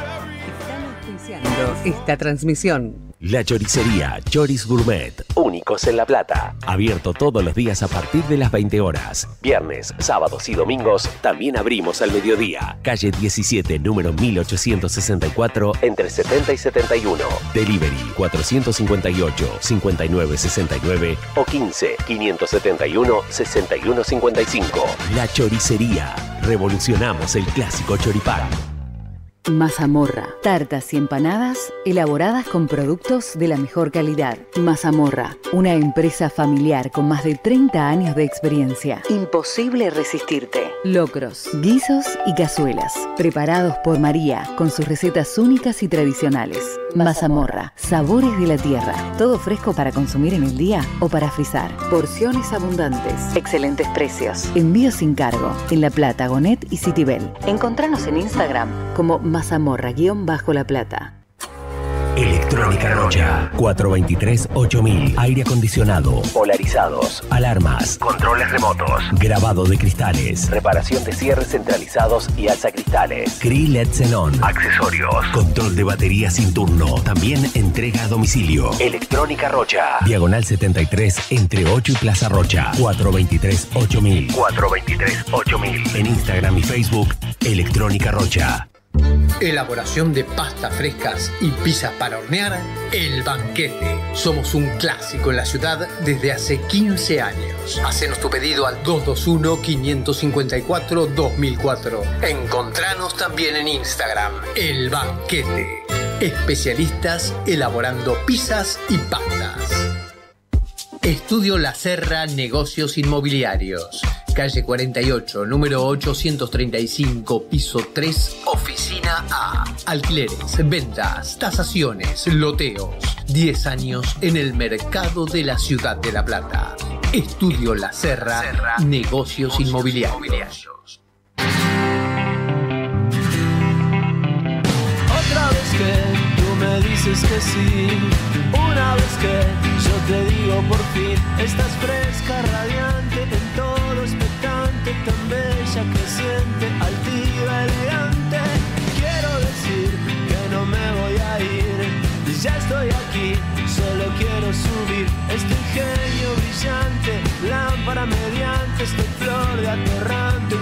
Esta transmisión. La choricería Choris Gourmet. Únicos en La Plata. Abierto todos los días a partir de las 20 horas. Viernes, sábados y domingos también abrimos al mediodía. Calle 17, número 1864. Entre 70 y 71. Delivery 458-5969 o 15 571 6155. La choricería. Revolucionamos el clásico choripán. Mazamorra. Tartas y empanadas elaboradas con productos de la mejor calidad. Mazamorra, una empresa familiar con más de 30 años de experiencia. Imposible resistirte. Locros, guisos y cazuelas. Preparados por María con sus recetas únicas y tradicionales. Mazamorra, sabores de la tierra. Todo fresco para consumir en el día o para frizar. Porciones abundantes. Excelentes precios. Envío sin cargo. En La Plata, Gonet y Citibel. Encontranos en Instagram como mazamorra-la plata. Electrónica Rocha. 423-8000. Aire acondicionado. Polarizados. Alarmas. Controles remotos. Grabado de cristales. Reparación de cierres centralizados y alzacristales. Krill Xenon. Accesorios. Control de batería sin turno. También entrega a domicilio. Electrónica Rocha. Diagonal 73 entre 8 y Plaza Rocha. 423-8000. 423-8000. En Instagram y Facebook. Electrónica Rocha. Elaboración de pastas frescas y pizzas para hornear, El Banquete. Somos un clásico en la ciudad desde hace 15 años. Hacenos tu pedido al 221-554-2004. Encontranos también en Instagram, El Banquete. Especialistas elaborando pizzas y pastas. Estudio La Serra Negocios Inmobiliarios. Calle 48, número 835, piso 3, oficina A. Alquileres, ventas, tasaciones, loteos. 10 años en el mercado de la ciudad de La Plata. Estudio La Serra, Negocios Inmobiliarios. Otra vez que tú me dices que sí, una vez que yo te digo por fin, estás fresca, radiante, creciente, altiva, elegante. Quiero decir que no me voy a ir, ya estoy aquí, solo quiero subir este ingenio brillante, lámpara mediante, esta flor de aterrante,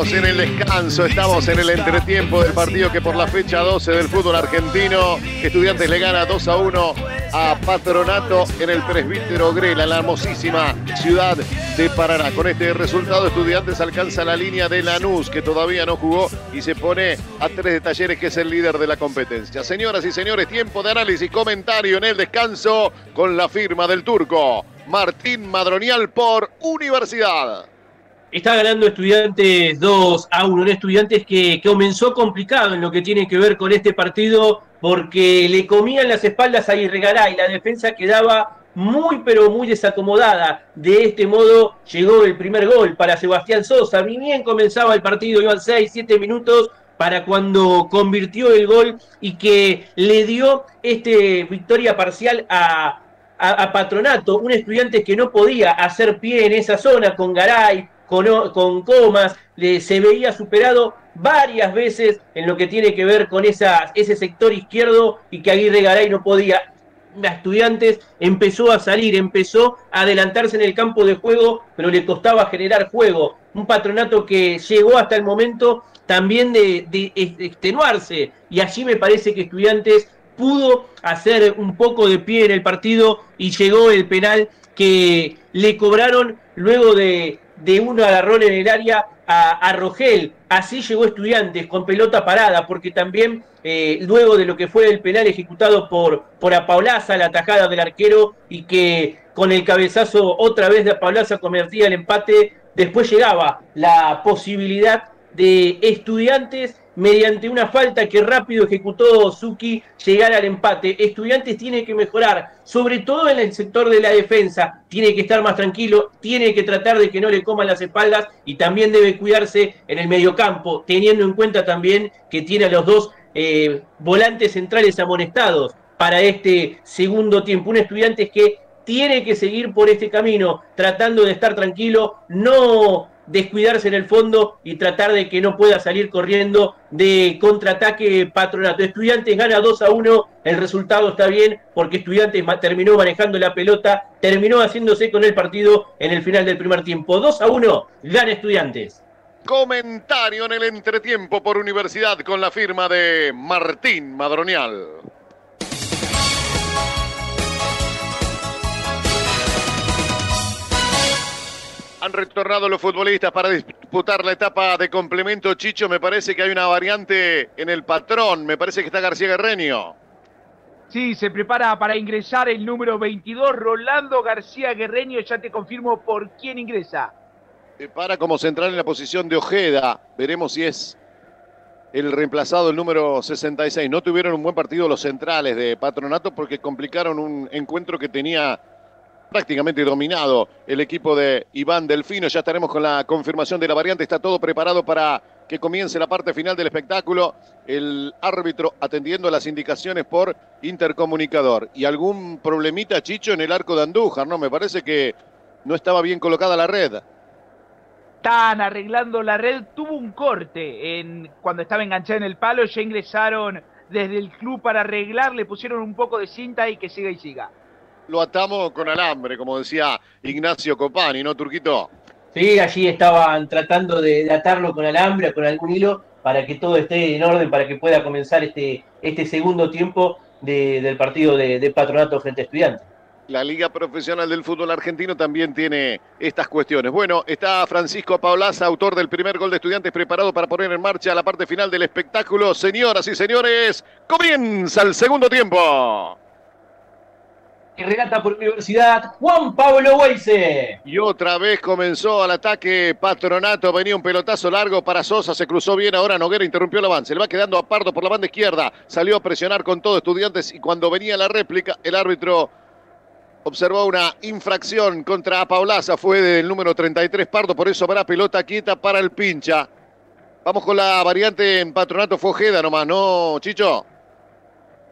En el descanso, estamos en el entretiempo del partido que por la fecha 12 del fútbol argentino, Estudiantes le gana 2 a 1 a Patronato en el presbítero Grela, la hermosísima ciudad de Paraná. Con este resultado, Estudiantes alcanza la línea de Lanús, que todavía no jugó y se pone a tres de Talleres, que es el líder de la competencia. Señoras y señores, tiempo de análisis, comentario en el descanso con la firma del turco Martín Madronial por Universidad. Está ganando Estudiantes 2 a 1. Un Estudiantes que, comenzó complicado en lo que tiene que ver con este partido porque le comían las espaldas a Irregaray. La defensa quedaba muy pero muy desacomodada. De este modo llegó el primer gol para Sebastián Sosa. Ni bien comenzaba el partido, iban 6, 7 minutos para cuando convirtió el gol y que le dio este victoria parcial a, a, a Patronato, un estudiante que no podía hacer pie en esa zona con Garay, con, con Comas, le, se veía superado varias veces en lo que tiene que ver con esa, ese sector izquierdo y que Aguirre Garay no podía. A estudiantes empezó a salir, empezó a adelantarse en el campo de juego, pero le costaba generar juego. Un patronato que llegó hasta el momento también de, de extenuarse, y allí me parece que estudiantes pudo hacer un poco de pie en el partido y llegó el penal que le cobraron luego de, de un agarrón en el área a, a, Rogel. Así llegó Estudiantes con pelota parada, porque también eh, luego de lo que fue el penal ejecutado por, por Apaulaza, la tajada del arquero, y que con el cabezazo otra vez de Apaulaza convertía el empate, después llegaba la posibilidad de Estudiantes mediante una falta que rápido ejecutó Suki llegar al empate. Estudiantes tiene que mejorar, sobre todo en el sector de la defensa, tiene que estar más tranquilo, tiene que tratar de que no le coman las espaldas y también debe cuidarse en el mediocampo, teniendo en cuenta también que tiene a los dos eh, volantes centrales amonestados para este segundo tiempo. Un estudiante que tiene que seguir por este camino, tratando de estar tranquilo, no descuidarse en el fondo y tratar de que no pueda salir corriendo de contraataque patronato. Estudiantes gana 2 a 1, el resultado está bien porque Estudiantes terminó manejando la pelota, terminó haciéndose con el partido en el final del primer tiempo. 2 a 1, gana Estudiantes. Comentario en el entretiempo por Universidad con la firma de Martín Madronial. Han retornado los futbolistas para disputar la etapa de complemento. Chicho, me parece que hay una variante en el patrón. Me parece que está García Guerreño. Sí, se prepara para ingresar el número 22, Rolando García Guerreño. Ya te confirmo por quién ingresa. Se para como central en la posición de Ojeda. Veremos si es el reemplazado, el número 66. No tuvieron un buen partido los centrales de Patronato porque complicaron un encuentro que tenía prácticamente dominado el equipo de Iván Delfino. Ya estaremos con la confirmación de la variante. Está todo preparado para que comience la parte final del espectáculo. El árbitro atendiendo las indicaciones por intercomunicador. Y algún problemita, Chicho, en el arco de Andújar, ¿no? Me parece que no estaba bien colocada la red. Están arreglando la red. Tuvo un corte en, cuando estaba enganchada en el palo. Ya ingresaron desde el club para arreglar. Le pusieron un poco de cinta y que siga y siga lo atamos con alambre, como decía Ignacio Copani, ¿no, Turquito? Sí, allí estaban tratando de, atarlo con alambre, con algún hilo, para que todo esté en orden, para que pueda comenzar este, este segundo tiempo del partido de, Patronato frente a Estudiantes. La Liga Profesional del Fútbol Argentino también tiene estas cuestiones. Bueno, está Francisco Paulaza, autor del primer gol de Estudiantes, preparado para poner en marcha la parte final del espectáculo. Señoras y señores, comienza el segundo tiempo que relata por Universidad Juan Pablo Weise. Y otra vez comenzó al ataque Patronato, venía un pelotazo largo para Sosa, se cruzó bien, ahora Noguera interrumpió el avance, le va quedando a Pardo por la banda izquierda, salió a presionar con todo estudiantes y cuando venía la réplica, el árbitro observó una infracción contra Paulaza, fue del número 33 Pardo, por eso habrá pelota quieta para el pincha. Vamos con la variante en Patronato Fojeda nomás, ¿no, Chicho?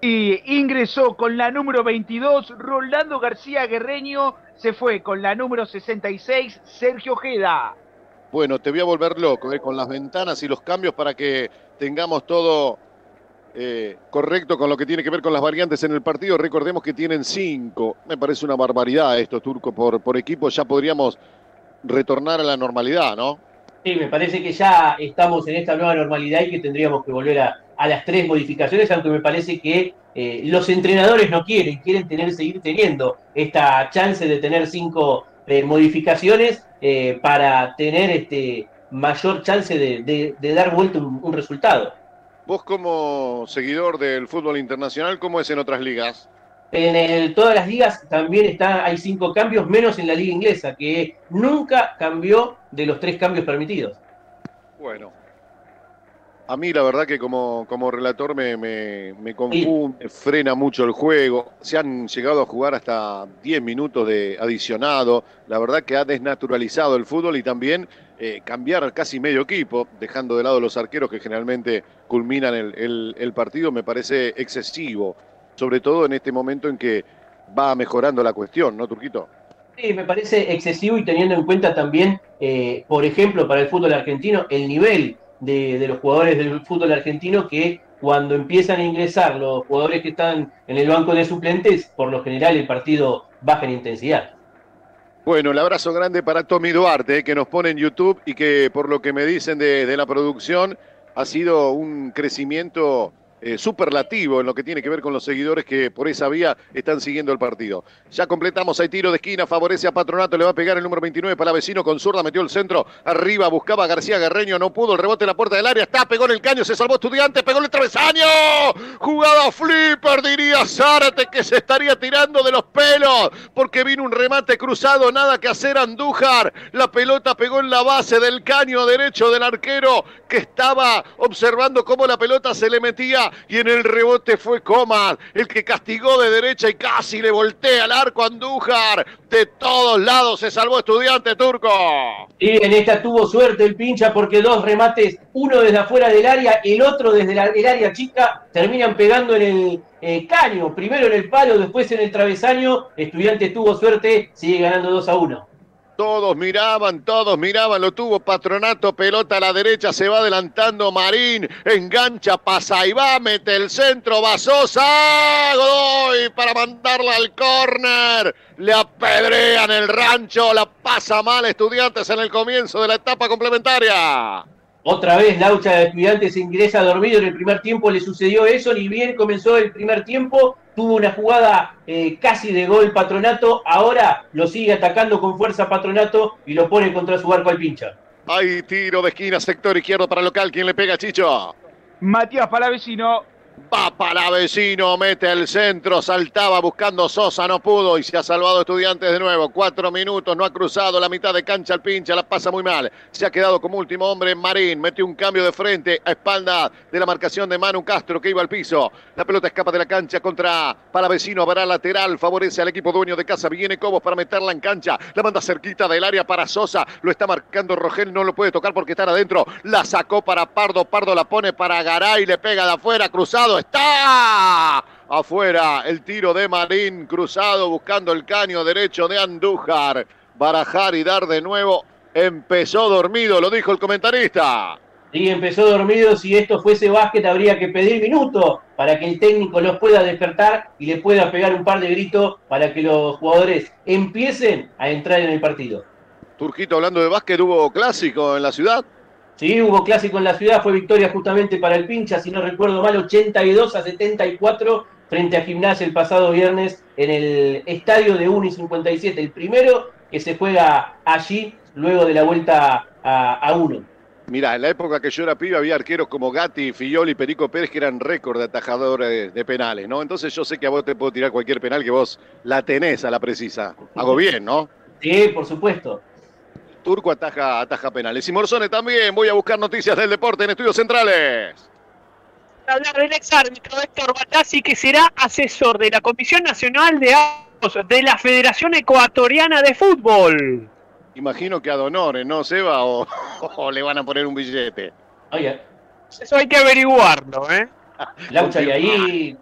Y ingresó con la número 22 Rolando García Guerreño, se fue con la número 66 Sergio Ojeda. Bueno, te voy a volver loco eh, con las ventanas y los cambios para que tengamos todo eh, correcto con lo que tiene que ver con las variantes en el partido. Recordemos que tienen cinco. Me parece una barbaridad esto, Turco, por, por equipo. Ya podríamos retornar a la normalidad, ¿no? Sí, me parece que ya estamos en esta nueva normalidad y que tendríamos que volver a, a las tres modificaciones, aunque me parece que eh, los entrenadores no quieren, quieren tener, seguir teniendo esta chance de tener cinco eh, modificaciones eh, para tener este mayor chance de, dar vuelta un, resultado. Vos como seguidor del fútbol internacional, ¿cómo es en otras ligas? En todas las ligas también está, hay cinco cambios, menos en la liga inglesa, que nunca cambió de los tres cambios permitidos. Bueno, a mí la verdad que como, como relator me, me, confunde, frena mucho el juego. Se han llegado a jugar hasta 10 minutos de adicionado. La verdad que ha desnaturalizado el fútbol y también eh, cambiar casi medio equipo, dejando de lado los arqueros que generalmente culminan el, partido, me parece excesivo. Sobre todo en este momento en que va mejorando la cuestión, ¿no, Turquito? Sí, me parece excesivo y teniendo en cuenta también, eh, por ejemplo, para el fútbol argentino, el nivel de, los jugadores del fútbol argentino que cuando empiezan a ingresar los jugadores que están en el banco de suplentes, por lo general el partido baja en intensidad. Bueno, el abrazo grande para Tommy Duarte, que nos pone en YouTube y que por lo que me dicen de, la producción ha sido un crecimiento eh, superlativo en lo que tiene que ver con los seguidores que por esa vía están siguiendo el partido. Ya completamos, hay tiro de esquina, favorece a Patronato, le va a pegar el número 29 para vecino con zurda, metió el centro, arriba buscaba a García Guerreño, no pudo, el rebote en la puerta del área, está, pegó en el caño, se salvó estudiante, pegó en el travesaño, jugada flipper, diría Zárate que se estaría tirando de los pelos, porque vino un remate cruzado, nada que hacer Andújar, la pelota pegó en la base del caño derecho del arquero que estaba observando cómo la pelota se le metía y en el rebote fue Comas, el que castigó de derecha y casi le voltea al arco a Andújar. De todos lados se salvó estudiante turco. Y en esta tuvo suerte el pincha porque dos remates, uno desde afuera del área, el otro desde el área chica, terminan pegando en el eh, caño. Primero en el palo, después en el travesaño. Estudiante tuvo suerte, sigue ganando 2 a 1. Todos miraban, todos miraban, lo tuvo Patronato, pelota a la derecha, se va adelantando Marín, engancha, pasa y va, mete el centro, va Sosa, Godoy para mandarla al córner, le apedrean el rancho, la pasa mal Estudiantes en el comienzo de la etapa complementaria. Otra vez Laucha de Estudiantes ingresa dormido en el primer tiempo, le sucedió eso, ni bien comenzó el primer tiempo, tuvo una jugada eh, casi de gol Patronato, ahora lo sigue atacando con fuerza Patronato y lo pone contra su arco al pincha. Hay tiro de esquina, sector izquierdo para local, ¿quién le pega, Chicho? Matías Palavecino. Va para vecino, mete el centro, saltaba buscando Sosa, no pudo y se ha salvado Estudiantes de nuevo. Cuatro minutos, no ha cruzado la mitad de cancha al pincha, la pasa muy mal. Se ha quedado como último hombre Marín, metió un cambio de frente a espalda de la marcación de Manu Castro que iba al piso. La pelota escapa de la cancha contra Palavecino, habrá lateral, favorece al equipo dueño de casa. Viene Cobos para meterla en cancha, la manda cerquita del área para Sosa, lo está marcando Rogel, no lo puede tocar porque está adentro. La sacó para Pardo, Pardo la pone para Garay, le pega de afuera, cruzado, está afuera el tiro de Marín, cruzado buscando el caño derecho de Andújar. Barajar y dar de nuevo. Empezó dormido, lo dijo el comentarista. Y empezó dormido, si esto fuese básquet habría que pedir minutos para que el técnico los pueda despertar y le pueda pegar un par de gritos para que los jugadores empiecen a entrar en el partido. Turquito hablando de básquet, hubo clásico en la ciudad. Sí, hubo clásico en la ciudad, fue victoria justamente para el Pincha, si no recuerdo mal, 82 a 74 frente a Gimnasia el pasado viernes en el estadio de Uni 57, el primero que se juega allí luego de la vuelta a, a uno. Mirá, en la época que yo era pibe había arqueros como Gatti, Fioli, Perico Pérez que eran récord de atajadores de penales, ¿no? Entonces yo sé que a vos te puedo tirar cualquier penal que vos la tenés a la precisa. Hago bien, ¿no? Sí, por supuesto. Turco ataja, ataja penales. Y Morzone también. Voy a buscar noticias del deporte en Estudios Centrales. hablar del ex árbitro Héctor Batazzi, que será asesor de la Comisión Nacional de Árbitros de la Federación Ecuatoriana de Fútbol. Imagino que a Donores, ¿no, Seba? O, o le van a poner un billete. Oye, Eso hay que averiguarlo, ¿eh? Laucha, y ahí,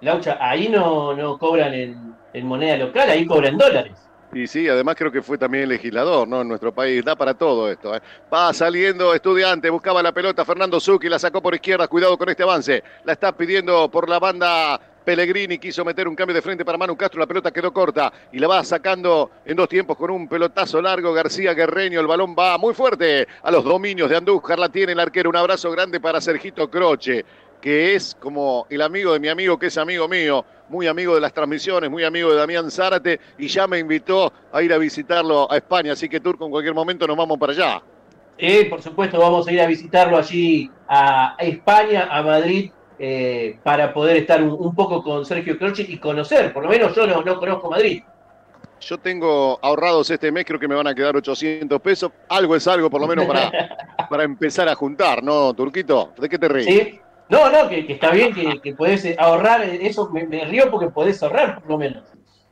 Laucha, ahí no, no cobran en, en moneda local, ahí cobran dólares. Y sí, además creo que fue también legislador, ¿no? En nuestro país. Da para todo esto. ¿eh? Va saliendo estudiante, buscaba la pelota Fernando Zucchi, la sacó por izquierda. Cuidado con este avance. La está pidiendo por la banda Pellegrini. Quiso meter un cambio de frente para Manu Castro. La pelota quedó corta y la va sacando en dos tiempos con un pelotazo largo. García Guerreño. El balón va muy fuerte a los dominios de Andújar. La tiene el arquero. Un abrazo grande para Sergito Croce que es como el amigo de mi amigo, que es amigo mío, muy amigo de las transmisiones, muy amigo de Damián Zárate, y ya me invitó a ir a visitarlo a España, así que Turco, en cualquier momento nos vamos para allá. Eh, por supuesto, vamos a ir a visitarlo allí a España, a Madrid, eh, para poder estar un, un poco con Sergio Croce y conocer, por lo menos yo no, no conozco Madrid. Yo tengo ahorrados este mes, creo que me van a quedar 800 pesos. Algo es algo, por lo menos para, para empezar a juntar, ¿no, Turquito? ¿De qué te ríes? ¿Sí? No, no, que, está bien que, que podés ahorrar, eso me, río porque podés ahorrar, por lo menos.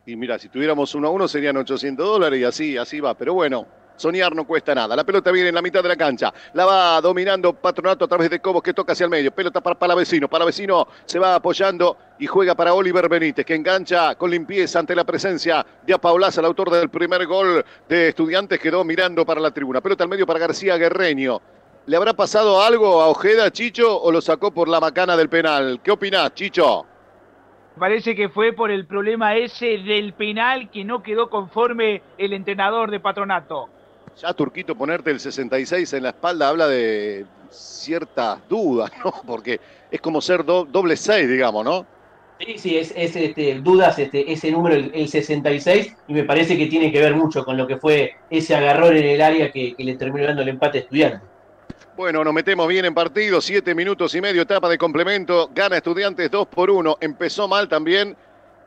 Y mira, si tuviéramos uno a uno serían 800 dólares y así, así va. Pero bueno, soñar no cuesta nada. La pelota viene en la mitad de la cancha. La va dominando Patronato a través de Cobos que toca hacia el medio. Pelota para Palavecino. Palavecino se va apoyando y juega para Oliver Benítez que engancha con limpieza ante la presencia de Apaulaza, el autor del primer gol de Estudiantes. Quedó mirando para la tribuna. Pelota al medio para García Guerreño. ¿Le habrá pasado algo a Ojeda, Chicho, o lo sacó por la macana del penal? ¿Qué opinás, Chicho? Parece que fue por el problema ese del penal que no quedó conforme el entrenador de Patronato. Ya Turquito ponerte el 66 en la espalda habla de, ciertas dudas, ¿no? Porque es como ser doble seis, digamos, ¿no? Sí, sí, es, este, dudas este, ese número, el, 66, y me parece que tiene que ver mucho con lo que fue ese agarrón en el área que, le terminó dando el empate a estudiante. Bueno, nos metemos bien en partido, siete minutos y medio, etapa de complemento, gana estudiantes 2 por 1, empezó mal también,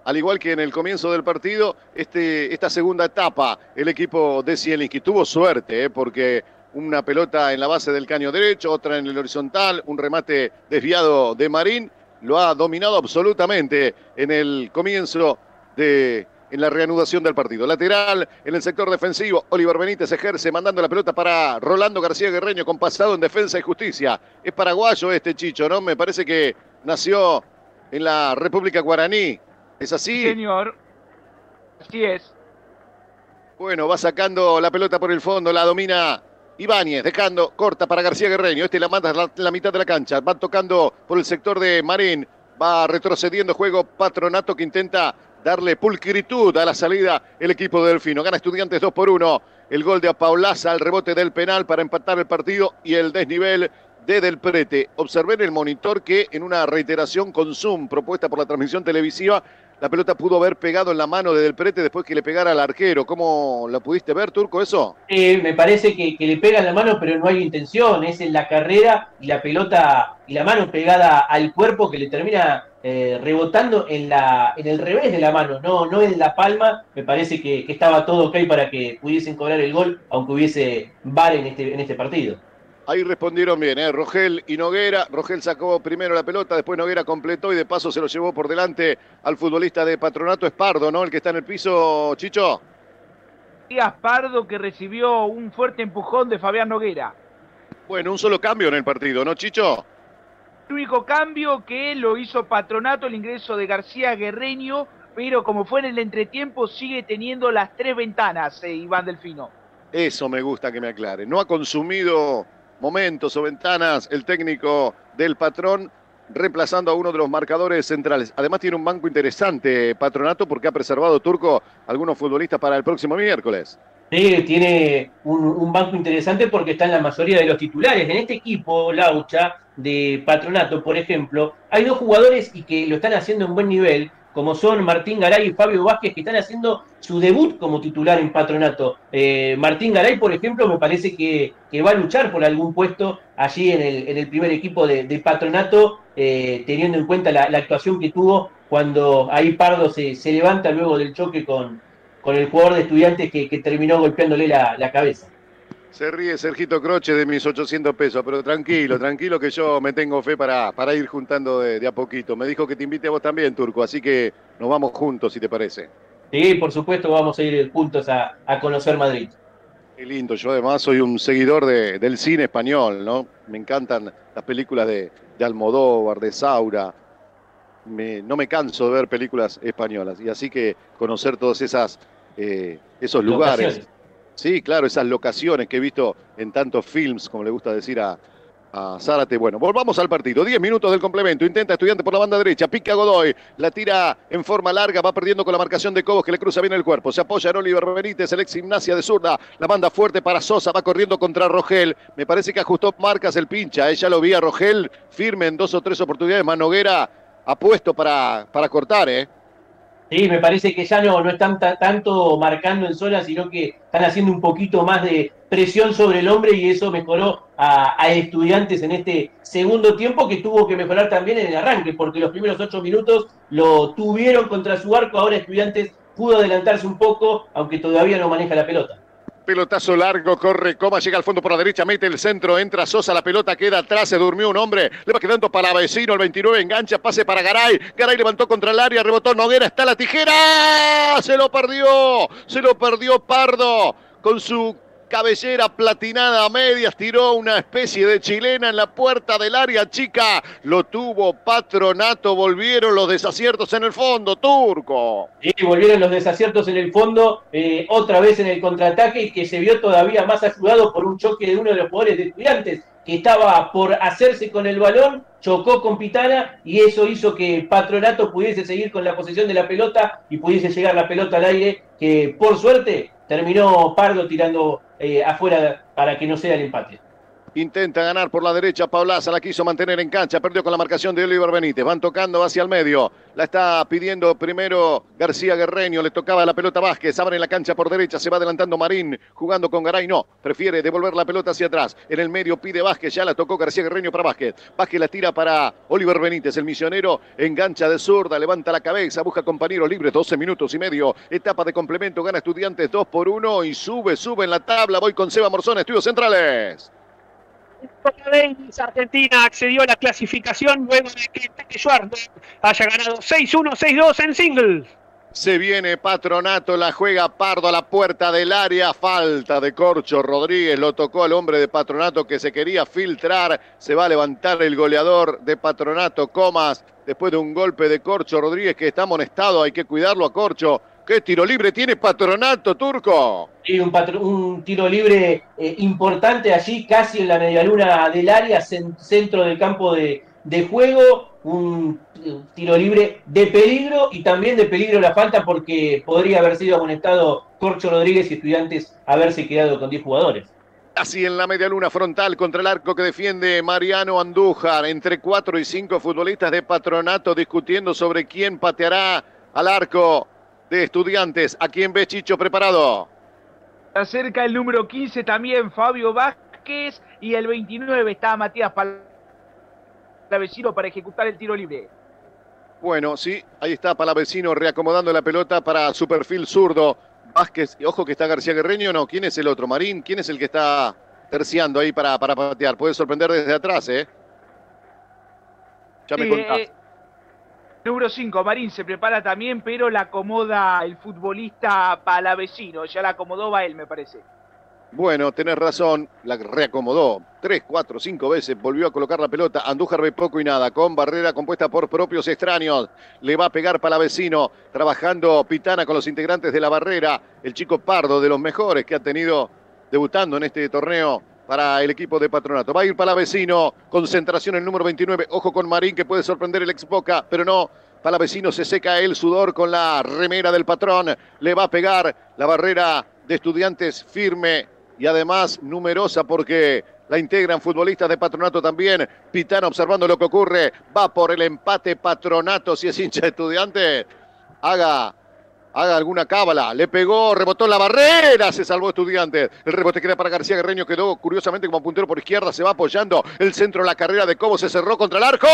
al igual que en el comienzo del partido, este, esta segunda etapa, el equipo de Zielinski. Tuvo suerte, ¿eh? porque una pelota en la base del caño derecho, otra en el horizontal, un remate desviado de Marín, lo ha dominado absolutamente en el comienzo de en la reanudación del partido. Lateral en el sector defensivo, Oliver Benítez ejerce mandando la pelota para Rolando García Guerreño con pasado en defensa y justicia. Es paraguayo este Chicho, ¿no? Me parece que nació en la República Guaraní. ¿Es así? Señor. Así es. Bueno, va sacando la pelota por el fondo, la domina Ibáñez dejando corta para García Guerreño. Este la manda en la, mitad de la cancha. Va tocando por el sector de Marín. Va retrocediendo juego Patronato que intenta darle pulcritud a la salida el equipo de Delfino. Gana Estudiantes 2 por 1. El gol de Apaulaza al rebote del penal para empatar el partido y el desnivel de Del Prete. Observé en el monitor que en una reiteración con Zoom propuesta por la transmisión televisiva la pelota pudo haber pegado en la mano de Del Prete después que le pegara al arquero. ¿Cómo la pudiste ver, Turco, eso? me parece que, le pega en la mano, pero no hay intención. Es en la carrera y la pelota y la mano pegada al cuerpo que le termina eh, rebotando en, la, en el revés de la mano, no, no en la palma. Me parece que, estaba todo ok para que pudiesen cobrar el gol, aunque hubiese VAR en este, en este partido. Ahí respondieron bien, ¿eh? Rogel y Noguera. Rogel sacó primero la pelota, después Noguera completó y de paso se lo llevó por delante al futbolista de Patronato Espardo, ¿no? El que está en el piso, Chicho. Díaz Pardo que recibió un fuerte empujón de Fabián Noguera. Bueno, un solo cambio en el partido, ¿no, Chicho? Único cambio que lo hizo Patronato, el ingreso de García Guerreño, pero como fue en el entretiempo, sigue teniendo las tres ventanas, eh, Iván Delfino. Eso me gusta que me aclare. No ha consumido momentos o ventanas el técnico del patrón reemplazando a uno de los marcadores centrales. Además tiene un banco interesante, Patronato, porque ha preservado Turco algunos futbolistas para el próximo miércoles. Sí, tiene un, banco interesante porque está en la mayoría de los titulares. En este equipo, Laucha, de Patronato, por ejemplo, hay dos jugadores y que lo están haciendo en buen nivel, como son Martín Garay y Fabio Vázquez, que están haciendo su debut como titular en patronato. Eh, Martín Garay, por ejemplo, me parece que, va a luchar por algún puesto allí en el, en el primer equipo de, patronato, eh, teniendo en cuenta la, actuación que tuvo cuando ahí Pardo se, se levanta luego del choque con, con el jugador de estudiantes que, terminó golpeándole la, la cabeza. Se ríe Sergito Croce de mis 800 pesos, pero tranquilo, tranquilo que yo me tengo fe para, para ir juntando de, a poquito. Me dijo que te invite a vos también, Turco, así que nos vamos juntos, si te parece. Sí, por supuesto, vamos a ir juntos a, conocer Madrid. Qué lindo, yo además soy un seguidor del cine español, ¿no? Me encantan las películas de, Almodóvar, de Saura. no me canso de ver películas españolas y así que conocer todos esas, eh, esos lugares. Sí, claro, esas locaciones que he visto en tantos films, como le gusta decir a, Zárate. Bueno, volvamos al partido. Diez minutos del complemento. Intenta estudiante por la banda derecha. Pica Godoy. La tira en forma larga. Va perdiendo con la marcación de Cobos que le cruza bien el cuerpo. Se apoya en Oliver Benítez, el ex gimnasia de zurda. La manda fuerte para Sosa. Va corriendo contra Rogel. Me parece que ajustó marcas el pincha. Ella lo vi a Rogel firme en dos o tres oportunidades. Manoguera apuesto para, para cortar, ¿eh? Sí, me parece que ya no, no están tanto marcando en zona, sino que están haciendo un poquito más de presión sobre el hombre y eso mejoró a, estudiantes en este segundo tiempo que tuvo que mejorar también en el arranque, porque los primeros ocho minutos lo tuvieron contra su arco, ahora estudiantes pudo adelantarse un poco, aunque todavía no maneja la pelota. Pelotazo largo, corre Coma, llega al fondo por la derecha, mete el centro, entra Sosa, la pelota queda atrás, se durmió un hombre, le va quedando para vecino, el 29 engancha, pase para Garay, Garay levantó contra el área, rebotó Noguera, está la tijera, se lo perdió, se lo perdió Pardo con su cabellera platinada a medias, tiró una especie de chilena en la puerta del área chica, lo tuvo Patronato, volvieron los desaciertos en el fondo, Turco. Sí, volvieron los desaciertos en el fondo, eh, otra vez en el contraataque y que se vio todavía más ayudado por un choque de uno de los jugadores de estudiantes estaba por hacerse con el balón, chocó con Pitana y eso hizo que Patronato pudiese seguir con la posesión de la pelota y pudiese llegar la pelota al aire, que por suerte terminó Pardo tirando eh, afuera para que no sea el empate. Intenta ganar por la derecha. Paulaza la quiso mantener en cancha. Perdió con la marcación de Oliver Benítez. Van tocando hacia el medio. La está pidiendo primero García Guerreño. Le tocaba la pelota Vázquez. Abre en la cancha por derecha. Se va adelantando Marín. Jugando con Garay. No. Prefiere devolver la pelota hacia atrás. En el medio pide Vázquez. Ya la tocó García Guerreño para Vázquez. Vázquez la tira para Oliver Benítez. El misionero engancha de zurda. Levanta la cabeza. Busca compañeros libres. 12 minutos y medio. Etapa de complemento. Gana Estudiantes 2 por 1. Y sube, sube en la tabla. Voy con Seba Morzón. Estudios centrales. Argentina accedió a la clasificación luego de que Schwartz haya ganado 6-1, 6-2 en singles. Se viene Patronato, la juega Pardo a la puerta del área. Falta de Corcho Rodríguez. Lo tocó al hombre de Patronato que se quería filtrar. Se va a levantar el goleador de Patronato, Comas. Después de un golpe de Corcho Rodríguez que está amonestado. Hay que cuidarlo a Corcho. ¿Qué tiro libre tiene Patronato, Turco? Sí, un, patro- un tiro libre eh, importante allí, casi en la medialuna del área, cen- centro del campo de, de juego. Un tiro libre de peligro y también de peligro la falta porque podría haber sido amonestado Corcho Rodríguez y estudiantes haberse quedado con 10 jugadores. Así en la media luna frontal contra el arco que defiende Mariano Andújar. Entre cuatro y cinco futbolistas de patronato discutiendo sobre quién pateará al arco de estudiantes. ¿A quién ves, Chicho, preparado? Acerca el número 15 también, Fabio Vázquez. Y el 29 está Matías Palavecino para ejecutar el tiro libre. Bueno, sí, ahí está Palavecino reacomodando la pelota para su perfil zurdo. Vázquez, y ojo que está García Guerreño, no, ¿quién es el otro? Marín, ¿quién es el que está terciando ahí para, para patear? Puede sorprender desde atrás, ¿eh? Ya me contás. eh, número 5, Marín se prepara también, pero la acomoda el futbolista Palavecino. Ya la acomodó va él, me parece. Bueno, tenés razón, la reacomodó. Tres, cuatro, cinco veces, volvió a colocar la pelota, Andújar ve poco y nada, con barrera compuesta por propios extraños, le va a pegar Palavecino, trabajando Pitana con los integrantes de la barrera, el chico Pardo, de los mejores que ha tenido debutando en este torneo para el equipo de Patronato. Va a ir Palavecino, concentración el número 29, ojo con Marín que puede sorprender el ex Boca, pero no, Palavecino se seca el sudor con la remera del patrón, le va a pegar la barrera de estudiantes firme y además numerosa porque la integran futbolistas de Patronato también. Pitana observando lo que ocurre, va por el empate Patronato si es hincha de estudiante. Haga, haga alguna cábala. Le pegó, rebotó en la barrera, se salvó estudiante. El rebote queda para García Guerreño, quedó curiosamente como puntero por izquierda, se va apoyando. El centro, la carrera de Cobo se cerró contra el arco.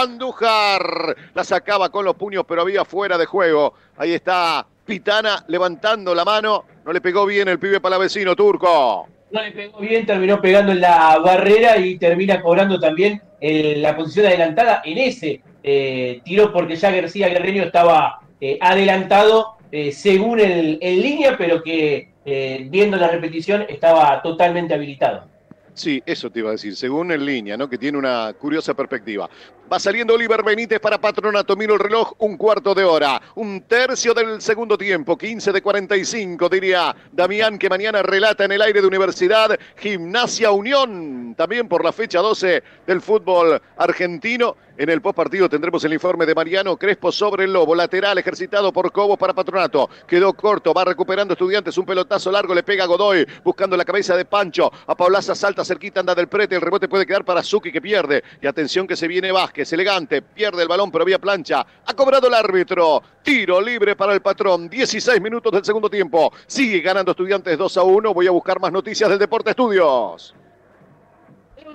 Andújar la sacaba con los puños, pero había fuera de juego. Ahí está Pitana levantando la mano. No le pegó bien el pibe palavecino turco. No le pegó bien, terminó pegando en la barrera y termina cobrando también eh, la posición adelantada en ese eh, tiro porque ya García Guerreño estaba eh, adelantado eh, según el, línea, pero que eh, viendo la repetición estaba totalmente habilitado. Sí, eso te iba a decir, según en línea, ¿no? Que tiene una curiosa perspectiva. Va saliendo Oliver Benítez para Patronato, miro el reloj, un cuarto de hora, un tercio del segundo tiempo, 15 de 45, diría Damián, que mañana relata en el aire de Universidad, Gimnasia Unión, también por la fecha 12 del fútbol argentino. En el postpartido tendremos el informe de Mariano Crespo sobre el Lobo, lateral ejercitado por Cobos para Patronato. Quedó corto, va recuperando estudiantes, un pelotazo largo, le pega a Godoy, buscando la cabeza de Pancho. A Paulaza salta cerquita, anda del prete, el rebote puede quedar para Zuki que pierde. Y atención que se viene Vázquez, elegante, pierde el balón, pero había plancha. Ha cobrado el árbitro. Tiro libre para el patrón. 16 minutos del segundo tiempo. Sigue ganando estudiantes 2 a 1. Voy a buscar más noticias del Deporte Estudios.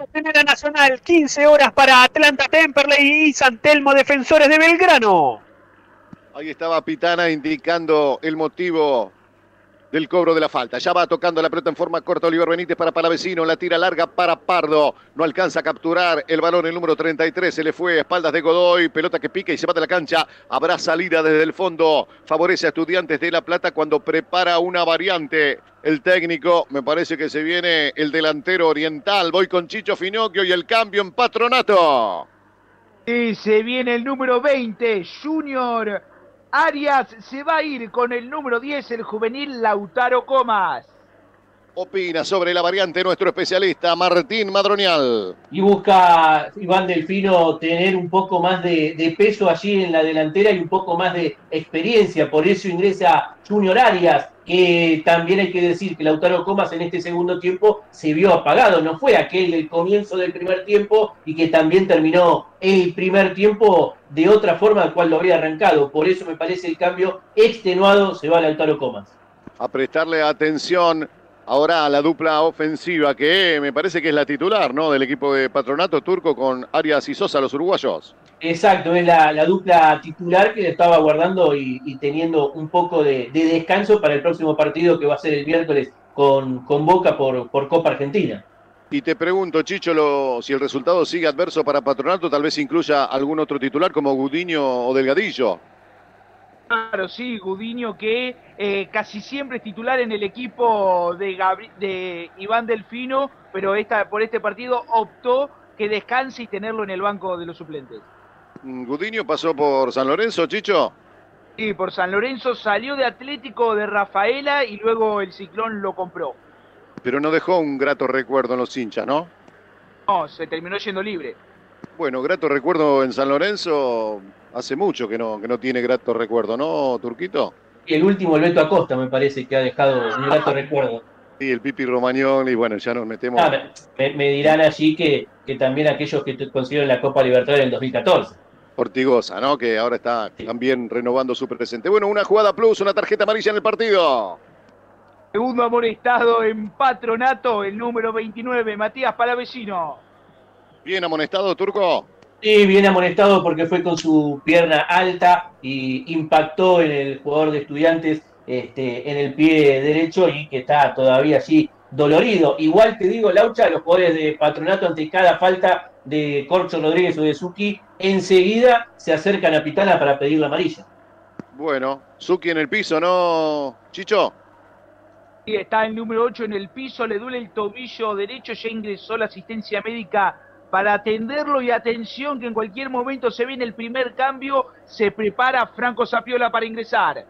Primera Nacional, 15 horas para Atlanta Temperley y San Telmo Defensores de Belgrano. Ahí estaba Pitana indicando el motivo del cobro de la falta. Ya va tocando la pelota en forma corta Oliver Benítez para Palavecino, la tira larga para Pardo. No alcanza a capturar el balón el número 33, se le fue a espaldas de Godoy, pelota que pica y se va de la cancha. Habrá salida desde el fondo, favorece a Estudiantes de La Plata cuando prepara una variante. El técnico, me parece que se viene el delantero oriental. Voy con Chicho Finocchio y el cambio en Patronato. Y se viene el número 20, Junior Arias. Se va a ir con el número 10, el juvenil Lautaro Comas. Opina sobre la variante nuestro especialista Martín Madronial. Y busca Iván Delfino tener un poco más de, de peso allí en la delantera y un poco más de experiencia. Por eso ingresa Junior Arias, que también hay que decir que Lautaro Comas en este segundo tiempo se vio apagado, no fue aquel del comienzo del primer tiempo y que también terminó el primer tiempo de otra forma al cual lo había arrancado. Por eso me parece el cambio extenuado se va Lautaro Comas. A prestarle atención ahora a la dupla ofensiva que me parece que es la titular, ¿no? Del equipo de Patronato Turco con Arias y Sosa, los uruguayos. Exacto, es la, dupla titular que le estaba guardando y, teniendo un poco de, descanso para el próximo partido que va a ser el miércoles con, con Boca por, por Copa Argentina. Y te pregunto, Chicho, si el resultado sigue adverso para Patronato, tal vez incluya algún otro titular como Gudiño o Delgadillo. Claro, sí, Gudiño que eh, casi siempre es titular en el equipo de, de Iván Delfino, pero esta, por este partido optó que descanse y tenerlo en el banco de los suplentes. Mm, Gudiño pasó por San Lorenzo, Chicho. Sí, por San Lorenzo salió de Atlético de Rafaela y luego el Ciclón lo compró. Pero no dejó un grato recuerdo en los hinchas, ¿no? No, se terminó yendo libre. Bueno, grato recuerdo en San Lorenzo, hace mucho que no, que no tiene grato recuerdo, ¿no, Turquito? Y el último, el Beto Acosta, me parece que ha dejado un grato recuerdo. Sí, el Pipi Romagnoli, y bueno, ya nos metemos. Ah, me, dirán allí que, que también aquellos que consiguieron la Copa Libertadores en el 2014. Ortigosa, ¿no? Que ahora está también renovando su presente. Bueno, una jugada plus, una tarjeta amarilla en el partido. Segundo amonestado en patronato, el número 29, Matías Palavecino. Bien amonestado, Turco. Sí, bien amonestado porque fue con su pierna alta y impactó en el jugador de estudiantes este, en el pie derecho y que está todavía así dolorido. Igual te digo, Laucha, los jugadores de patronato ante cada falta de Corcho Rodríguez o de Suki, enseguida se acercan a Pitana para pedir la amarilla. Bueno, Suki en el piso, ¿no, Chicho? Sí, está el número 8 en el piso, le duele el tobillo derecho, ya ingresó la asistencia médica para atenderlo y atención que en cualquier momento se viene el primer cambio, se prepara Franco Sapiola para ingresar.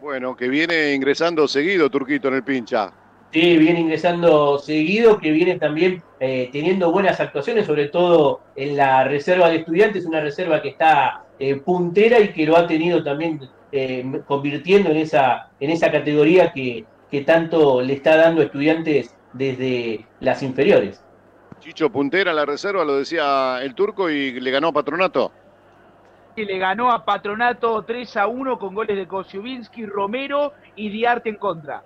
Bueno, que viene ingresando seguido Turquito en el pincha. Sí, viene ingresando seguido, que viene también eh, teniendo buenas actuaciones, sobre todo en la reserva de estudiantes, una reserva que está eh, puntera y que lo ha tenido también eh, convirtiendo en esa, en esa categoría que, que tanto le está dando estudiantes desde las inferiores. Chicho puntera la reserva, lo decía el turco, y le ganó a Patronato. Y le ganó a Patronato 3 a 1 con goles de Kosiubinsky, Romero y Diarte en contra.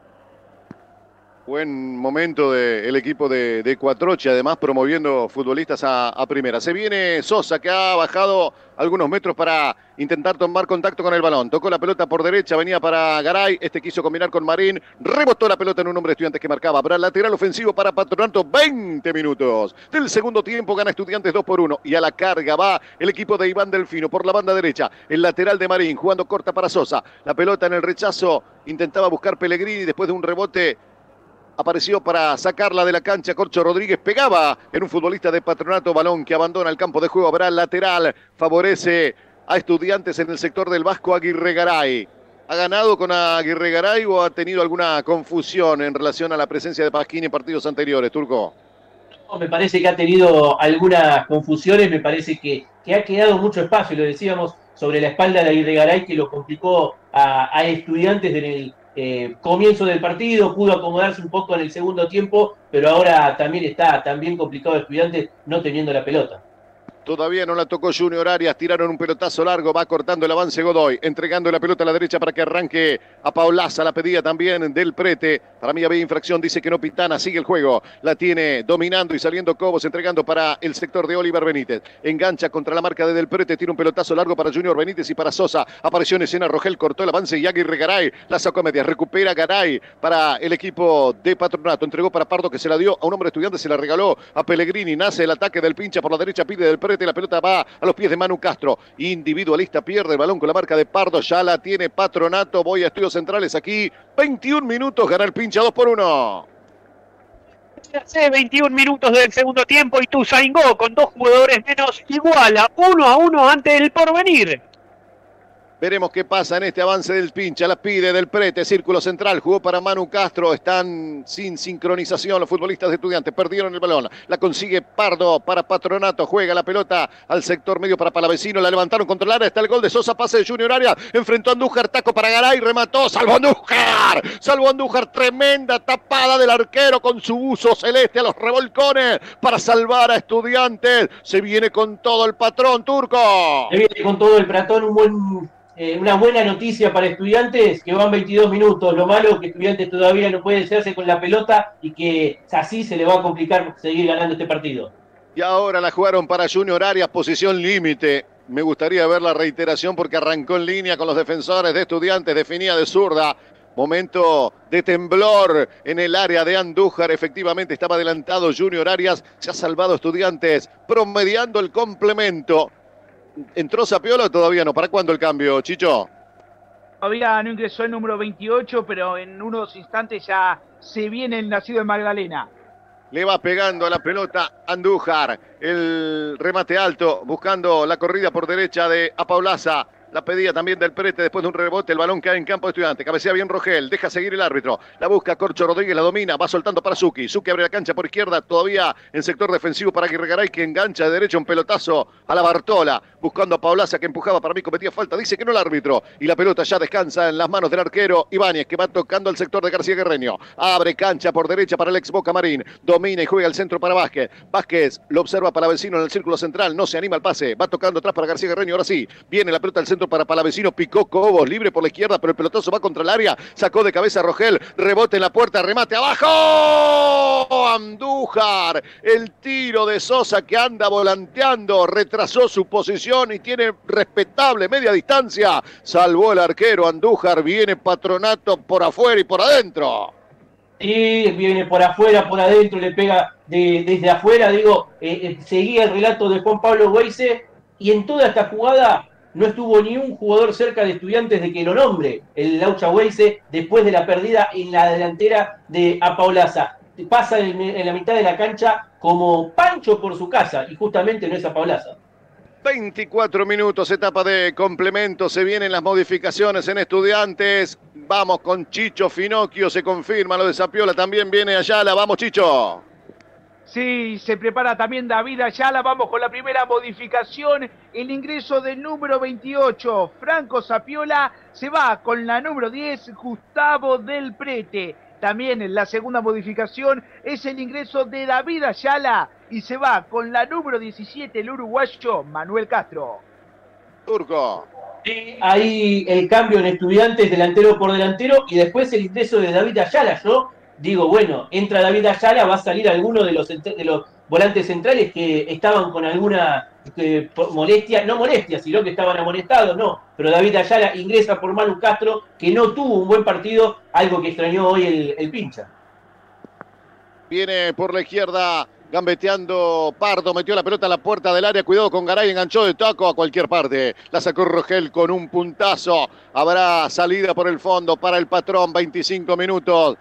Buen momento del equipo de, de, Cuatroche, además promoviendo futbolistas a, primera. Se viene Sosa, que ha bajado algunos metros para intentar tomar contacto con el balón. Tocó la pelota por derecha, venía para Garay. Este quiso combinar con Marín. Rebotó la pelota en un hombre estudiante que marcaba. Para lateral ofensivo para Patronato, 20 minutos. Del segundo tiempo gana Estudiantes 2 por 1. Y a la carga va el equipo de Iván Delfino por la banda derecha. El lateral de Marín jugando corta para Sosa. La pelota en el rechazo. Intentaba buscar Pellegrini después de un rebote apareció para sacarla de la cancha. Corcho Rodríguez pegaba en un futbolista de patronato balón que abandona el campo de juego. Habrá lateral, favorece a estudiantes en el sector del Vasco Aguirre Garay. ¿Ha ganado con Aguirre Garay o ha tenido alguna confusión en relación a la presencia de Pasquini en partidos anteriores, Turco? me parece que ha tenido algunas confusiones, me parece que, que ha quedado mucho espacio, lo decíamos, sobre la espalda de Aguirre Garay, que lo complicó a estudiantes en el, eh, comienzo del partido, pudo acomodarse un poco en el segundo tiempo, pero ahora también está también complicado el estudiante no teniendo la pelota. Todavía no la tocó Junior Arias, tiraron un pelotazo largo, va cortando el avance Godoy, entregando la pelota a la derecha para que arranque a Paulaza, la pedía también del Prete. Para mí había infracción, dice que no Pitana, sigue el juego, la tiene dominando y saliendo Cobos, entregando para el sector de Oliver Benítez. Engancha contra la marca de del Prete, tira un pelotazo largo para Junior Benítez y para Sosa. Apareció en escena Rogel, cortó el avance y Aguirre Garay, la sacó a medias, recupera Garay para el equipo de Patronato, entregó para Pardo que se la dio a un hombre estudiante, se la regaló a Pellegrini, nace el ataque del pincha por la derecha, pide del Prete la pelota va a los pies de Manu Castro. Individualista pierde el balón con la marca de Pardo. Ya la tiene Patronato. Voy a estudios centrales aquí. 21 minutos. Gana el pincha 2 por 1. 21 minutos del segundo tiempo y tu Zaingó con dos jugadores menos iguala 1 a 1 ante el porvenir. Veremos qué pasa en este avance del pincha. La pide del prete, círculo central. Jugó para Manu Castro. Están sin sincronización los futbolistas de estudiantes. Perdieron el balón. La consigue Pardo para Patronato. Juega la pelota al sector medio para Palavecino. La levantaron contra el área. Está el gol de Sosa. Pase de Junior Arias. Enfrentó a Andújar. Taco para Garay. Remató. Salvo Andújar. Salvo Andújar. Tremenda tapada del arquero con su uso celeste a los revolcones para salvar a estudiantes. Se viene con todo el patrón turco. Se viene con todo el patrón. Un buen eh, una buena noticia para estudiantes que van 22 minutos. Lo malo que estudiantes todavía no puede hacerse con la pelota y que así se le va a complicar seguir ganando este partido. Y ahora la jugaron para Junior Arias, posición límite. Me gustaría ver la reiteración porque arrancó en línea con los defensores de estudiantes, definía de zurda. Momento de temblor en el área de Andújar. Efectivamente estaba adelantado Junior Arias. Se ha salvado estudiantes, promediando el complemento. ¿Entró Sapiola o todavía no? ¿Para cuándo el cambio, Chicho? Todavía no ingresó el número 28, pero en unos instantes ya se viene el nacido de Magdalena. Le va pegando a la pelota Andújar. El remate alto, buscando la corrida por derecha de Apaulaza. La pedía también del Prete después de un rebote. El balón cae en campo de estudiante. Cabecea bien Rogel. Deja seguir el árbitro. La busca Corcho Rodríguez. La domina. Va soltando para Suki. Suki abre la cancha por izquierda. Todavía en sector defensivo para Aguirre Garay que engancha de derecha un pelotazo a la Bartola. Buscando a Paulaza que empujaba. Para mí cometía falta. Dice que no el árbitro. Y la pelota ya descansa en las manos del arquero Ibáñez que va tocando el sector de García Guerreño. Abre cancha por derecha para el ex Boca Marín. Domina y juega el centro para Vázquez. Vázquez lo observa para Vecino en el círculo central. No se anima al pase. Va tocando atrás para García Guerreño. Ahora sí. Viene la pelota al centro para Palavecino. Picó Cobos, libre por la izquierda, pero el pelotazo va contra el área, sacó de cabeza a Rogel, rebote en la puerta, remate abajo, Andújar, el tiro de Sosa que anda volanteando, retrasó su posición y tiene respetable media distancia, salvó el arquero Andújar, viene Patronato por afuera y por adentro. Sí, viene por afuera, por adentro, le pega desde afuera, digo, eh, eh, seguía el relato de Juan Pablo Weise y en toda esta jugada no estuvo ni un jugador cerca de estudiantes de que lo nombre el Laucha Weise después de la pérdida en la delantera de Apaulaza. Pasa en, la mitad de la cancha como Pancho por su casa y justamente no es Apaulaza. 24 minutos, etapa de complemento, se vienen las modificaciones en estudiantes. Vamos con Chicho Finocchio, se confirma lo de Sapiola, también viene Ayala, vamos Chicho. Sí, se prepara también David Ayala. Vamos con la primera modificación. El ingreso del número 28, Franco Sapiola, se va con la número 10, Gustavo del Prete. También la segunda modificación es el ingreso de David Ayala y se va con la número 17, el uruguayo Manuel Castro. Turco. Sí, ahí el cambio en estudiantes delantero por delantero y después el ingreso de David Ayala. Yo digo, bueno, entra David Ayala, va a salir alguno de los, volantes centrales que estaban con alguna eh, molestia, no molestia, sino que estaban amonestados, no. Pero David Ayala ingresa por Manu Castro, que no tuvo un buen partido, algo que extrañó hoy el, el pincha. Viene por la izquierda gambeteando Pardo, metió la pelota a la puerta del área, cuidado con Garay, enganchó de taco a cualquier parte. La sacó Rogel con un puntazo. Habrá salida por el fondo para el patrón, 25 minutos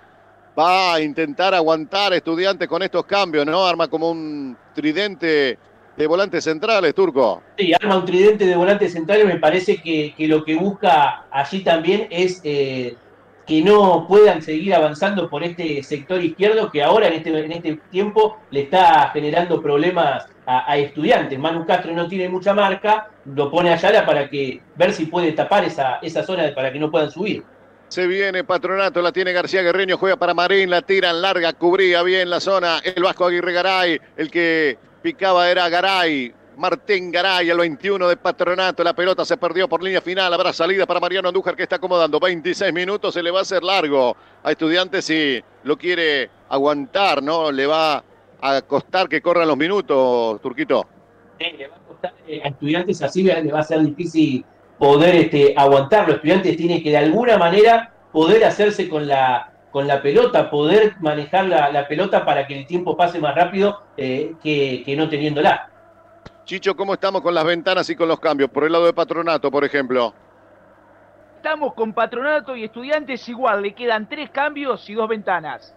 va a intentar aguantar estudiantes con estos cambios, ¿no? Arma como un tridente de volantes centrales, Turco. Sí, arma un tridente de volantes centrales. Me parece que, lo que busca allí también es eh, que no puedan seguir avanzando por este sector izquierdo que ahora en este, en este tiempo le está generando problemas a, estudiantes. Manu Castro no tiene mucha marca, lo pone allá para que ver si puede tapar esa, esa zona para que no puedan subir. Se viene Patronato, la tiene García Guerreño, juega para Marín, la tiran larga, cubría bien la zona. El Vasco Aguirre Garay, el que picaba era Garay. Martín Garay, el 21 de Patronato. La pelota se perdió por línea final. Habrá salida para Mariano Andújar que está acomodando. 26 minutos, se le va a hacer largo a Estudiantes si lo quiere aguantar, ¿no? Le va a costar que corran los minutos, Turquito. Eh, a Estudiantes, así le va a ser difícil poder este, aguantar. Los estudiantes tienen que de alguna manera poder hacerse con la, con la pelota, poder manejar la, pelota para que el tiempo pase más rápido eh, que, que no teniéndola. Chicho, ¿cómo estamos con las ventanas y con los cambios? Por el lado de patronato, por ejemplo. Estamos con patronato y estudiantes igual, le quedan tres cambios y dos ventanas.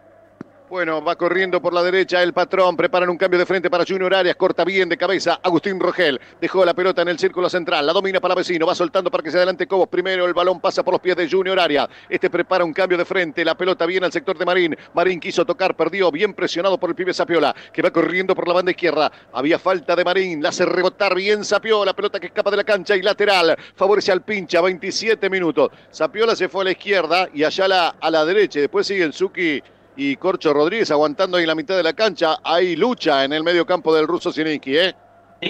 Bueno, va corriendo por la derecha el patrón, preparan un cambio de frente para Junior Arias, corta bien de cabeza Agustín Rogel, dejó la pelota en el círculo central, la domina para Vecino, va soltando para que se adelante Cobos, primero el balón pasa por los pies de Junior Arias, este prepara un cambio de frente, la pelota viene al sector de Marín, Marín quiso tocar, perdió, bien presionado por el pibe Sapiola, que va corriendo por la banda izquierda, había falta de Marín, la hace rebotar bien Sapiola, pelota que escapa de la cancha y lateral, favorece al pincha, 27 minutos, Sapiola se fue a la izquierda y allá a la derecha, después sigue el Zuki y Corcho Rodríguez aguantando ahí la mitad de la cancha. Hay lucha en el medio campo del ruso Zielinski, ¿eh?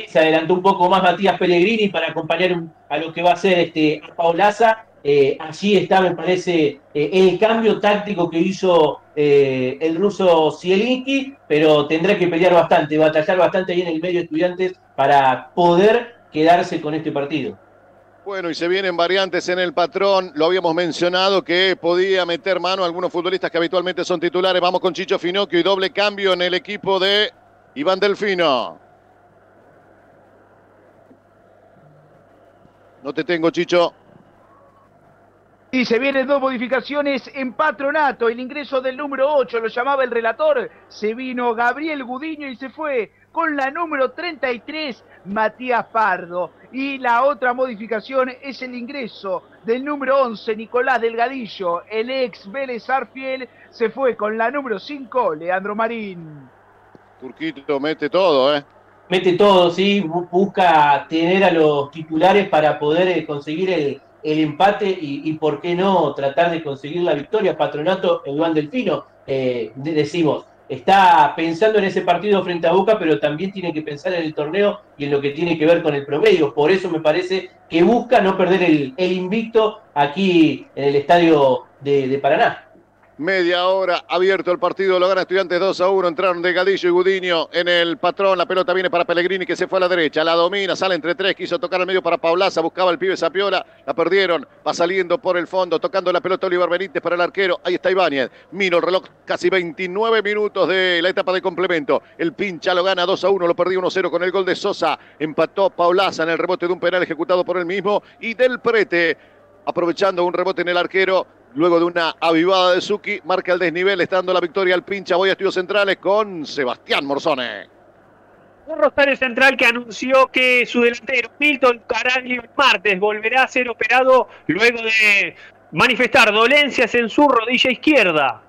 se adelantó un poco más Matías Pellegrini para acompañar a lo que va a ser este Paulaza. Eh, allí está, me parece, eh, el cambio táctico que hizo eh, el ruso Zielinski, pero tendrá que pelear bastante, batallar bastante ahí en el medio de estudiantes para poder quedarse con este partido. Bueno, y se vienen variantes en el patrón. Lo habíamos mencionado que podía meter mano a algunos futbolistas que habitualmente son titulares. Vamos con Chicho Finocchio y doble cambio en el equipo de Iván Delfino. No te tengo, Chicho. Y se vienen dos modificaciones en patronato. El ingreso del número 8, lo llamaba el relator. Se vino Gabriel Gudiño y se fue con la número 33, Matías Pardo. Y la otra modificación es el ingreso del número 11, Nicolás Delgadillo. El ex Vélez Arfiel se fue con la número 5, Leandro Marín. Turquito mete todo, ¿eh? Mete todo, sí. Busca tener a los titulares para poder eh, conseguir el, empate y, por qué no, tratar de conseguir la victoria. Patronato, Eduardo Delfino. Eh, decimos, está pensando en ese partido frente a Boca, pero también tiene que pensar en el torneo y en lo que tiene que ver con el promedio. Por eso me parece que busca no perder el, invicto aquí en el estadio de Paraná. Media hora abierto el partido, lo gana Estudiantes 2 a 1. Entraron de Gadillo y Gudiño en el patrón. La pelota viene para Pellegrini que se fue a la derecha. La domina, sale entre tres. Quiso tocar al medio para Paulaza. Buscaba el pibe Sapiola. La perdieron. Va saliendo por el fondo. Tocando la pelota Oliver Benítez para el arquero. Ahí está Ibáñez. Miro el reloj. Casi 29 minutos de la etapa de complemento. El pincha lo gana 2 a 1. Lo perdió 1 0 con el gol de Sosa. Empató Paulaza en el rebote de un penal ejecutado por él mismo. Y del prete aprovechando un rebote en el arquero, luego de una avivada de Suki, marca el desnivel, está dando la victoria al pincha. Voy a estudios centrales con Sebastián Morzone. Un Rosario Central que anunció que su delantero Milton Caraglio el martes volverá a ser operado luego de manifestar dolencias en su rodilla izquierda.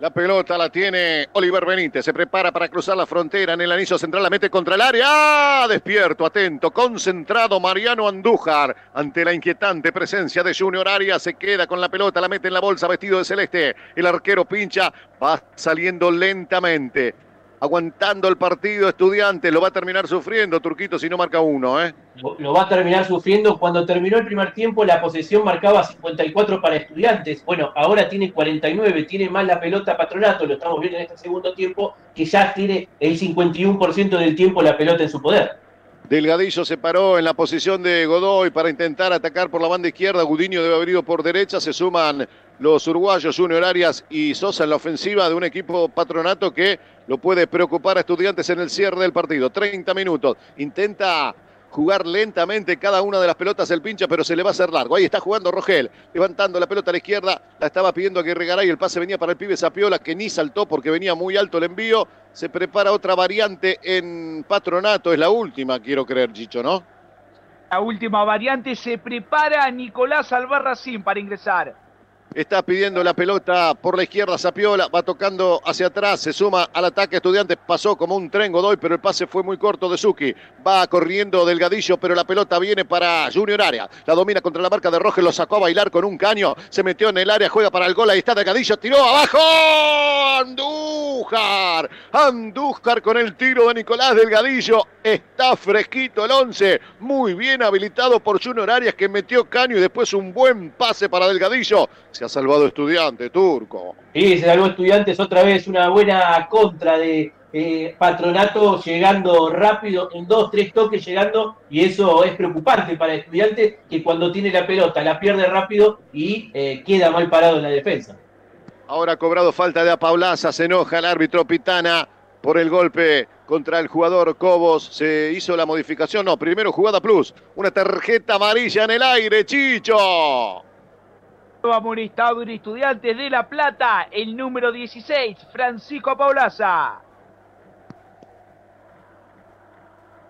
La pelota la tiene Oliver Benítez. Se prepara para cruzar la frontera en el anillo central. La mete contra el área. ¡Ah! Despierto, atento, concentrado Mariano Andújar. Ante la inquietante presencia de Junior Arias. Se queda con la pelota. La mete en la bolsa vestido de celeste. El arquero pincha. Va saliendo lentamente aguantando el partido estudiante, lo va a terminar sufriendo Turquito si no marca uno, ¿eh? Lo va a terminar sufriendo. Cuando terminó el primer tiempo, la posesión marcaba 54 para estudiantes. Bueno, ahora tiene 49, tiene más la pelota patronato, lo estamos viendo en este segundo tiempo, que ya tiene el 51% del tiempo la pelota en su poder. Delgadillo se paró en la posición de Godoy para intentar atacar por la banda izquierda. Gudiño debe haber ido por derecha. Se suman los uruguayos Junior Arias y Sosa en la ofensiva de un equipo patronato que lo puede preocupar a estudiantes en el cierre del partido. 30 minutos. Intenta jugar lentamente cada una de las pelotas el pincha, pero se le va a hacer largo. Ahí está jugando Rogel, levantando la pelota a la izquierda, la estaba pidiendo a Guerregaray, el pase venía para el pibe Sapiola, que ni saltó porque venía muy alto el envío. Se prepara otra variante en Patronato, es la última, quiero creer, Chicho, ¿no? La última variante se prepara Nicolás Albarracín para ingresar. Está pidiendo la pelota por la izquierda Sapiola, va tocando hacia atrás, se suma al ataque Estudiantes, pasó como un tren Godoy, pero el pase fue muy corto de Suki. Va corriendo Delgadillo, pero la pelota viene para Junior Área. La domina contra la marca de Roger, lo sacó a bailar con un caño, se metió en el área, juega para el gol, ahí está Delgadillo, tiró abajo. Andújar, Andújar con el tiro de Nicolás Delgadillo. Está fresquito el 11, muy bien habilitado por Junior Arias que metió caño y después un buen pase para Delgadillo se ha salvado estudiante, turco. Sí, se salvó estudiantes otra vez, una buena contra de eh, Patronato llegando rápido, en dos, tres toques llegando, y eso es preocupante para el estudiante que cuando tiene la pelota la pierde rápido y eh, queda mal parado en la defensa. Ahora ha cobrado falta de Apaulaza, se enoja el árbitro Pitana por el golpe contra el jugador Cobos. Se hizo la modificación, no, primero jugada plus, una tarjeta amarilla en el aire, Chicho. Amonestado en Estudiantes de La Plata, el número 16, Francisco Paulaza.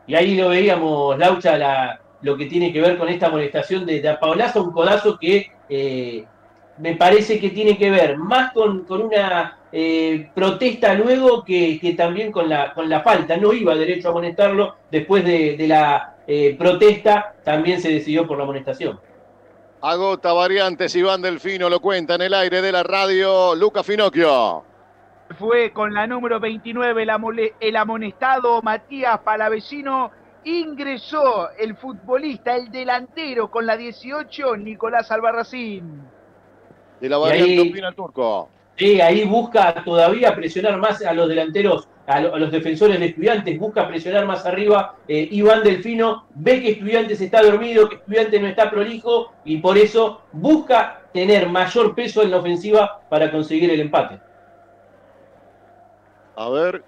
Y ahí lo veíamos, Laucha, la, lo que tiene que ver con esta amonestación de, de Paulaza, un codazo que eh, me parece que tiene que ver más con, con una eh, protesta luego que, que, también con la, con la falta. No iba derecho a amonestarlo, después de, de la eh, protesta también se decidió por la amonestación. Agota variantes, Iván Delfino lo cuenta en el aire de la radio, Luca Finocchio. Fue con la número 29 el, amole, el amonestado Matías Palavecino. Ingresó el futbolista, el delantero con la 18, Nicolás Albarracín. De la variante opina el turco. Ahí busca todavía presionar más a los delanteros, a los defensores de estudiantes, busca presionar más arriba. Eh, Iván Delfino ve que estudiantes está dormido, que estudiantes no está prolijo y por eso busca tener mayor peso en la ofensiva para conseguir el empate. A ver,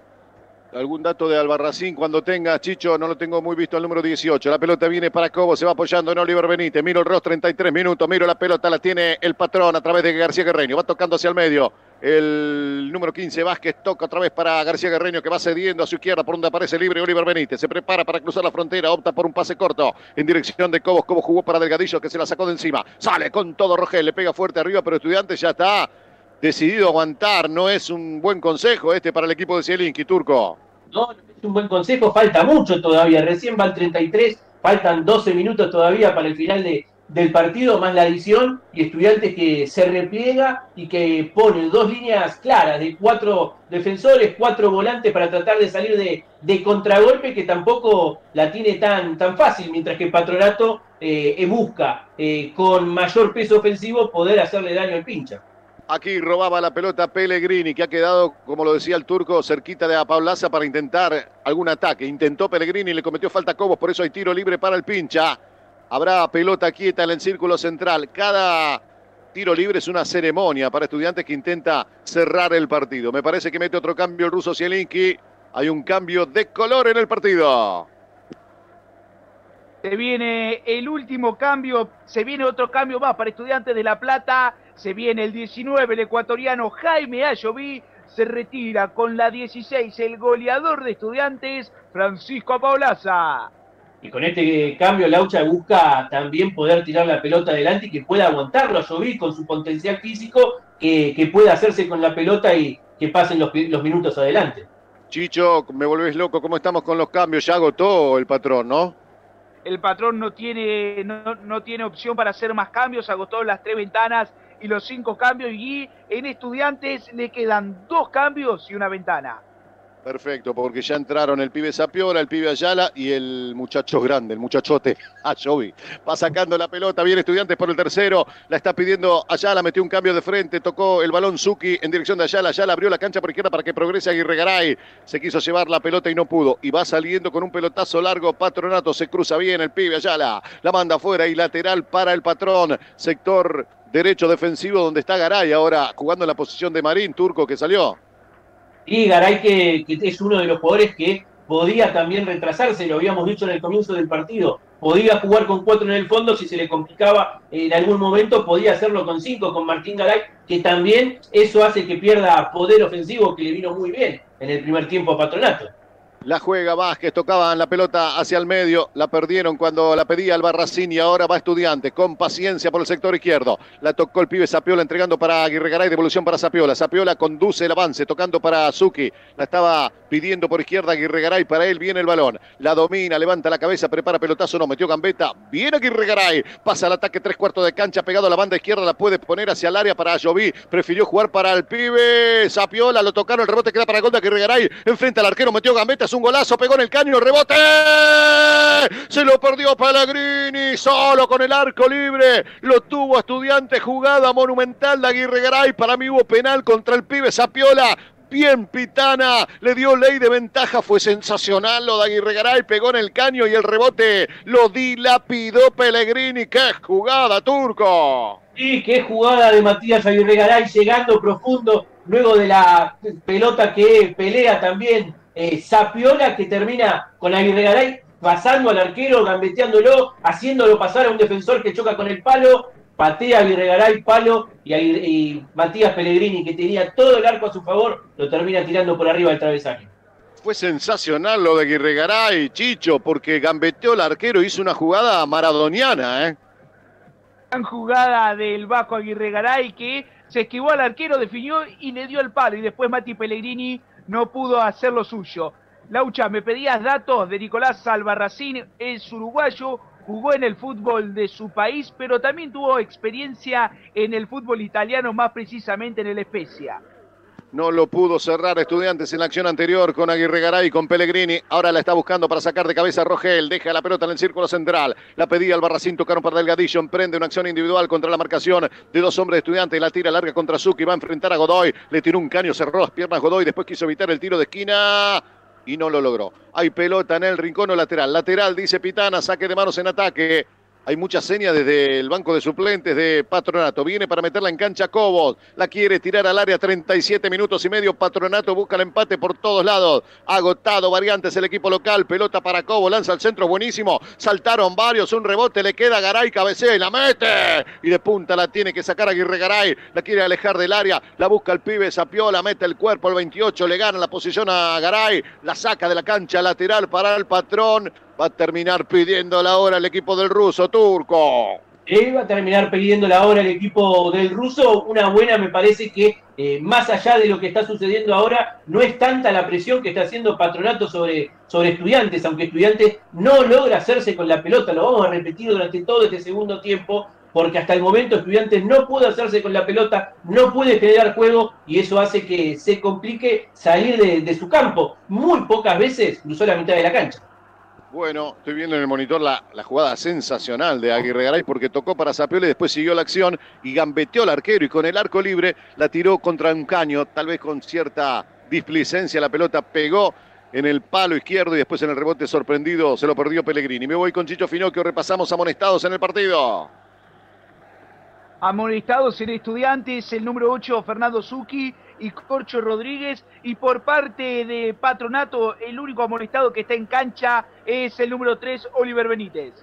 algún dato de Albarracín cuando tenga, Chicho, no lo tengo muy visto, el número 18. La pelota viene para Cobo, se va apoyando en Oliver Benítez. Miro el Ross, 33 minutos. Miro la pelota, la tiene el patrón a través de García Guerreño. Va tocando hacia el medio. El número 15, Vázquez, toca otra vez para García Guerreño, que va cediendo a su izquierda por donde aparece libre Oliver Benítez. Se prepara para cruzar la frontera, opta por un pase corto en dirección de Cobos. Cobos jugó para Delgadillo, que se la sacó de encima. Sale con todo Rogel, le pega fuerte arriba, pero Estudiantes ya está decidido aguantar. No es un buen consejo este para el equipo de Zielinski, Turco. No, es un buen consejo, falta mucho todavía. Recién va el 33, faltan 12 minutos todavía para el final de, del partido, más la adición, y estudiantes que se repliega y que pone dos líneas claras de cuatro defensores, cuatro volantes para tratar de salir de, de contragolpe, que tampoco la tiene tan, tan fácil, mientras que Patronato eh, busca eh, con mayor peso ofensivo poder hacerle daño al pincha. Aquí robaba la pelota Pellegrini, que ha quedado, como lo decía el turco, cerquita de Paulaza para intentar algún ataque. Intentó Pellegrini, le cometió falta a Cobos, por eso hay tiro libre para el pincha. Habrá pelota quieta en el círculo central. Cada tiro libre es una ceremonia para estudiantes que intenta cerrar el partido. Me parece que mete otro cambio el ruso Zielinski. Hay un cambio de color en el partido. Se viene el último cambio, se viene otro cambio más para Estudiantes de La Plata. Se viene el 19, el ecuatoriano Jaime Ayoví. Se retira con la 16, el goleador de Estudiantes, Francisco Paulaza. Y con este cambio, Laucha busca también poder tirar la pelota adelante y que pueda aguantarlo a Joví con su potencial físico, que, que pueda hacerse con la pelota y que pasen los, los minutos adelante. Chicho, me volvés loco, ¿cómo estamos con los cambios? Ya agotó el patrón, ¿no? El patrón no tiene, no, no tiene opción para hacer más cambios, agotó las tres ventanas y los cinco cambios y en estudiantes le quedan dos cambios y una ventana. Perfecto, porque ya entraron el pibe Sapiola, el pibe Ayala y el muchacho grande, el muchachote Ayovi. Va sacando la pelota, viene Estudiantes por el tercero, la está pidiendo Ayala, metió un cambio de frente, tocó el balón Zuki en dirección de Ayala, Ayala abrió la cancha por izquierda para que progrese Aguirre Garay, se quiso llevar la pelota y no pudo, y va saliendo con un pelotazo largo, Patronato se cruza bien el pibe Ayala, la manda afuera y lateral para el patrón, sector derecho defensivo donde está Garay ahora jugando en la posición de Marín, Turco que salió. Y Garay que, que, es uno de los jugadores que podía también retrasarse, lo habíamos dicho en el comienzo del partido, podía jugar con cuatro en el fondo si se le complicaba en algún momento, podía hacerlo con cinco con Martín Garay, que también eso hace que pierda poder ofensivo que le vino muy bien en el primer tiempo a Patronato. La juega Vázquez, tocaban la pelota hacia el medio, la perdieron cuando la pedía Albarracín y ahora va Estudiante, con paciencia por el sector izquierdo. La tocó el pibe Sapiola entregando para Aguirre Garay, devolución para Sapiola. Sapiola conduce el avance, tocando para Zuki. La estaba pidiendo por izquierda Aguirre Garay, para él viene el balón. La domina, levanta la cabeza, prepara pelotazo, no, metió gambeta. Viene Aguirre Garay, pasa al ataque tres cuartos de cancha, pegado a la banda izquierda, la puede poner hacia el área para Ayoví. Prefirió jugar para el pibe Sapiola, lo tocaron, el rebote queda para el gol de Aguirre Garay. Enfrente al arquero, metió gambeta, un golazo, pegó en el caño, rebote. Se lo perdió Pellegrini, solo con el arco libre. Lo tuvo estudiante, jugada monumental de Aguirre Garay. Para mí hubo penal contra el pibe Sapiola. Bien Pitana, le dio ley de ventaja, fue sensacional lo de Aguirre Garay, pegó en el caño y el rebote lo dilapidó Pellegrini. ¡Qué jugada, Turco! Sí, qué jugada de Matías Aguirre Garay, llegando profundo, luego de la pelota que pelea también eh, Sapiola que termina con Aguirre Garay pasando al arquero, gambeteándolo, haciéndolo pasar a un defensor que choca con el palo, patea a Virregaray, palo, y, y Matías Pellegrini, que tenía todo el arco a su favor, lo termina tirando por arriba del travesaño. Fue sensacional lo de Aguirre Chicho, porque gambeteó el arquero, hizo una jugada maradoniana, ¿eh? Gran jugada del Vasco Aguirre Garay que se esquivó al arquero, definió y le dio el palo. Y después Mati Pellegrini no pudo hacer lo suyo. Laucha, me pedías datos de Nicolás Albarracín, es uruguayo, jugó en el fútbol de su país, pero también tuvo experiencia en el fútbol italiano, más precisamente en el Especia. No lo pudo cerrar Estudiantes en la acción anterior con Aguirre Garay con Pellegrini. Ahora la está buscando para sacar de cabeza a Rogel. Deja la pelota en el círculo central. La pedía al Barracín, tocaron para Delgadillo. Emprende una acción individual contra la marcación de dos hombres Estudiantes. La tira larga contra Zucchi. Va a enfrentar a Godoy. Le tiró un caño, cerró las piernas Godoy. Después quiso evitar el tiro de esquina y no lo logró. Hay pelota en el rincón o lateral. Lateral, dice Pitana. Saque de manos en ataque. Hay muchas señas desde el banco de suplentes de Patronato. Viene para meterla en cancha Cobos. La quiere tirar al área 37 minutos y medio. Patronato busca el empate por todos lados. Agotado variantes el equipo local. Pelota para Cobos. Lanza al centro. Buenísimo. Saltaron varios. Un rebote. Le queda Garay. Cabecea y la mete. Y de punta la tiene que sacar Aguirre Garay. La quiere alejar del área. La busca el pibe. Sapiola. Mete el cuerpo. El 28. Le gana la posición a Garay. La saca de la cancha lateral para el patrón va a terminar pidiendo la hora el equipo del ruso turco. va a terminar pidiendo la hora el equipo del ruso. Una buena, me parece que eh, más allá de lo que está sucediendo ahora, no es tanta la presión que está haciendo Patronato sobre, sobre estudiantes, aunque estudiantes no logra hacerse con la pelota. Lo vamos a repetir durante todo este segundo tiempo, porque hasta el momento estudiantes no puede hacerse con la pelota, no puede generar juego y eso hace que se complique salir de, de su campo. Muy pocas veces cruzó la mitad de la cancha. Bueno, estoy viendo en el monitor la, jugada sensacional de Aguirre Garay porque tocó para Zapiola y después siguió la acción y gambeteó al arquero y con el arco libre la tiró contra un caño, tal vez con cierta displicencia la pelota pegó en el palo izquierdo y después en el rebote sorprendido se lo perdió Pellegrini. Me voy con Chicho Finocchio, repasamos amonestados en el partido. Amonestados en estudiantes, el número 8 Fernando Zucchi, y Corcho Rodríguez. Y por parte de Patronato, el único amonestado que está en cancha es el número 3, Oliver Benítez.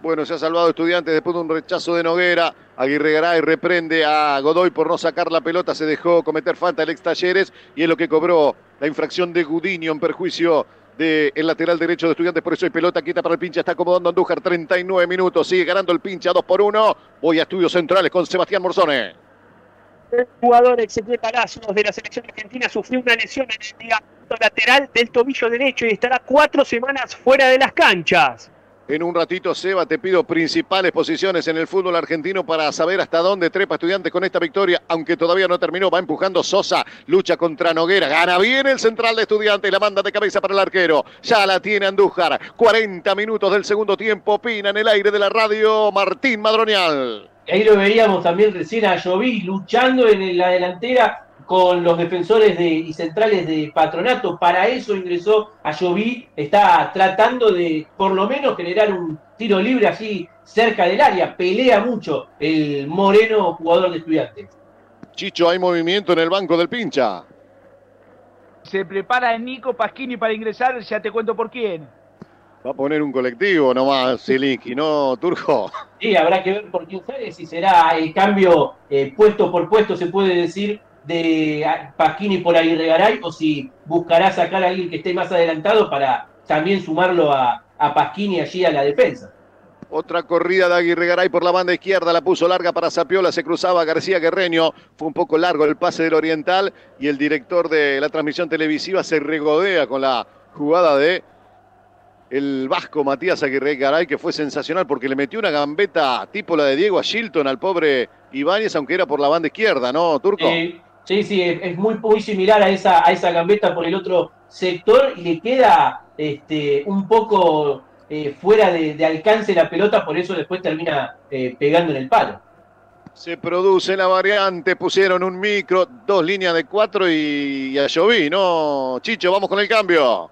Bueno, se ha salvado Estudiantes después de un rechazo de Noguera. Aguirre Garay reprende a Godoy por no sacar la pelota. Se dejó cometer falta el ex Talleres y es lo que cobró la infracción de Gudiño en perjuicio del lateral derecho de Estudiantes. Por eso hay pelota quieta para el pincha. Está acomodando Andújar. 39 minutos. Sigue ganando el pincha 2 por 1. Voy a estudios centrales con Sebastián Morzone. El jugador Ezequiel Palacios de la selección argentina sufrió una lesión en el ligamento lateral del tobillo derecho y estará cuatro semanas fuera de las canchas. En un ratito, Seba, te pido principales posiciones en el fútbol argentino para saber hasta dónde trepa Estudiantes con esta victoria, aunque todavía no terminó. Va empujando Sosa, lucha contra Noguera, gana bien el central de Estudiantes, la manda de cabeza para el arquero. Ya la tiene Andújar. 40 minutos del segundo tiempo, opina en el aire de la radio Martín Madronial. Ahí lo veíamos también recién a Joví luchando en la delantera con los defensores de, y centrales de Patronato. Para eso ingresó a Joví. Está tratando de por lo menos generar un tiro libre así cerca del área. Pelea mucho el moreno jugador de estudiantes. Chicho, hay movimiento en el banco del pincha. Se prepara Nico Pasquini para ingresar, ya te cuento por quién. Va a poner un colectivo nomás, Siliki, ¿no, Turco? Sí, habrá que ver por quién sale, si será el cambio eh, puesto por puesto, se puede decir, de Pasquini por Aguirre Garay, o si buscará sacar a alguien que esté más adelantado para también sumarlo a, a Pasquini allí a la defensa. Otra corrida de Aguirre Garay por la banda izquierda, la puso larga para Sapiola, se cruzaba García Guerreño, fue un poco largo el pase del Oriental y el director de la transmisión televisiva se regodea con la jugada de el vasco Matías Aguirre Garay, que fue sensacional porque le metió una gambeta tipo la de Diego Ashilton al pobre Ibáñez, aunque era por la banda izquierda, ¿no, Turco? sí, sí, es muy, muy similar a esa, a esa gambeta por el otro sector y le queda este, un poco eh, fuera de, alcance la pelota, por eso después termina eh, pegando en el palo. Se produce la variante, pusieron un micro, dos líneas de cuatro y, y a Lloví, ¿no? Chicho, vamos con el cambio.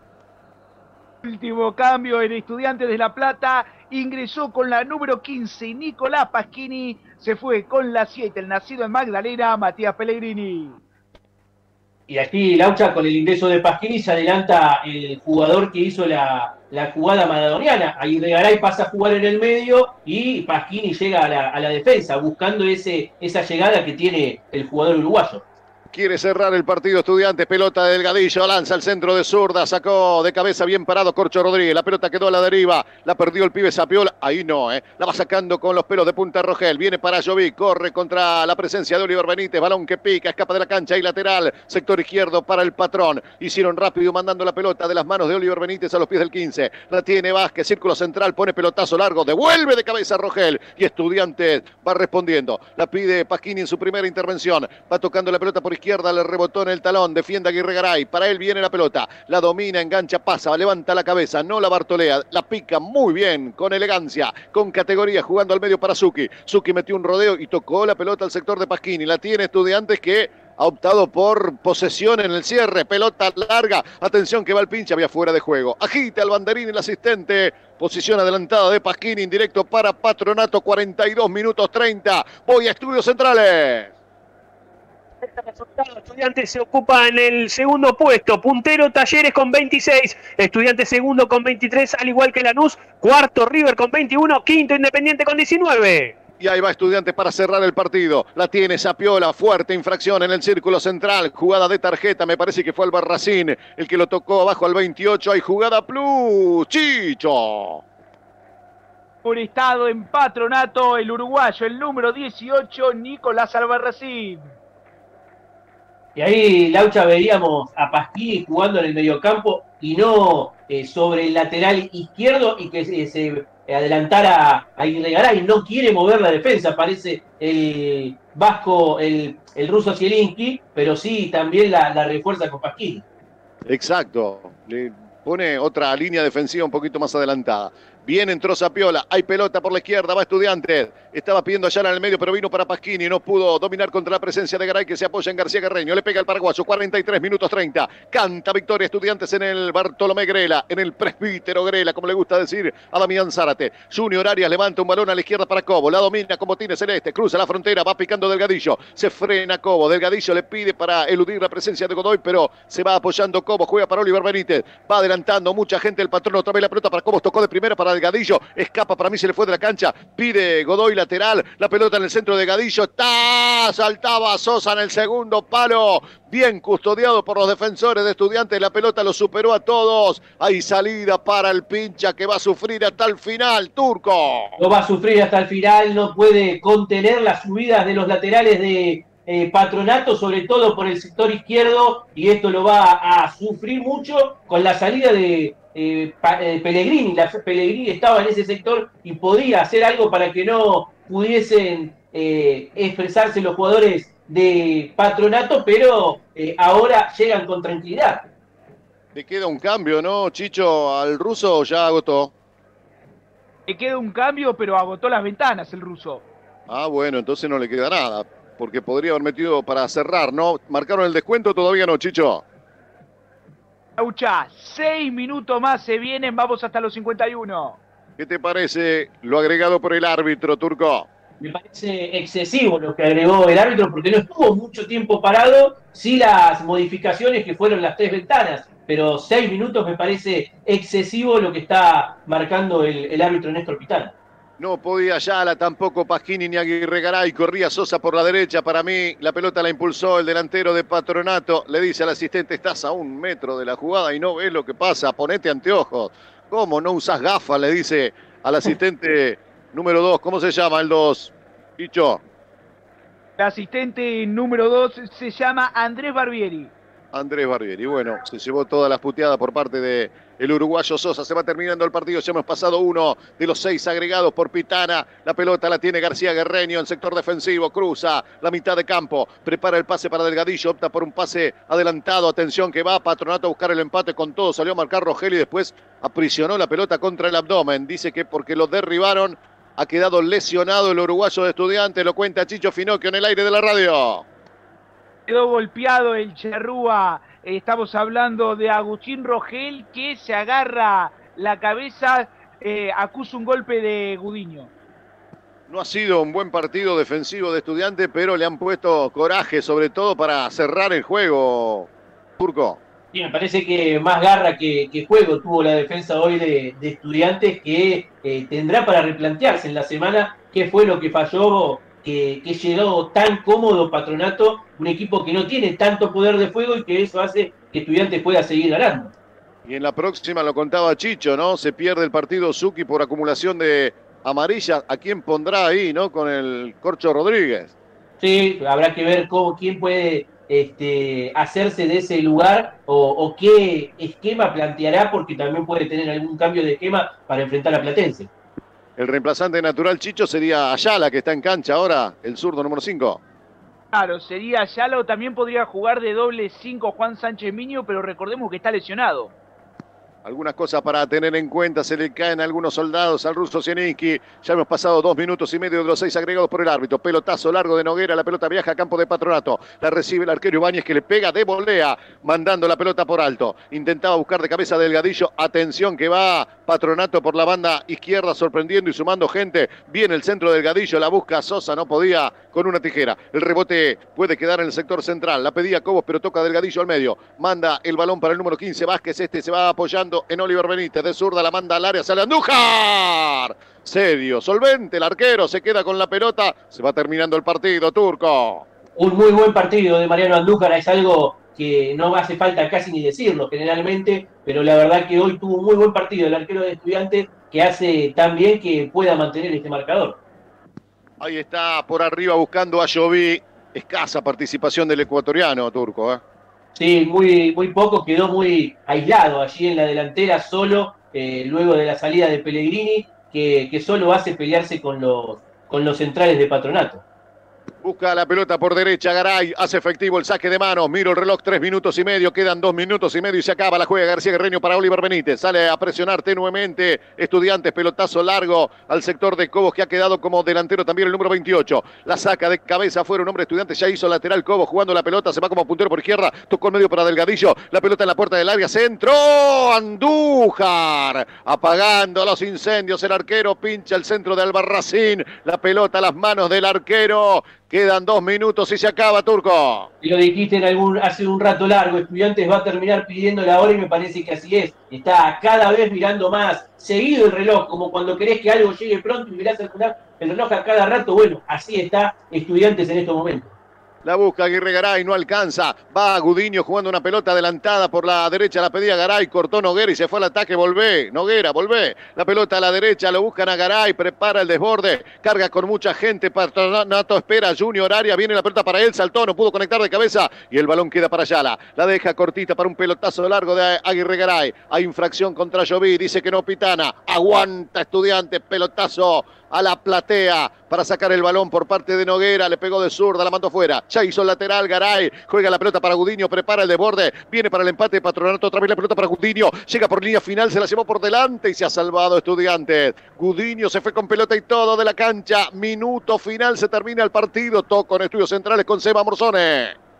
Último cambio en Estudiantes de La Plata. Ingresó con la número 15, Nicolás Pasquini. Se fue con la 7, el nacido en Magdalena, Matías Pellegrini. Y aquí Laucha con el ingreso de Pasquini se adelanta el jugador que hizo la, la jugada maradoniana. Ahí Regaray pasa a jugar en el medio y Pasquini llega a la, a la defensa buscando ese, esa llegada que tiene el jugador uruguayo. Quiere cerrar el partido estudiante. Pelota de Delgadillo. Lanza el centro de zurda. Sacó de cabeza bien parado Corcho Rodríguez. La pelota quedó a la deriva. La perdió el pibe Sapiola. Ahí no, ¿eh? La va sacando con los pelos de punta Rogel. Viene para Jovic. Corre contra la presencia de Oliver Benítez. Balón que pica. Escapa de la cancha y lateral. Sector izquierdo para el patrón. Hicieron rápido mandando la pelota de las manos de Oliver Benítez a los pies del 15. La tiene Vázquez. Círculo central. Pone pelotazo largo. Devuelve de cabeza Rogel. Y Estudiantes va respondiendo. La pide Pasquini en su primera intervención. Va tocando la pelota por izquierda, le rebotó en el talón, defiende Aguirre Garay, para él viene la pelota, la domina, engancha, pasa, levanta la cabeza, no la bartolea, la pica muy bien, con elegancia, con categoría, jugando al medio para Suki. Suki metió un rodeo y tocó la pelota al sector de Pasquini, la tiene Estudiantes que ha optado por posesión en el cierre, pelota larga, atención que va el pinche, había fuera de juego, agita el banderín el asistente, posición adelantada de Pasquini, indirecto para Patronato, 42 minutos 30, voy a Estudios Centrales. Estudiantes se ocupa en el segundo puesto. Puntero Talleres con 26. Estudiantes segundo con 23, al igual que Lanús. Cuarto River con 21. Quinto Independiente con 19. Y ahí va Estudiantes para cerrar el partido. La tiene Sapiola, fuerte infracción en el círculo central. Jugada de tarjeta, me parece que fue Albarracín el que lo tocó abajo al 28. Hay jugada plus. Chicho. Por estado en patronato, el uruguayo, el número 18, Nicolás Albarracín. Y ahí, Laucha, veíamos a Pasquini jugando en el mediocampo y no eh, sobre el lateral izquierdo y que se, adelantara a Irregaray. No quiere mover la defensa, parece el vasco, el, el ruso Zielinski, pero sí también la, la refuerza con Pasquini. Exacto. Le pone otra línea defensiva un poquito más adelantada. Bien entró Zapiola, hay pelota por la izquierda, va Estudiantes. Estaba pidiendo allá en el medio, pero vino para Pasquini. No pudo dominar contra la presencia de Garay, que se apoya en García Guerreño. Le pega el paraguayo, 43 minutos 30. Canta victoria Estudiantes en el Bartolomé Grela, en el presbítero Grela, como le gusta decir a Damián Zárate. Junior Arias levanta un balón a la izquierda para Cobo. La domina como tiene Celeste, cruza la frontera, va picando Delgadillo. Se frena Cobo. Delgadillo le pide para eludir la presencia de Godoy, pero se va apoyando Cobo. Juega para Oliver Benítez. Va adelantando mucha gente el patrón. Otra vez la pelota para Cobo. Tocó de primera para Delgadillo. Escapa para mí, se le fue de la cancha. Pide Godoy lateral. La pelota en el centro de Gadillo. Está. Saltaba Sosa en el segundo palo. Bien custodiado por los defensores de estudiantes. La pelota lo superó a todos. Hay salida para el pincha que va a sufrir hasta el final. Turco. No va a sufrir hasta el final. No puede contener las subidas de los laterales de eh, Patronato, sobre todo por el sector izquierdo. Y esto lo va a sufrir mucho con la salida de eh, eh, Pellegrini. La, Pellegrini estaba en ese sector y podía hacer algo para que no pudiesen eh, expresarse los jugadores de Patronato, pero eh, ahora llegan con tranquilidad. Le queda un cambio, ¿no, Chicho? Al ruso ya agotó. Le queda un cambio, pero agotó las ventanas el ruso. Ah, bueno, entonces no le queda nada. Porque podría haber metido para cerrar, ¿no? ¿Marcaron el descuento? Todavía no, Chicho. Laucha, seis minutos más se vienen, vamos hasta los 51. ¿Qué te parece lo agregado por el árbitro, Turco? Me parece excesivo lo que agregó el árbitro porque no estuvo mucho tiempo parado, sí las modificaciones que fueron las tres ventanas, pero seis minutos me parece excesivo lo que está marcando el, el árbitro Néstor Pitana. No podía Yala, tampoco Pasquini ni Aguirre Garay. Corría Sosa por la derecha. Para mí, la pelota la impulsó el delantero de Patronato. Le dice al asistente: Estás a un metro de la jugada y no ves lo que pasa. Ponete anteojos. ¿Cómo no usas gafas? Le dice al asistente número 2. ¿Cómo se llama el 2? Chicho. El asistente número 2 se llama Andrés Barbieri. Andrés Barbieri. Bueno, se llevó todas las puteadas por parte de el uruguayo Sosa. Se va terminando el partido. Ya hemos pasado uno de los seis agregados por Pitana. La pelota la tiene García Guerreño en sector defensivo. Cruza la mitad de campo. Prepara el pase para Delgadillo. Opta por un pase adelantado. Atención que va Patronato a buscar el empate con todo. Salió a marcar Rogel y después aprisionó la pelota contra el abdomen. Dice que porque lo derribaron ha quedado lesionado el uruguayo de estudiante. Lo cuenta Chicho Finocchio en el aire de la radio. Quedó golpeado el Charrúa. Estamos hablando de Agustín Rogel que se agarra la cabeza, eh, acusa un golpe de Gudiño. No ha sido un buen partido defensivo de estudiante, pero le han puesto coraje, sobre todo para cerrar el juego, Turco. Sí, me parece que más garra que, que juego tuvo la defensa hoy de, de estudiantes que eh, tendrá para replantearse en la semana qué fue lo que falló, que, que llegó tan cómodo Patronato, un equipo que no tiene tanto poder de fuego y que eso hace que estudiantes pueda seguir ganando. Y en la próxima lo contaba Chicho, ¿no? Se pierde el partido Suki por acumulación de amarillas. ¿A quién pondrá ahí, no? Con el Corcho Rodríguez. Sí, habrá que ver cómo, quién puede este, hacerse de ese lugar o, o qué esquema planteará, porque también puede tener algún cambio de esquema para enfrentar a Platense. El reemplazante natural Chicho sería Ayala, que está en cancha ahora, el zurdo número 5. Claro, sería Yalo, también podría jugar de doble 5 Juan Sánchez Miño, pero recordemos que está lesionado. Algunas cosas para tener en cuenta, se le caen algunos soldados al ruso Zieninski. Ya hemos pasado dos minutos y medio de los seis agregados por el árbitro. Pelotazo largo de Noguera, la pelota viaja a campo de patronato. La recibe el arquero Ibáñez que le pega de volea, mandando la pelota por alto. Intentaba buscar de cabeza Delgadillo. Atención que va patronato por la banda izquierda, sorprendiendo y sumando gente. Viene el centro Delgadillo, la busca Sosa, no podía con una tijera. El rebote puede quedar en el sector central. La pedía Cobos, pero toca Delgadillo al medio. Manda el balón para el número 15, Vázquez. Este se va apoyando en Oliver Benítez. De zurda la manda al área, sale Andújar. Serio, solvente, el arquero se queda con la pelota. Se va terminando el partido, Turco. Un muy buen partido de Mariano Andújar, es algo que no hace falta casi ni decirlo generalmente, pero la verdad que hoy tuvo un muy buen partido el arquero de estudiantes que hace tan bien que pueda mantener este marcador. Ahí está por arriba buscando a Jovi. Escasa participación del ecuatoriano, Turco. ¿eh? Sí, muy, muy poco, quedó muy aislado allí en la delantera, solo, eh, luego de la salida de Pellegrini, que, que solo hace pelearse con los, con los centrales de patronato. Busca la pelota por derecha, Garay hace efectivo el saque de manos, miro el reloj, tres minutos y medio, quedan dos minutos y medio y se acaba la juega García Guerreño para Oliver Benítez, sale a presionar tenuemente, estudiantes, pelotazo largo al sector de Cobos que ha quedado como delantero también el número 28, la saca de cabeza afuera un hombre estudiante, ya hizo lateral Cobos jugando la pelota, se va como puntero por izquierda, tocó el medio para Delgadillo, la pelota en la puerta del área, centro, Andújar, apagando los incendios, el arquero pincha el centro de Albarracín, la pelota a las manos del arquero, Quedan dos minutos y se acaba, Turco. Y lo dijiste en algún, hace un rato largo, Estudiantes va a terminar pidiendo la hora y me parece que así es. Está cada vez mirando más, seguido el reloj, como cuando querés que algo llegue pronto y mirás el reloj, el reloj a cada rato. Bueno, así está Estudiantes en estos momentos. La busca Aguirre Garay, no alcanza. Va Gudiño jugando una pelota adelantada por la derecha. La pedía Garay, cortó Noguera y se fue al ataque. Volvé, Noguera, volvé. La pelota a la derecha, lo buscan a Garay, prepara el desborde. Carga con mucha gente. Patronato espera. Junior Aria, viene la pelota para él. Saltó, no pudo conectar de cabeza. Y el balón queda para Ayala. La deja cortita para un pelotazo largo de Aguirre Garay. Hay infracción contra Joví. Dice que no Pitana. Aguanta estudiante. Pelotazo a la platea para sacar el balón por parte de Noguera. Le pegó de zurda, la mandó fuera. Ya hizo lateral, Garay. Juega la pelota para Gudiño, prepara el desborde. Viene para el empate de Patronato. Otra vez la pelota para Gudiño. Llega por línea final, se la llevó por delante y se ha salvado Estudiantes. Gudiño se fue con pelota y todo de la cancha. Minuto final, se termina el partido. Toco en estudios centrales con Seba Morzone.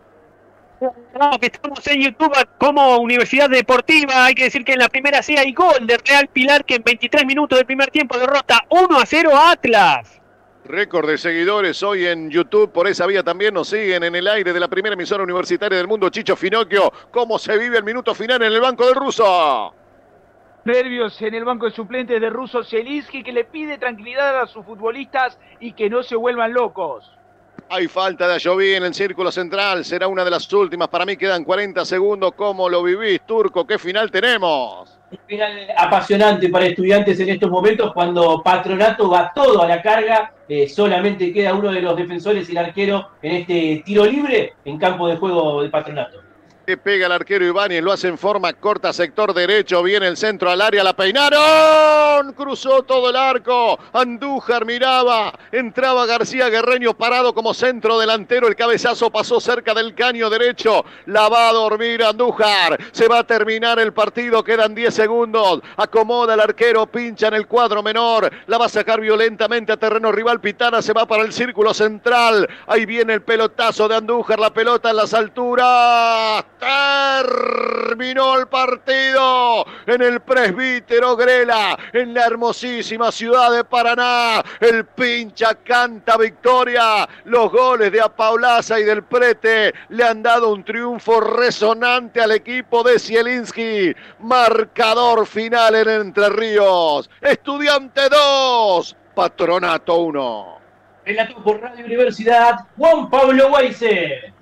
No, que estamos en YouTube como Universidad Deportiva. Hay que decir que en la primera sí hay gol de Real Pilar que en 23 minutos del primer tiempo derrota 1 a 0 a Atlas. Récord de seguidores hoy en YouTube, por esa vía también nos siguen en el aire de la primera emisora universitaria del mundo, Chicho Finocchio. ¿Cómo se vive el minuto final en el banco del ruso? Nervios en el banco de suplentes de Russo Zelinsky que le pide tranquilidad a sus futbolistas y que no se vuelvan locos. Hay falta de Ayoví en el círculo central, será una de las últimas. Para mí quedan 40 segundos. ¿Cómo lo vivís, Turco? ¿Qué final tenemos? Un final apasionante para estudiantes en estos momentos cuando Patronato va todo a la carga. Eh, solamente queda uno de los defensores y el arquero en este tiro libre en campo de juego de Patronato. Que pega el arquero Ibáñez, lo hace en forma corta, sector derecho, viene el centro al área, la peinaron, cruzó todo el arco, Andújar miraba, entraba García Guerreño parado como centro delantero, el cabezazo pasó cerca del caño derecho, la va a dormir Andújar, se va a terminar el partido, quedan 10 segundos, acomoda el arquero, pincha en el cuadro menor, la va a sacar violentamente a terreno rival, Pitana se va para el círculo central, ahí viene el pelotazo de Andújar, la pelota en las alturas, terminó el partido. en el presbítero Grela, en la hermosísima ciudad de Paraná. El pincha canta victoria. Los goles de Apaulaza y del Prete le han dado un triunfo resonante al equipo de Zielinski. Marcador final en Entre Ríos. Estudiante 2, Patronato 1. Relato por Radio Universidad, Juan Pablo Weise.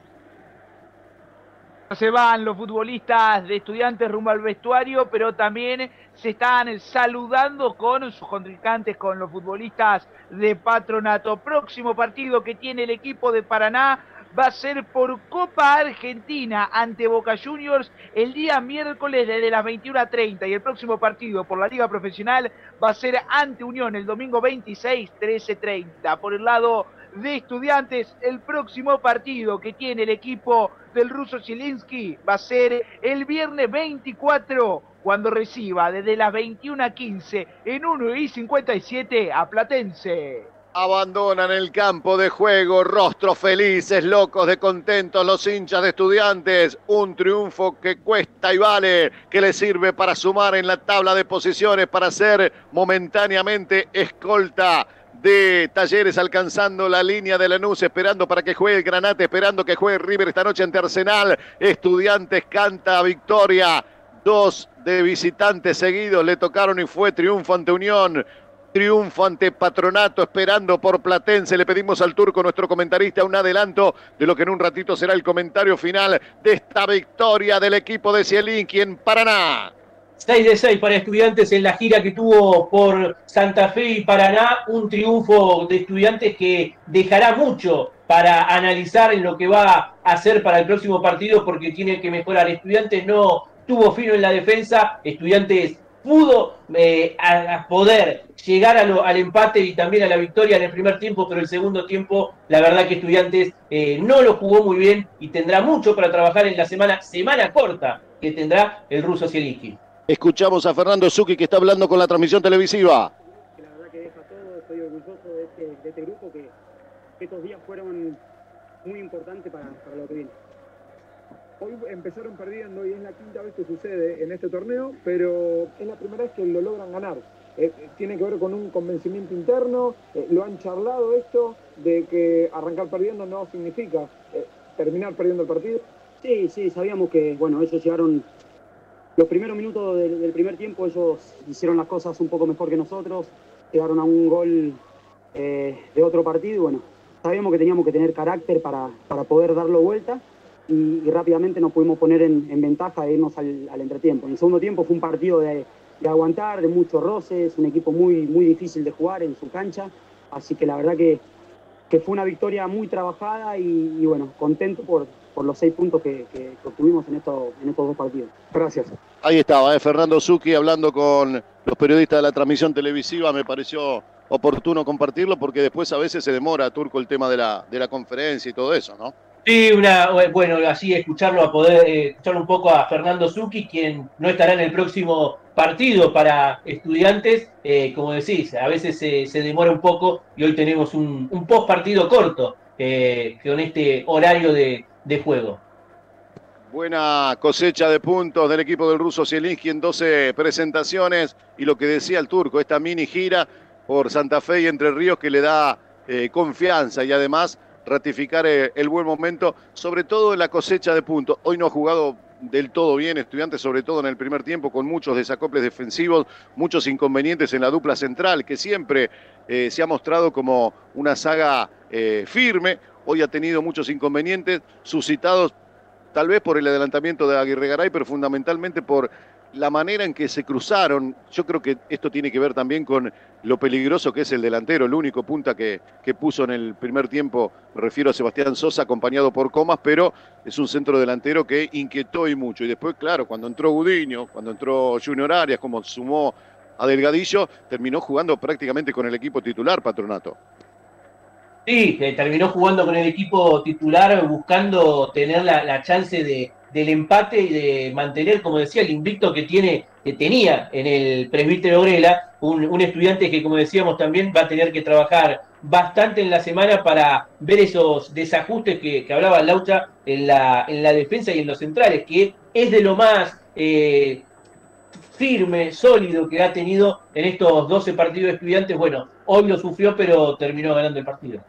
Se van los futbolistas de estudiantes rumbo al vestuario, pero también se están saludando con sus contrincantes, con los futbolistas de Patronato. Próximo partido que tiene el equipo de Paraná va a ser por Copa Argentina ante Boca Juniors el día miércoles desde las 21.30 y el próximo partido por la Liga Profesional va a ser ante Unión el domingo 26, 13.30. Por el lado de estudiantes, el próximo partido que tiene el equipo del ruso Zielinski va a ser el viernes 24 cuando reciba desde las 21.15 en 1 y 57 a Platense. Abandonan el campo de juego, rostros felices, locos de contentos los hinchas de estudiantes. Un triunfo que cuesta y vale, que le sirve para sumar en la tabla de posiciones, para ser momentáneamente escolta de Talleres alcanzando la línea de Lanús, esperando para que juegue Granate, esperando que juegue River esta noche ante Arsenal. Estudiantes canta victoria. Dos de visitantes seguidos le tocaron y fue triunfo ante Unión. Triunfo ante Patronato, esperando por Platense. Le pedimos al turco, nuestro comentarista, un adelanto de lo que en un ratito será el comentario final de esta victoria del equipo de Cielinski en Paraná. 6 de 6 para estudiantes en la gira que tuvo por Santa Fe y Paraná. Un triunfo de estudiantes que dejará mucho para analizar en lo que va a hacer para el próximo partido porque tiene que mejorar. Estudiantes no tuvo fino en la defensa. Estudiantes pudo eh, a, poder llegar al empate y también a la victoria en el primer tiempo, pero el segundo tiempo, la verdad que Estudiantes eh, no lo jugó muy bien y tendrá mucho para trabajar en la semana, semana corta que tendrá el ruso Zielinski. Escuchamos a Fernando Zucchi que está hablando con la transmisión televisiva. La verdad que deja todo, estoy orgulloso de este, de este grupo que, que, estos días fueron muy importantes para, para lo que viene. Hoy empezaron perdiendo y es la quinta vez que sucede en este torneo, pero es la primera vez que lo logran ganar. Eh, eh, tiene que ver con un convencimiento interno, eh, lo han charlado esto, de que arrancar perdiendo no significa terminar perdiendo el partido. Sí, sí, sabíamos que, bueno, ellos llegaron los primeros minutos del, primer tiempo, ellos hicieron las cosas un poco mejor que nosotros, llegaron a un gol de otro partido y bueno, sabíamos que teníamos que tener carácter para, para poder darlo vuelta y, rápidamente nos pudimos poner en, ventaja e irnos al, entretiempo. En el segundo tiempo fue un partido de, aguantar, de muchos roces, un equipo muy, muy difícil de jugar en su cancha, así que la verdad que, que fue una victoria muy trabajada y, bueno, contento por, por los seis puntos que, que, obtuvimos en, estos, en estos dos partidos. Gracias. Ahí estaba, eh, Fernando Zucchi hablando con los periodistas de la transmisión televisiva, me pareció oportuno compartirlo porque después a veces se demora, Turco, el tema de la, de la conferencia y todo eso, ¿no? Sí, una, bueno, así escucharlo a poder eh, escuchar un poco a Fernando Zucchi, quien no estará en el próximo partido para estudiantes. Eh, como decís, a veces se, demora un poco y hoy tenemos un, post partido corto eh, con este horario de, juego. Buena cosecha de puntos del equipo del ruso Zielinski en 12 presentaciones y lo que decía el turco, esta mini gira por Santa Fe y Entre Ríos que le da confianza y además ratificar eh, el buen momento, sobre todo en la cosecha de puntos. Hoy no ha jugado del todo bien estudiantes, sobre todo en el primer tiempo, con muchos desacoples defensivos, muchos inconvenientes en la dupla central, que siempre eh, se ha mostrado como una saga eh, firme. Hoy ha tenido muchos inconvenientes suscitados tal vez por el adelantamiento de Aguirre Garay, pero fundamentalmente por la manera en que se cruzaron, yo creo que esto tiene que ver también con lo peligroso que es el delantero, el único punta que, que, puso en el primer tiempo, me refiero a Sebastián Sosa, acompañado por Comas, pero es un centro delantero que inquietó y mucho. Y después, claro, cuando entró Gudiño, cuando entró Junior Arias, como sumó a Delgadillo, terminó jugando prácticamente con el equipo titular, Patronato. Sí, terminó jugando con el equipo titular, buscando tener la chance de, del empate y de mantener, como decía, el invicto que tiene, que tenía en el presbítero Grela, un, estudiante que, como decíamos, también va a tener que trabajar bastante en la semana para ver esos desajustes que, hablaba Laucha en la, en la defensa y en los centrales, que es de lo más eh, firme, sólido que ha tenido en estos 12 partidos de estudiantes, bueno, hoy lo sufrió, pero terminó ganando el partido.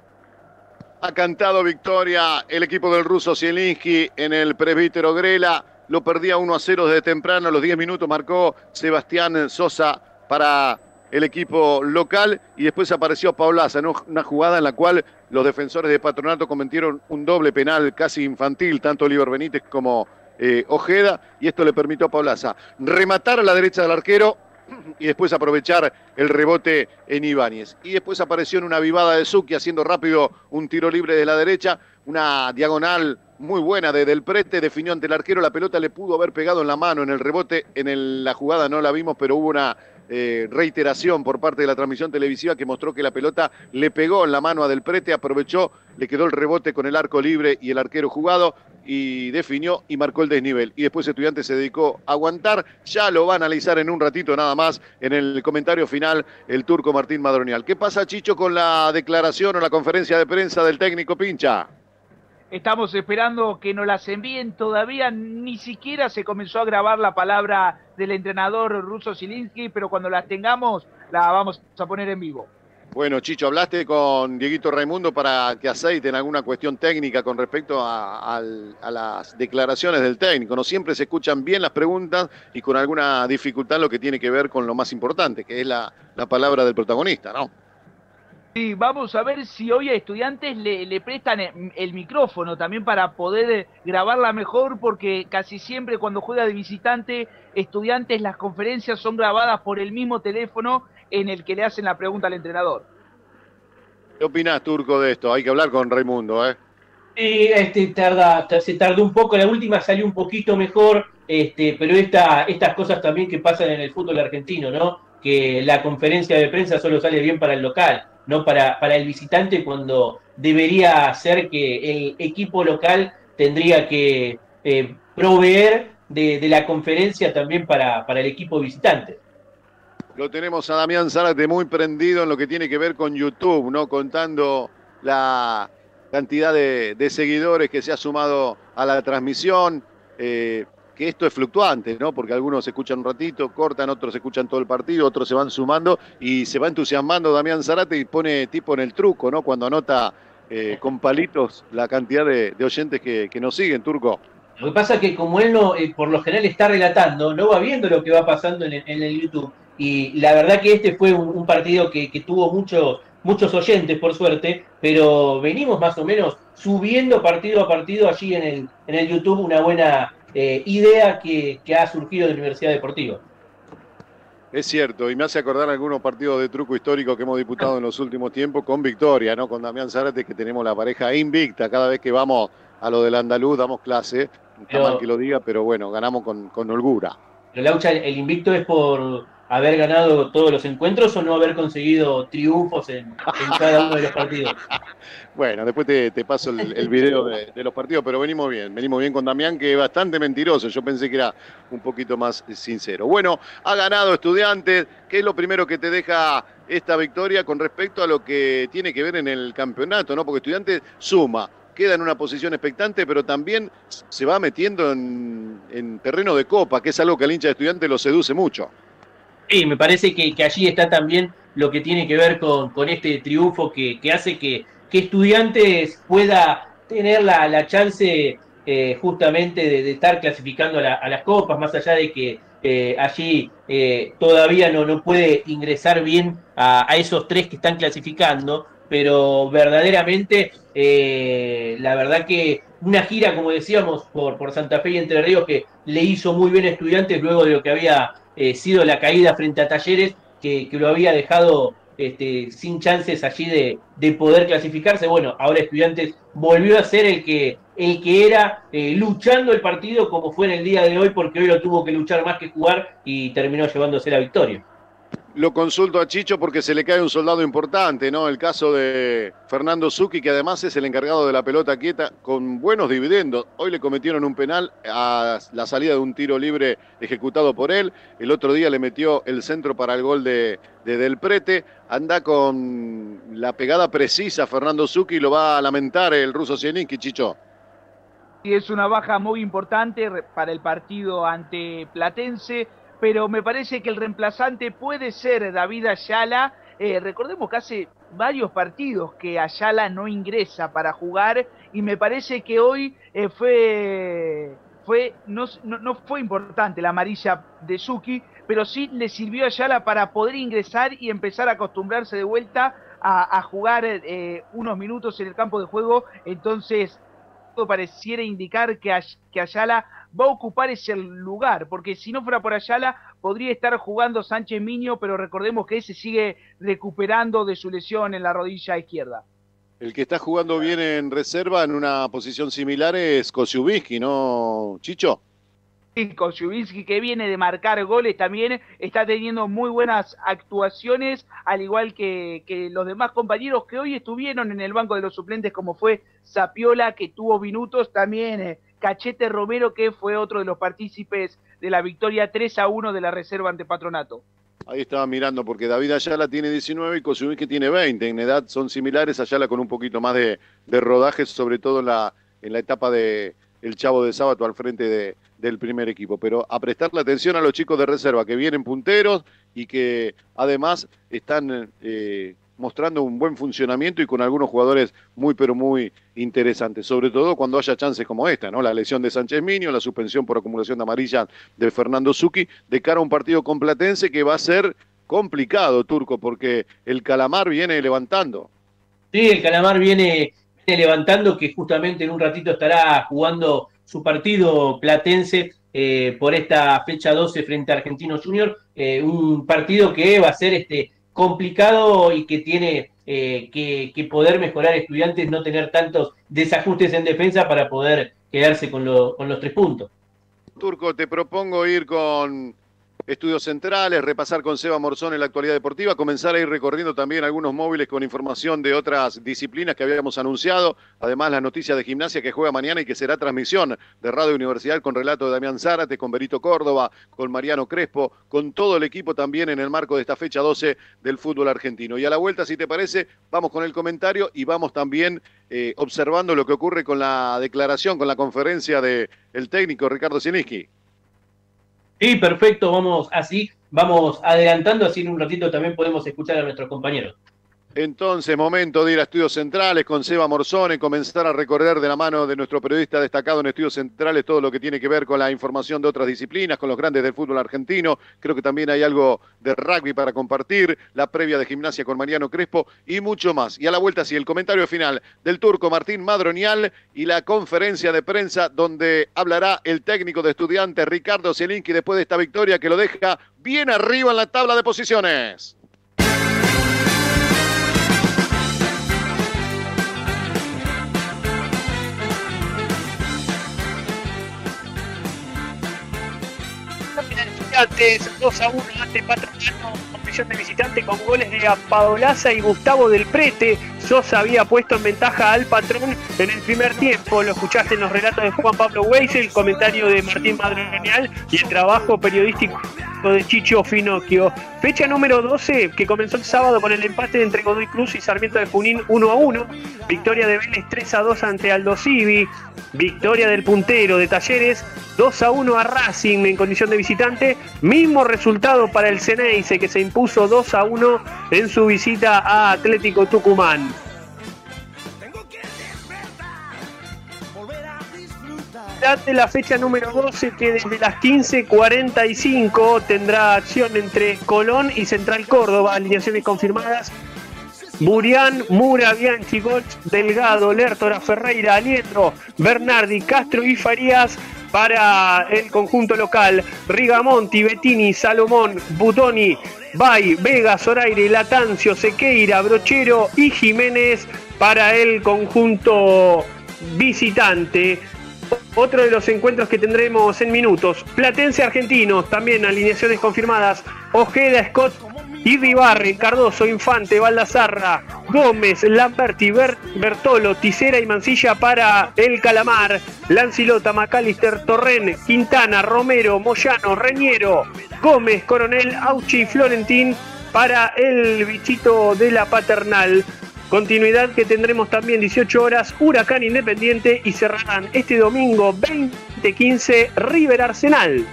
Ha cantado victoria el equipo del ruso Zielinski en el presbítero Grela. Lo perdía 1 a 0 desde temprano. A los 10 minutos marcó Sebastián Sosa para el equipo local y después apareció Paulaza en una jugada en la cual los defensores de Patronato cometieron un doble penal casi infantil, tanto Oliver Benítez como eh, Ojeda, y esto le permitió a Paulaza rematar a la derecha del arquero y después aprovechar el rebote en Ibáñez. Y después apareció en una vivada de Zucchi haciendo rápido un tiro libre de la derecha, una diagonal muy buena de Del Prete, definió ante el arquero, la pelota le pudo haber pegado en la mano en el rebote, en la jugada no la vimos, pero hubo una eh, reiteración por parte de la transmisión televisiva que mostró que la pelota le pegó en la mano a Del Prete, aprovechó, le quedó el rebote con el arco libre y el arquero jugado y definió y marcó el desnivel. Y después Estudiante se dedicó a aguantar. Ya lo va a analizar en un ratito nada más en el comentario final el turco Martín Madronial. ¿Qué pasa, Chicho, con la declaración o la conferencia de prensa del técnico Pincha? Estamos esperando que nos las envíen. Todavía ni siquiera se comenzó a grabar la palabra del entrenador ruso Zielinski, pero cuando las tengamos la vamos a poner en vivo. Bueno, Chicho, hablaste con Dieguito Raimundo para que aceiten alguna cuestión técnica con respecto a, las declaraciones del técnico. No siempre se escuchan bien las preguntas y con alguna dificultad lo que tiene que ver con lo más importante, que es la, la palabra del protagonista, ¿no? Sí, vamos a ver si hoy a estudiantes le, prestan el, micrófono también para poder grabarla mejor, porque casi siempre cuando juega de visitante, estudiantes, las conferencias son grabadas por el mismo teléfono en el que le hacen la pregunta al entrenador. ¿Qué opinás, Turco, de esto? Hay que hablar con Raimundo, ¿eh? Sí, este, tarda, se tardó un poco, la última salió un poquito mejor, este, pero esta, estas cosas también que pasan en el fútbol argentino, ¿no? Que la conferencia de prensa solo sale bien para el local no para, para el visitante cuando debería ser que el equipo local tendría que eh, proveer de, la conferencia también para, para el equipo visitante. Lo tenemos a Damián Zárate muy prendido en lo que tiene que ver con YouTube, ¿no? Contando la cantidad de, de seguidores que se ha sumado a la transmisión. Eh, que esto es fluctuante, ¿no? Porque algunos escuchan un ratito, cortan, otros escuchan todo el partido, otros se van sumando y se va entusiasmando Damián Zarate y pone tipo en el truco, ¿no? Cuando anota eh, con palitos la cantidad de, oyentes que, nos siguen, Turco. Lo que pasa es que como él no, eh, por lo general está relatando, no va viendo lo que va pasando en el, YouTube. Y la verdad que este fue un, partido que, tuvo muchos muchos oyentes, por suerte, pero venimos más o menos subiendo partido a partido allí en el, en el YouTube una buena eh, idea que, ha surgido de la Universidad Deportiva. Es cierto, y me hace acordar algunos partidos de truco histórico que hemos disputado en los últimos tiempos con victoria, ¿no? Con Damián Zárate, que tenemos la pareja invicta. Cada vez que vamos a lo del andaluz damos clase. Está mal que lo diga, pero bueno, ganamos con, con holgura. Pero Laucha, el invicto es por haber ganado todos los encuentros o no haber conseguido triunfos en, cada uno de los partidos? Bueno, después te, paso el, video de, los partidos, pero venimos bien, venimos bien con Damián, que es bastante mentiroso, yo pensé que era un poquito más sincero. Bueno, ha ganado Estudiantes, ¿qué es lo primero que te deja esta victoria con respecto a lo que tiene que ver en el campeonato, ¿no? Porque Estudiantes suma, queda en una posición expectante, pero también se va metiendo en, terreno de copa, que es algo que al hincha de estudiantes lo seduce mucho. Sí, me parece que, allí está también lo que tiene que ver con, este triunfo que, hace que, Estudiantes pueda tener la, chance eh, justamente de, estar clasificando a, las copas, más allá de que eh, allí eh, todavía no, no puede ingresar bien a, esos tres que están clasificando, pero verdaderamente, la verdad que una gira, como decíamos, por, por Santa Fe y Entre Ríos que le hizo muy bien a Estudiantes luego de lo que había eh, sido la caída frente a Talleres, que, lo había dejado este, sin chances allí de, poder clasificarse. Bueno, ahora Estudiantes volvió a ser el que, el que era eh, luchando el partido como fue en el día de hoy, porque hoy lo tuvo que luchar más que jugar y terminó llevándose la victoria. Lo consulto a Chicho porque se le cae un soldado importante, ¿no? El caso de Fernando Zucchi, que además es el encargado de la pelota quieta, con buenos dividendos. Hoy le cometieron un penal a la salida de un tiro libre ejecutado por él. El otro día le metió el centro para el gol de, Del Prete. Anda con la pegada precisa Fernando Zucchi y lo va a lamentar el ruso Zielinski, Chicho. Y es una baja muy importante para el partido ante Platense pero me parece que el reemplazante puede ser David Ayala. Eh, recordemos que hace varios partidos que Ayala no ingresa para jugar y me parece que hoy eh, fue, fue no, no, fue importante la amarilla de Suki, pero sí le sirvió a Ayala para poder ingresar y empezar a acostumbrarse de vuelta a, jugar eh, unos minutos en el campo de juego. Entonces, todo pareciera indicar que, que Ayala va a ocupar ese lugar, porque si no fuera por Ayala, podría estar jugando Sánchez Miño, pero recordemos que ese sigue recuperando de su lesión en la rodilla izquierda. El que está jugando bien en reserva en una posición similar es Kosiubinski, ¿no, Chicho? Sí, Kosiubinski que viene de marcar goles también, está teniendo muy buenas actuaciones, al igual que, que, los demás compañeros que hoy estuvieron en el banco de los suplentes, como fue Sapiola, que tuvo minutos, también eh, Cachete Romero, que fue otro de los partícipes de la victoria 3 a 1 de la reserva ante Patronato. Ahí estaba mirando, porque David Ayala tiene 19 y que tiene 20. En edad son similares, Ayala con un poquito más de, rodaje, sobre todo en la, etapa de el Chavo de Sábado al frente de, del primer equipo. Pero a prestarle atención a los chicos de reserva que vienen punteros y que además están eh, mostrando un buen funcionamiento y con algunos jugadores muy pero muy interesantes, sobre todo cuando haya chances como esta, ¿no? La lesión de Sánchez Miño, la suspensión por acumulación de amarilla de Fernando Zucchi, de cara a un partido con Platense que va a ser complicado, Turco, porque el Calamar viene levantando. Sí, el Calamar viene, levantando, que justamente en un ratito estará jugando su partido platense eh, por esta fecha 12 frente a Argentino Junior, eh, un partido que va a ser este complicado y que tiene eh, que, poder mejorar estudiantes, no tener tantos desajustes en defensa para poder quedarse con, con los tres puntos. Turco, te propongo ir con estudios centrales, repasar con Seba Morzón en la actualidad deportiva, comenzar a ir recorriendo también algunos móviles con información de otras disciplinas que habíamos anunciado, además la noticia de gimnasia que juega mañana y que será transmisión de Radio Universidad con relato de Damián Zárate, con Berito Córdoba, con Mariano Crespo, con todo el equipo también en el marco de esta fecha 12 del fútbol argentino. Y a la vuelta, si te parece, vamos con el comentario y vamos también eh, observando lo que ocurre con la declaración, con la conferencia del el técnico Ricardo Zielinski. Sí, perfecto, vamos así, vamos adelantando, así en un ratito también podemos escuchar a nuestros compañeros. Entonces, momento de ir a Estudios Centrales con Seba Morzone, comenzar a recorrer de la mano de nuestro periodista destacado en Estudios Centrales todo lo que tiene que ver con la información de otras disciplinas, con los grandes del fútbol argentino. Creo que también hay algo de rugby para compartir, la previa de gimnasia con Mariano Crespo y mucho más. Y a la vuelta, sí, el comentario final del turco Martín Madronial y la conferencia de prensa donde hablará el técnico de estudiantes Ricardo Zielinski después de esta victoria que lo deja bien arriba en la tabla de posiciones. Estudiantes 2 a 1 ante Patronato, de visitante con goles de Apadolaza y Gustavo del Prete. Sosa había puesto en ventaja al patrón en el primer tiempo. Lo escuchaste en los relatos de Juan Pablo Weiss, el comentario de Martín Madronial y el trabajo periodístico de Chicho Finocchio. Fecha número 12 que comenzó el sábado con el empate entre Godoy Cruz y Sarmiento de Junín 1 a 1. Victoria de Vélez 3 a 2 ante Aldo Civi. Victoria del puntero de Talleres 2 a 1 a Racing en condición de visitante. Mismo resultado para el Ceneice que se impuso 2 a 1 en su visita a Atlético Tucumán. de la fecha número 12 que desde las 15.45 tendrá acción entre Colón y Central Córdoba, alineaciones confirmadas. Burián, Mura, Bianchi, Goch, Delgado, Lertora, Ferreira, Aliendro, Bernardi, Castro y Farías para el conjunto local. Rigamonti, Bettini, Salomón, Butoni, Bay, Vega, Zoraire, Latancio, Sequeira, Brochero y Jiménez para el conjunto visitante. Otro de los encuentros que tendremos en minutos. Platense Argentinos, también alineaciones confirmadas. Ojeda, Scott, Barre, Cardoso, Infante, Baldazarra, Gómez, Lamberti, Bertolo, Tisera y Mancilla para el Calamar, Lancilota, Macalister, Torren, Quintana, Romero, Moyano, Reñero, Gómez, Coronel, Auchi, Florentín para el bichito de la paternal. Continuidad que tendremos también 18 horas, Huracán Independiente y cerrarán este domingo 2015 River Arsenal.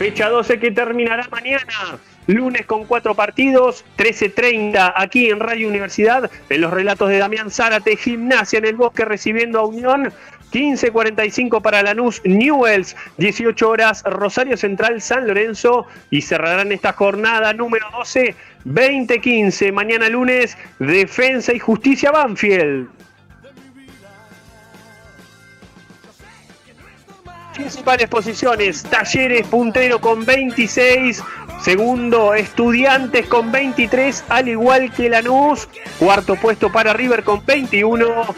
Fecha 12 que terminará mañana. Lunes con cuatro partidos, 13.30 aquí en Radio Universidad, en los relatos de Damián Zárate, Gimnasia en el Bosque recibiendo a Unión, 15.45 para Lanús Newells, 18 horas Rosario Central San Lorenzo y cerrarán esta jornada número 12, 20.15, mañana lunes, Defensa y Justicia Banfield. Principales posiciones, Talleres puntero con 26, segundo Estudiantes con 23, al igual que Lanús, cuarto puesto para River con 21,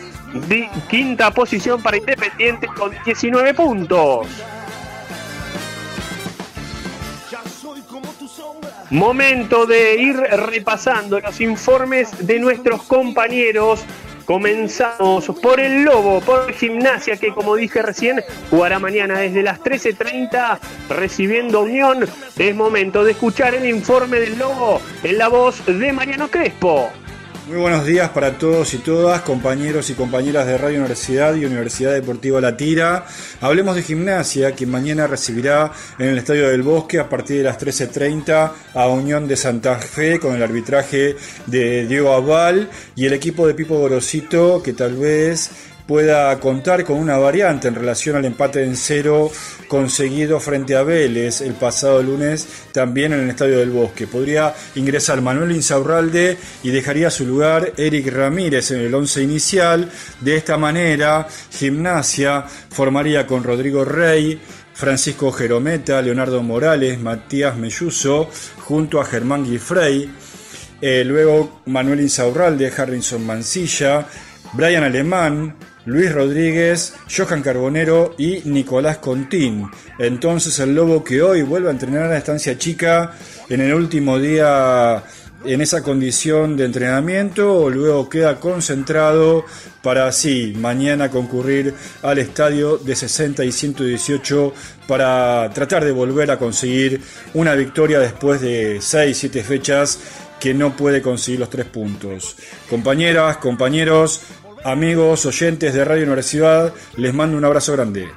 quinta posición para Independiente con 19 puntos. Momento de ir repasando los informes de nuestros compañeros Comenzamos por el Lobo, por Gimnasia, que como dije recién, jugará mañana desde las 13.30 recibiendo Unión. Es momento de escuchar el informe del Lobo en la voz de Mariano Crespo. Muy buenos días para todos y todas, compañeros y compañeras de Radio Universidad y Universidad Deportiva La Tira. Hablemos de gimnasia, que mañana recibirá en el Estadio del Bosque a partir de las 13.30 a Unión de Santa Fe con el arbitraje de Diego Aval y el equipo de Pipo Gorosito, que tal vez pueda contar con una variante en relación al empate en cero conseguido frente a Vélez el pasado lunes también en el Estadio del Bosque. Podría ingresar Manuel Insaurralde y dejaría su lugar Eric Ramírez en el once inicial. De esta manera, Gimnasia formaría con Rodrigo Rey, Francisco Jerometa, Leonardo Morales, Matías Melluso, junto a Germán Guifrey. Eh, luego Manuel Insaurralde, Harrison Mancilla, Brian Alemán, Luis Rodríguez, Johan Carbonero y Nicolás Contín. Entonces el Lobo que hoy vuelve a entrenar a la estancia chica en el último día en esa condición de entrenamiento, luego queda concentrado para así mañana concurrir al estadio de 60 y 118 para tratar de volver a conseguir una victoria después de 6-7 fechas que no puede conseguir los tres puntos. Compañeras, compañeros, Amigos, oyentes de Radio Universidad, les mando un abrazo grande.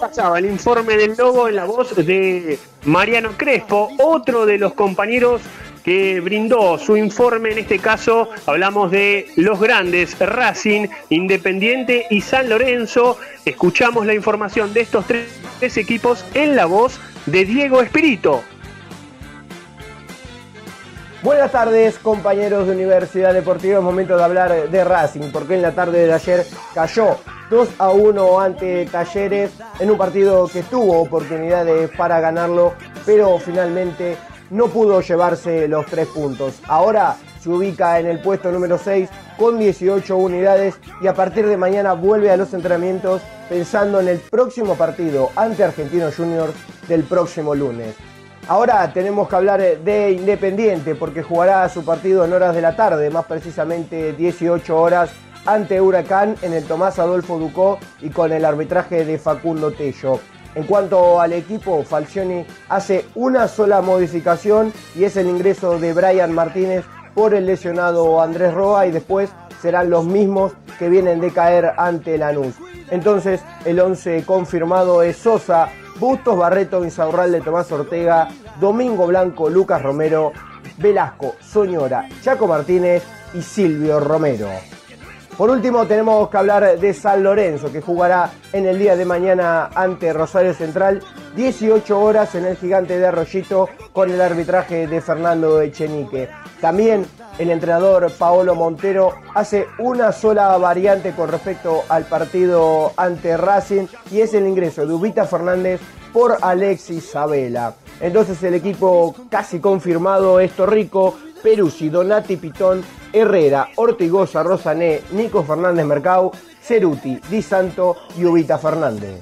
Pasaba el informe del Lobo en la voz de Mariano Crespo, otro de los compañeros que brindó su informe. En este caso hablamos de los grandes, Racing, Independiente y San Lorenzo. Escuchamos la información de estos tres, equipos en la voz de Diego Espirito. Buenas tardes, compañeros de Universidad Deportiva. Es momento de hablar de Racing, porque en la tarde de ayer cayó 2 a 1 ante Talleres en un partido que tuvo oportunidades para ganarlo, pero finalmente no pudo llevarse los tres puntos. Ahora se ubica en el puesto número 6 con 18 unidades y a partir de mañana vuelve a los entrenamientos pensando en el próximo partido ante Argentinos Juniors del próximo lunes. Ahora tenemos que hablar de Independiente porque jugará su partido en horas de la tarde, más precisamente 18 horas ante Huracán en el Tomás Adolfo Ducó y con el arbitraje de Facundo Tello. En cuanto al equipo, Falcioni hace una sola modificación y es el ingreso de Brian Martínez por el lesionado Andrés Roa y después serán los mismos que vienen de caer ante Lanús. Entonces el 11 confirmado es Sosa, Bustos, Barreto, Insaurralde, Tomás Ortega, Domingo Blanco, Lucas Romero, Velasco, Soñora, Chaco Martínez y Silvio Romero. Por último tenemos que hablar de San Lorenzo que jugará en el día de mañana ante Rosario Central 18 horas en el gigante de Arroyito con el arbitraje de Fernando Echenique. También el entrenador Paolo Montero hace una sola variante con respecto al partido ante Racing y es el ingreso de Ubita Fernández por Alexis Sabela. Entonces el equipo casi confirmado es Torrico, Peruzzi, Donati Pitón, Herrera, Ortigosa, Rosané, Nico Fernández Mercado, Ceruti, Di Santo y Ubita Fernández.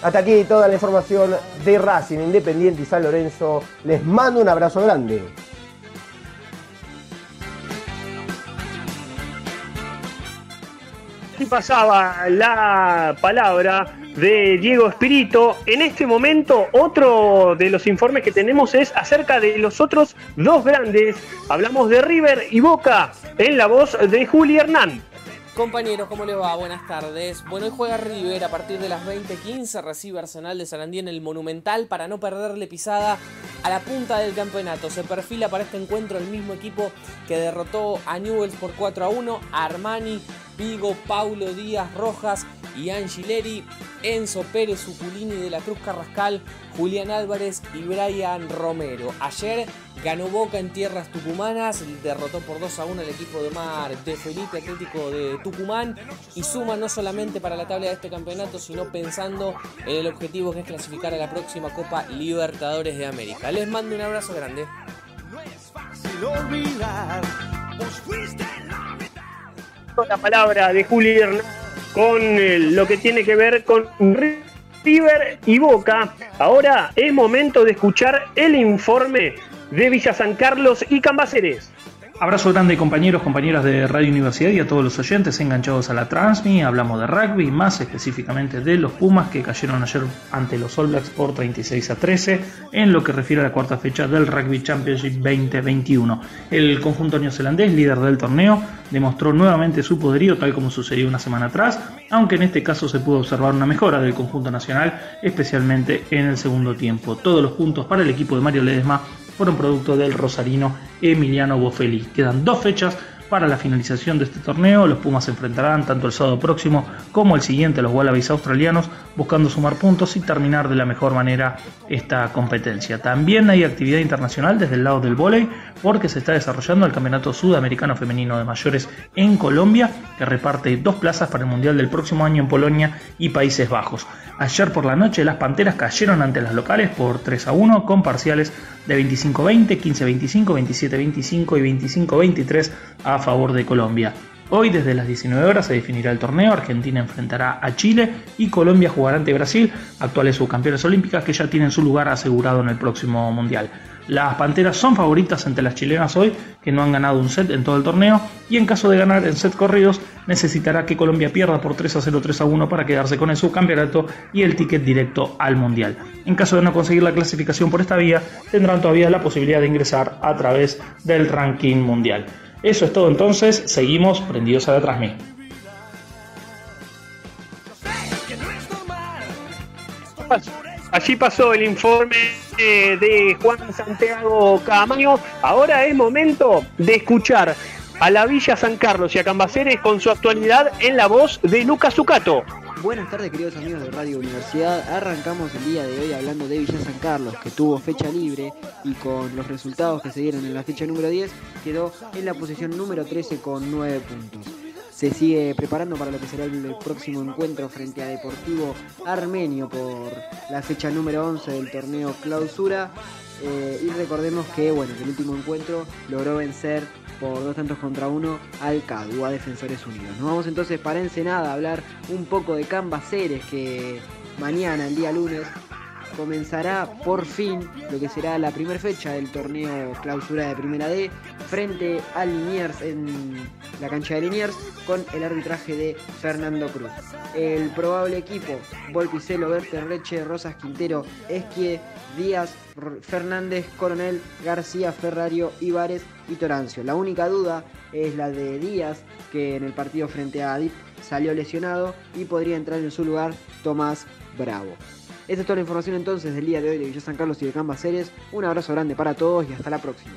Hasta aquí toda la información de Racing, Independiente y San Lorenzo. Les mando un abrazo grande. Y pasaba la palabra de Diego Espirito. En este momento, otro de los informes que tenemos es acerca de los otros dos grandes. Hablamos de River y Boca en la voz de Juli Hernán. Compañeros, ¿cómo les va? Buenas tardes. Bueno, hoy juega River a partir de las 20:15. Recibe Arsenal de Sarandí en el Monumental para no perderle pisada a la punta del campeonato. Se perfila para este encuentro el mismo equipo que derrotó a Newells por 4 a 1. Armani, Vigo, Paulo Díaz, Rojas y Angileri, Enzo Pérez, Uculini de la Cruz Carrascal, Julián Álvarez y Brian Romero. Ayer ganó Boca en tierras tucumanas, derrotó por 2 a 1 al equipo de Mar de Felipe Atlético de Tucumán y suma no solamente para la tabla de este campeonato, sino pensando en el objetivo que es clasificar a la próxima Copa Libertadores de América. Les mando un abrazo grande. la palabra de Juli con eh, lo que tiene que ver con River y Boca. Ahora es momento de escuchar el informe de Villa San Carlos y Cambaceres. Abrazo grande compañeros, compañeras de Radio Universidad y a todos los oyentes enganchados a la Transmi. Hablamos de rugby, más específicamente de los Pumas que cayeron ayer ante los All Blacks por 36 a 13 en lo que refiere a la cuarta fecha del Rugby Championship 2021. El conjunto neozelandés, líder del torneo, demostró nuevamente su poderío tal como sucedió una semana atrás, aunque en este caso se pudo observar una mejora del conjunto nacional, especialmente en el segundo tiempo. Todos los puntos para el equipo de Mario Ledesma fueron producto del rosarino Emiliano Bofelli. Quedan dos fechas para la finalización de este torneo. Los Pumas se enfrentarán tanto el sábado próximo como el siguiente a los Wallabies australianos, buscando sumar puntos y terminar de la mejor manera esta competencia. También hay actividad internacional desde el lado del vóley, porque se está desarrollando el Campeonato Sudamericano Femenino de Mayores en Colombia, que reparte dos plazas para el Mundial del próximo año en Polonia y Países Bajos. Ayer por la noche las Panteras cayeron ante las locales por 3 a 1 con parciales de 25-20, 15-25, 27-25 y 25-23 a favor de Colombia. Hoy desde las 19 horas se definirá el torneo, Argentina enfrentará a Chile y Colombia jugará ante Brasil, actuales subcampeones olímpicas que ya tienen su lugar asegurado en el próximo Mundial. Las Panteras son favoritas ante las chilenas hoy, que no han ganado un set en todo el torneo, y en caso de ganar en set corridos, necesitará que Colombia pierda por 3 a 0, 3 a 1 para quedarse con el subcampeonato y el ticket directo al Mundial. En caso de no conseguir la clasificación por esta vía, tendrán todavía la posibilidad de ingresar a través del ranking mundial. Eso es todo entonces, seguimos prendidos a la transmisión. Allí pasó el informe eh, de Juan Santiago Camaño. Ahora es momento de escuchar a la Villa San Carlos y a Cambaceres con su actualidad en la voz de Lucas Zucato. Buenas tardes queridos amigos de Radio Universidad. Arrancamos el día de hoy hablando de Villa San Carlos, que tuvo fecha libre y con los resultados que se dieron en la fecha número 10 quedó en la posición número 13 con 9 puntos. Se sigue preparando para lo que será el próximo encuentro frente a Deportivo Armenio por la fecha número 11 del torneo Clausura. Eh, y recordemos que bueno, el último encuentro logró vencer por dos tantos contra uno al CADU, a Defensores Unidos. Nos vamos entonces para Ensenada a hablar un poco de Cambaceres que mañana, el día lunes, comenzará por fin lo que será la primera fecha del torneo clausura de Primera D frente a Liniers en la cancha de Liniers con el arbitraje de Fernando Cruz. El probable equipo, Volpicelo, Berter, Reche, Rosas, Quintero, Esquie, Díaz, Fernández, Coronel, García, Ferrario, Ibares y Torancio. La única duda es la de Díaz, que en el partido frente a Adip salió lesionado y podría entrar en su lugar Tomás Bravo. Esta es toda la información entonces del día de hoy de Villa San Carlos y de Canvas Series. Un abrazo grande para todos y hasta la próxima.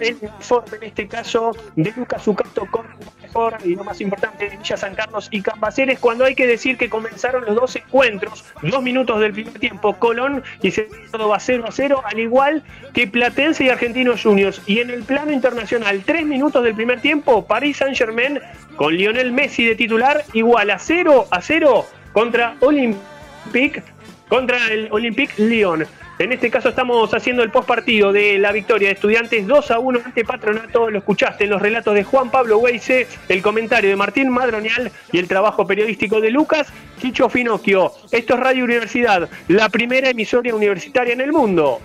El informe en este caso de Lucas Zucato con mejor y lo más importante de Villa San Carlos y Cambaceres cuando hay que decir que comenzaron los dos encuentros, dos minutos del primer tiempo, Colón y Cerro va 0 a 0, al igual que Platense y Argentinos Juniors. Y en el plano internacional, tres minutos del primer tiempo, París Saint Germain con Lionel Messi de titular, igual a 0 a 0 contra Olympique, contra el Olympique Lyon. En este caso estamos haciendo el postpartido de la victoria de estudiantes 2 a 1 ante Patronato. Lo escuchaste en los relatos de Juan Pablo Weise, el comentario de Martín Madronial y el trabajo periodístico de Lucas Chicho Finocchio. Esto es Radio Universidad, la primera emisora universitaria en el mundo.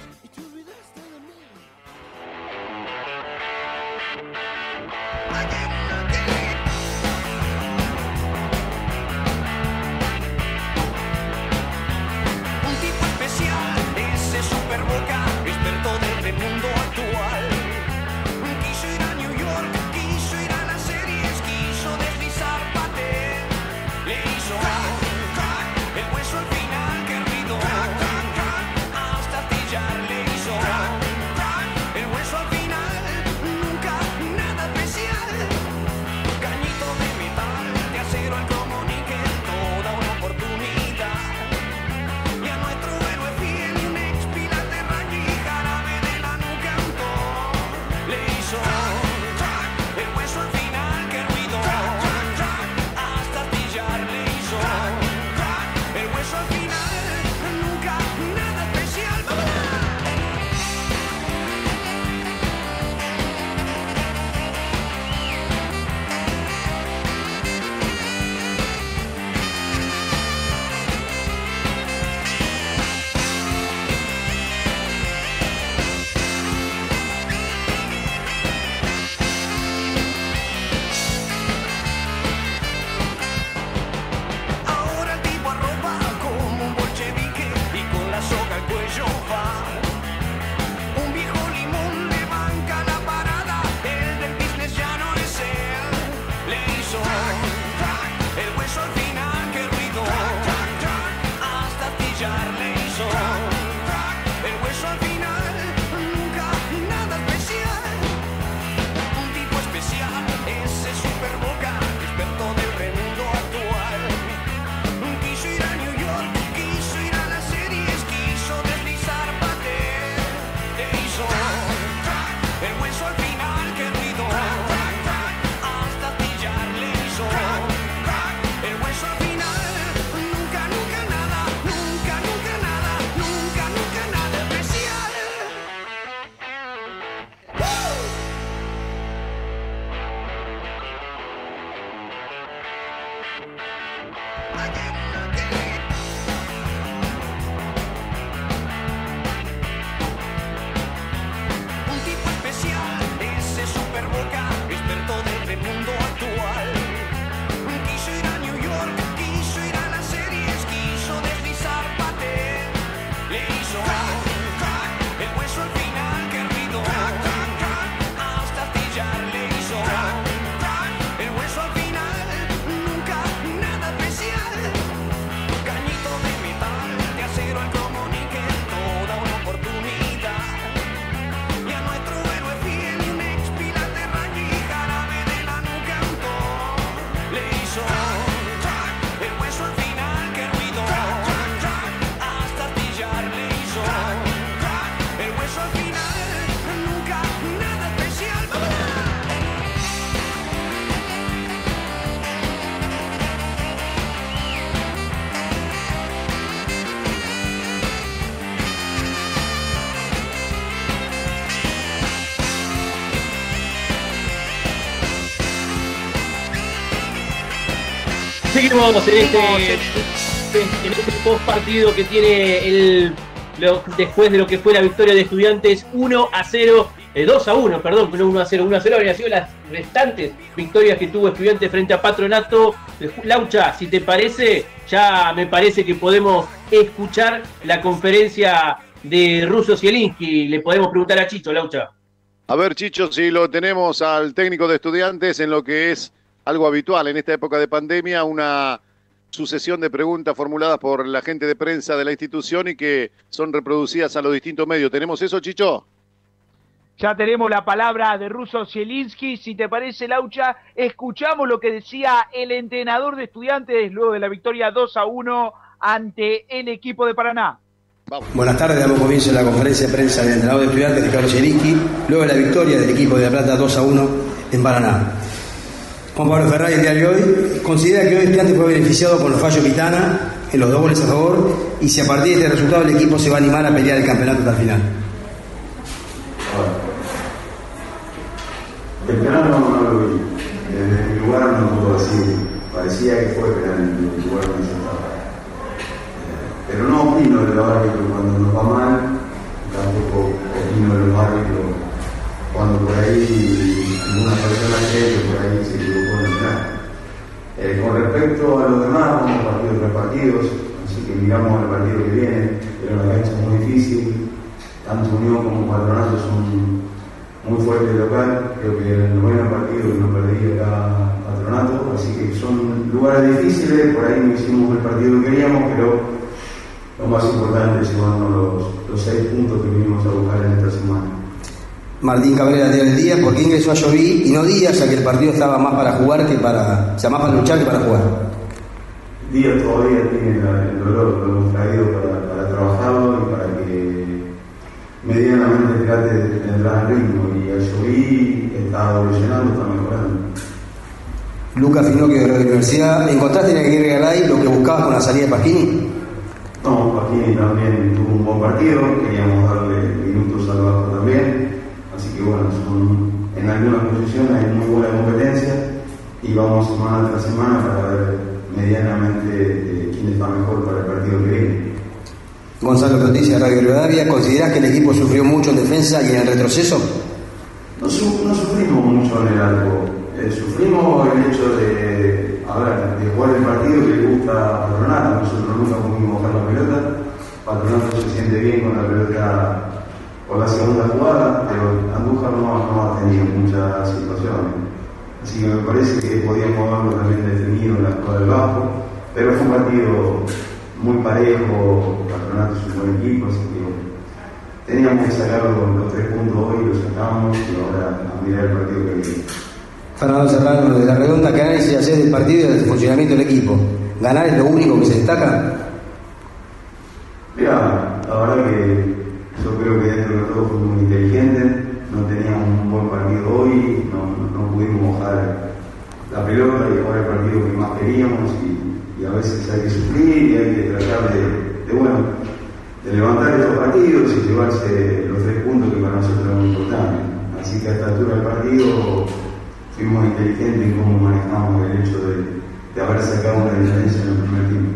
Seguimos en este, en este post partido que tiene el lo- después de lo que fue la victoria de estudiantes 1 a 0, eh, 2 a 1, perdón, no 1 a 0, 1 a 0 habrían sido las restantes victorias que tuvo estudiantes frente a Patronato. Eh, Laucha, si te parece, ya me parece que podemos escuchar la conferencia de Russo Zielinski. Le podemos preguntar a Chicho, Laucha. A ver, Chicho, si lo tenemos al técnico de estudiantes en lo que es algo habitual en esta época de pandemia, una sucesión de preguntas formuladas por la gente de prensa de la institución y que son reproducidas a los distintos medios. ¿Tenemos eso, Chicho? Ya tenemos la palabra de Russo Zielinski. Si te parece, Laucha, escuchamos lo que decía el entrenador de estudiantes luego de la victoria 2 a 1 ante el equipo de Paraná. Buenas tardes, damos comienzo a la conferencia de prensa del entrenador de estudiantes Ricardo Zielinski, luego de la victoria del equipo de La Plata 2 a 1 en Paraná. Juan Pablo Ferrari el día de hoy considera que hoy Estudiantes fue beneficiado con los fallos Pitana en los dos goles a favor y si a partir de este resultado el equipo se va a animar a pelear el campeonato hasta el final. Temprano no lo vi. Desde mi lugar no puedo decir. Parecía que fue pero en el lugar donde yo estaba. Eh, Pero no opino de los árbitros cuando nos va mal, tampoco opino de los árbitros cuando por ahí alguna persona cree que por ahí se el plan. Eh, con respecto a los demás, vamos partidos tras partidos, así que miramos al partido que viene, pero la cancha es muy difícil, tanto Unión como Patronato son muy fuertes de local, creo que el noveno partido que no perdí acá Patronato, así que son lugares difíciles, por ahí no hicimos el partido que queríamos, pero lo más importante es llevarnos los, los seis puntos que vinimos a buscar en esta semana. Martín Cabrera del día, porque ingresó a Lloví y no Díaz, ya que el partido estaba más para jugar que para, o sea, más para luchar que para jugar. Díaz todavía tiene el dolor, lo hemos traído para, para trabajarlo y para que medianamente trate de entrar en ritmo. Y a Lloví está evolucionando, está mejorando. Lucas Finocchio de la Universidad, ¿encontraste en Aguirre Garay lo que buscabas con la salida de Pasquini? No, Joaquín también tuvo un buen partido, queríamos darle minutos al bajo también, bueno, son, en algunas posiciones hay muy buena competencia y vamos semana tras semana para ver medianamente eh, quién está mejor para el partido que viene. Gonzalo Proticia de Radio Rivadavia, ¿considerás que el equipo sufrió mucho en defensa y en el retroceso? No, su- no sufrimos mucho en el arco, Eh, sufrimos el hecho de, a ver, de jugar el partido que le gusta a Patronato, nosotros nunca pudimos bajar la pelota, Patronato se siente bien con la pelota por la segunda jugada, pero Andújar no, no ha tenido muchas situaciones. Así que me parece que podíamos haberlo también definido en la jugada del bajo, pero fue un partido muy parejo, Patronato es un buen equipo, así que teníamos que sacar los, los tres puntos hoy, los sacamos y ahora a mirar el partido que viene. Fernando Serrano de la Redonda, ¿qué análisis haces del partido y del funcionamiento del equipo? ¿Ganar es lo único que se destaca? Mira, la verdad que yo creo que dentro de todo fuimos muy inteligentes, no teníamos un buen partido hoy, no, no pudimos bajar la pelota y jugar el partido que más queríamos y, y a veces hay que sufrir y hay que tratar de, de, bueno, de levantar estos partidos y llevarse los tres puntos que para nosotros es muy importante. Así que a esta altura del partido fuimos inteligentes en cómo manejamos el hecho de, de haber sacado una diferencia en el primer tiempo.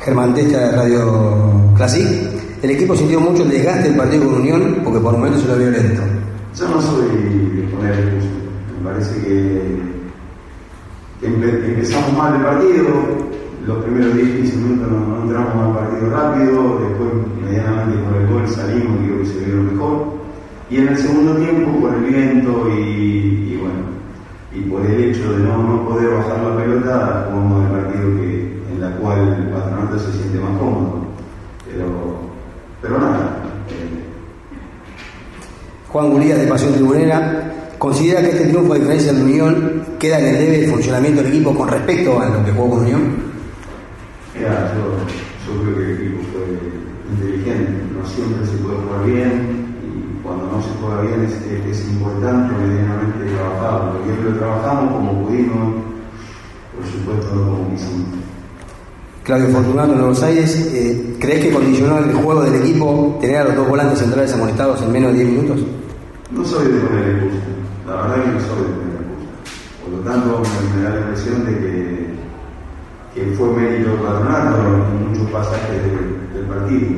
Germán Testa de Radio Classic, el equipo sintió mucho el desgaste del partido con Unión porque por momentos se lo vio lento. Yo no soy de poner. Me parece que, que empe- empezamos mal el partido, los primeros 10-15 minutos no, no entramos al partido rápido, después medianamente por el gol salimos creo que se vio mejor. Y en el segundo tiempo, por el viento y, y bueno, y por el hecho de no, no poder bajar la pelota, jugamos el partido que, en la cual el patronato se siente más cómodo. Pero, nada, Juan Gulías de Pasión Tribunera considera que este triunfo, a diferencia de Unión, queda en el debe del funcionamiento del equipo con respecto a lo que jugó con Unión. Mira, yo, yo creo que el equipo fue inteligente, no siempre se puede jugar bien y cuando no se juega bien es, es- es importante medianamente trabajarlo. Porque lo trabajamos como pudimos, por supuesto no como quisimos. Claudio Fortunato de Buenos Aires, eh, ¿crees que condicionó el juego del equipo tener a los dos volantes centrales amonestados en menos de 10 minutos? No soy de poner excusa, la verdad que no soy de poner excusa. Por lo tanto, me, da la impresión de que, fue mérito patronato en muchos pasajes del partido.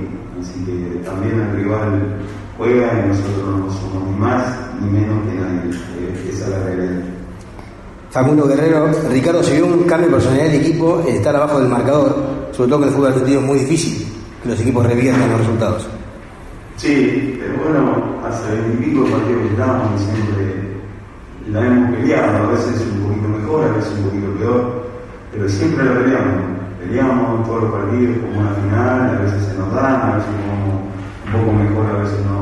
Así que también el rival juega y nosotros no somos ni más ni menos que nadie. Eh, esa es la realidad. Facundo Guerrero, Ricardo se vio un cambio de personalidad del equipo, el estar abajo del marcador, sobre todo que el fútbol argentino es muy difícil que los equipos reviertan los resultados. Sí, pero bueno, hace veintipico partidos que estamos y siempre la hemos peleado, a veces un poquito mejor, a veces un poquito peor, pero siempre la peleamos. Peleamos todos los partidos como una final, a veces se nos dan, a veces como un poco mejor, a veces no.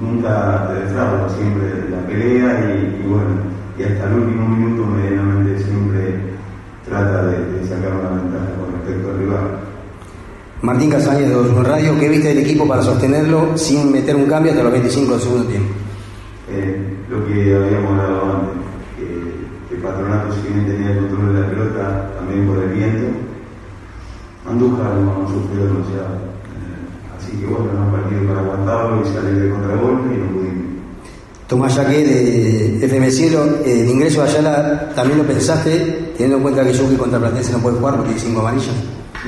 Nunca te defrauda, siempre la pelea y, y bueno, y hasta el último minuto medianamente siempre trata de, de sacar una ventaja con respecto al rival. Martín Casañez de Dos Radio, ¿qué viste del equipo para sostenerlo sin meter un cambio hasta los 25 del segundo tiempo? Eh, lo que habíamos hablado antes, que, que Patronato si bien tenía el control de la pelota, también por el viento, Andújar no sufrió demasiado. Así que bueno, un partido para aguantarlo y salir de contragolpe y no pudimos. Tomás Yaque de FM Cielo, eh, el ingreso de Ayala también lo pensaste, teniendo en cuenta que Yuki contra Platense no puede jugar porque tiene cinco amarillas.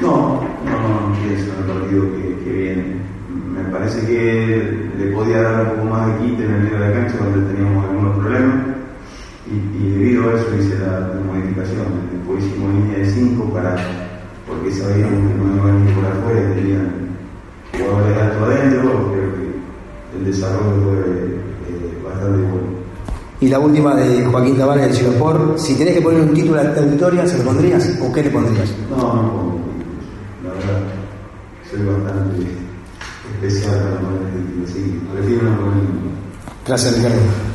No, no, no pienso en el partido que, que viene. Me parece que le podía dar un poco más de quite en el medio de la cancha donde teníamos algunos problemas y, y debido a eso hice la, la modificación. Después hicimos línea de 5 para, porque sabíamos que no iban a ir por afuera y tenían jugadores alto adentro. Creo que el desarrollo fue eh, bastante bueno. Y la última de Joaquín Tavares del Silopor, si tenés que poner un título a la victoria, ¿se lo pondrías o qué le pondrías? No, no pongo la verdad, soy bastante especial para poner título, sí, prefiero no ponerlo. Gracias, Ricardo.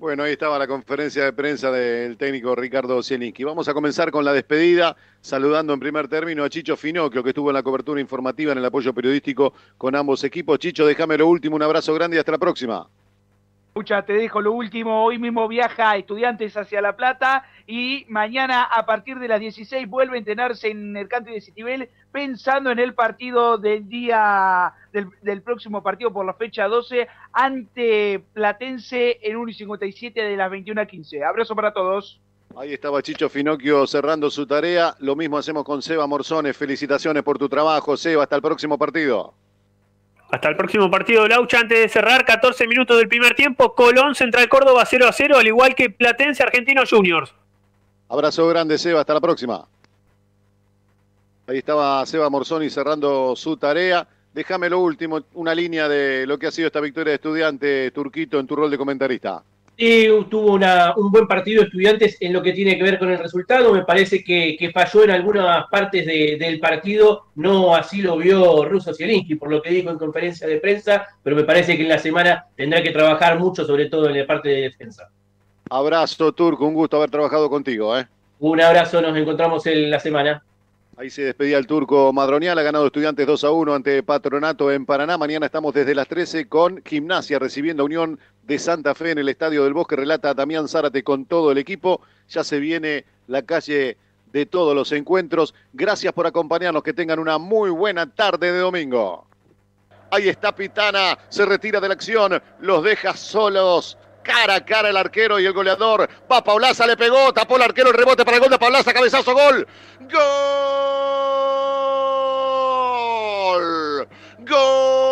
Bueno, ahí estaba la conferencia de prensa del técnico Ricardo Zielinski. Vamos a comenzar con la despedida, saludando en primer término a Chicho Finocchio, que estuvo en la cobertura informativa en el apoyo periodístico con ambos equipos. Chicho, déjame lo último, un abrazo grande y hasta la próxima. Escucha, te dejo lo último. Hoy mismo viaja Estudiantes hacia La Plata y mañana a partir de las 16 vuelve a entrenarse en el country de Citibel pensando en el partido del día del, del próximo partido por la fecha 12 ante Platense en 1 y 57 de las 21 a 15. Abrazo para todos. Ahí estaba Chicho Finocchio cerrando su tarea. Lo mismo hacemos con Seba Morzones. Felicitaciones por tu trabajo, Seba. Hasta el próximo partido. Hasta el próximo partido de Laucha. Antes de cerrar, 14 minutos del primer tiempo. Colón Central Córdoba 0 a 0, al igual que Platense Argentino Juniors. Abrazo grande, Seba. Hasta la próxima. Ahí estaba Seba Morzoni cerrando su tarea. Déjame lo último, una línea de lo que ha sido esta victoria de estudiante Turquito en tu rol de comentarista. Sí, tuvo una, un buen partido estudiantes en lo que tiene que ver con el resultado. Me parece que, que falló en algunas partes de, del partido. No así lo vio Russo Zielinski, por lo que dijo en conferencia de prensa, pero me parece que en la semana tendrá que trabajar mucho, sobre todo en la parte de defensa. Abrazo, Turco. Un gusto haber trabajado contigo. ¿eh? Un abrazo, nos encontramos en la semana. Ahí se despedía el turco Madronial, ha ganado Estudiantes 2 a 1 ante Patronato en Paraná. Mañana estamos desde las 13 con Gimnasia recibiendo Unión de Santa Fe en el Estadio del Bosque. Relata Damián Zárate con todo el equipo. Ya se viene la calle de todos los encuentros. Gracias por acompañarnos. Que tengan una muy buena tarde de domingo. Ahí está Pitana, se retira de la acción, los deja solos. Cara a cara el arquero y el goleador. Va Paulaza, le pegó, tapó el arquero, el rebote para el gol de Paulaza, cabezazo, gol. ¡Gol! ¡Gol!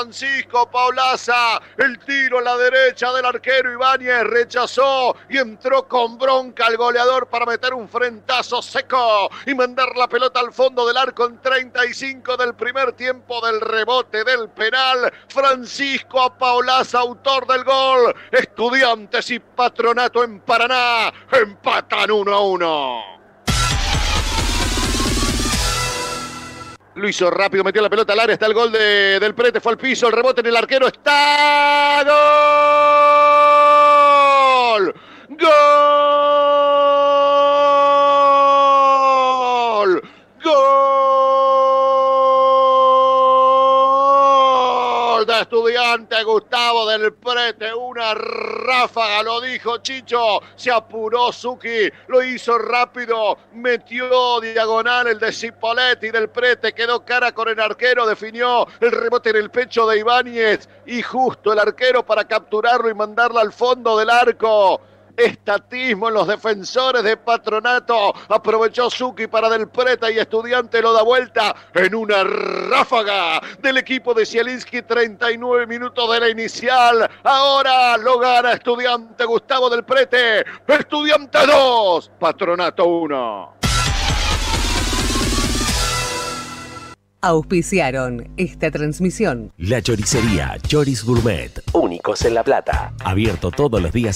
Francisco Paulaza. El tiro a la derecha del arquero Ibáñez rechazó y entró con bronca al goleador para meter un frentazo seco y mandar la pelota al fondo del arco en 35 del primer tiempo del rebote del penal. Francisco Paulaza, autor del gol. Estudiantes y Patronato en Paraná empatan 1 a 1. Lo hizo rápido, metió la pelota al área, está el gol de, del Prete, fue al piso, el rebote en el arquero, está gol. Gol. Estudiante Gustavo del Prete, una ráfaga, lo dijo Chicho, se apuró Suki, lo hizo rápido, metió diagonal el de Cipoletti del Prete, quedó cara con el arquero, definió el rebote en el pecho de Ibáñez y justo el arquero para capturarlo y mandarlo al fondo del arco. Estatismo en los defensores de Patronato. Aprovechó Suki para Del Preta y Estudiante lo da vuelta en una ráfaga del equipo de Zielinski. 39 minutos de la inicial. Ahora lo gana Estudiante Gustavo Del Prete. Estudiante 2, Patronato 1. Auspiciaron esta transmisión. La choricería Choris Gourmet. Únicos en La Plata. Abierto todos los días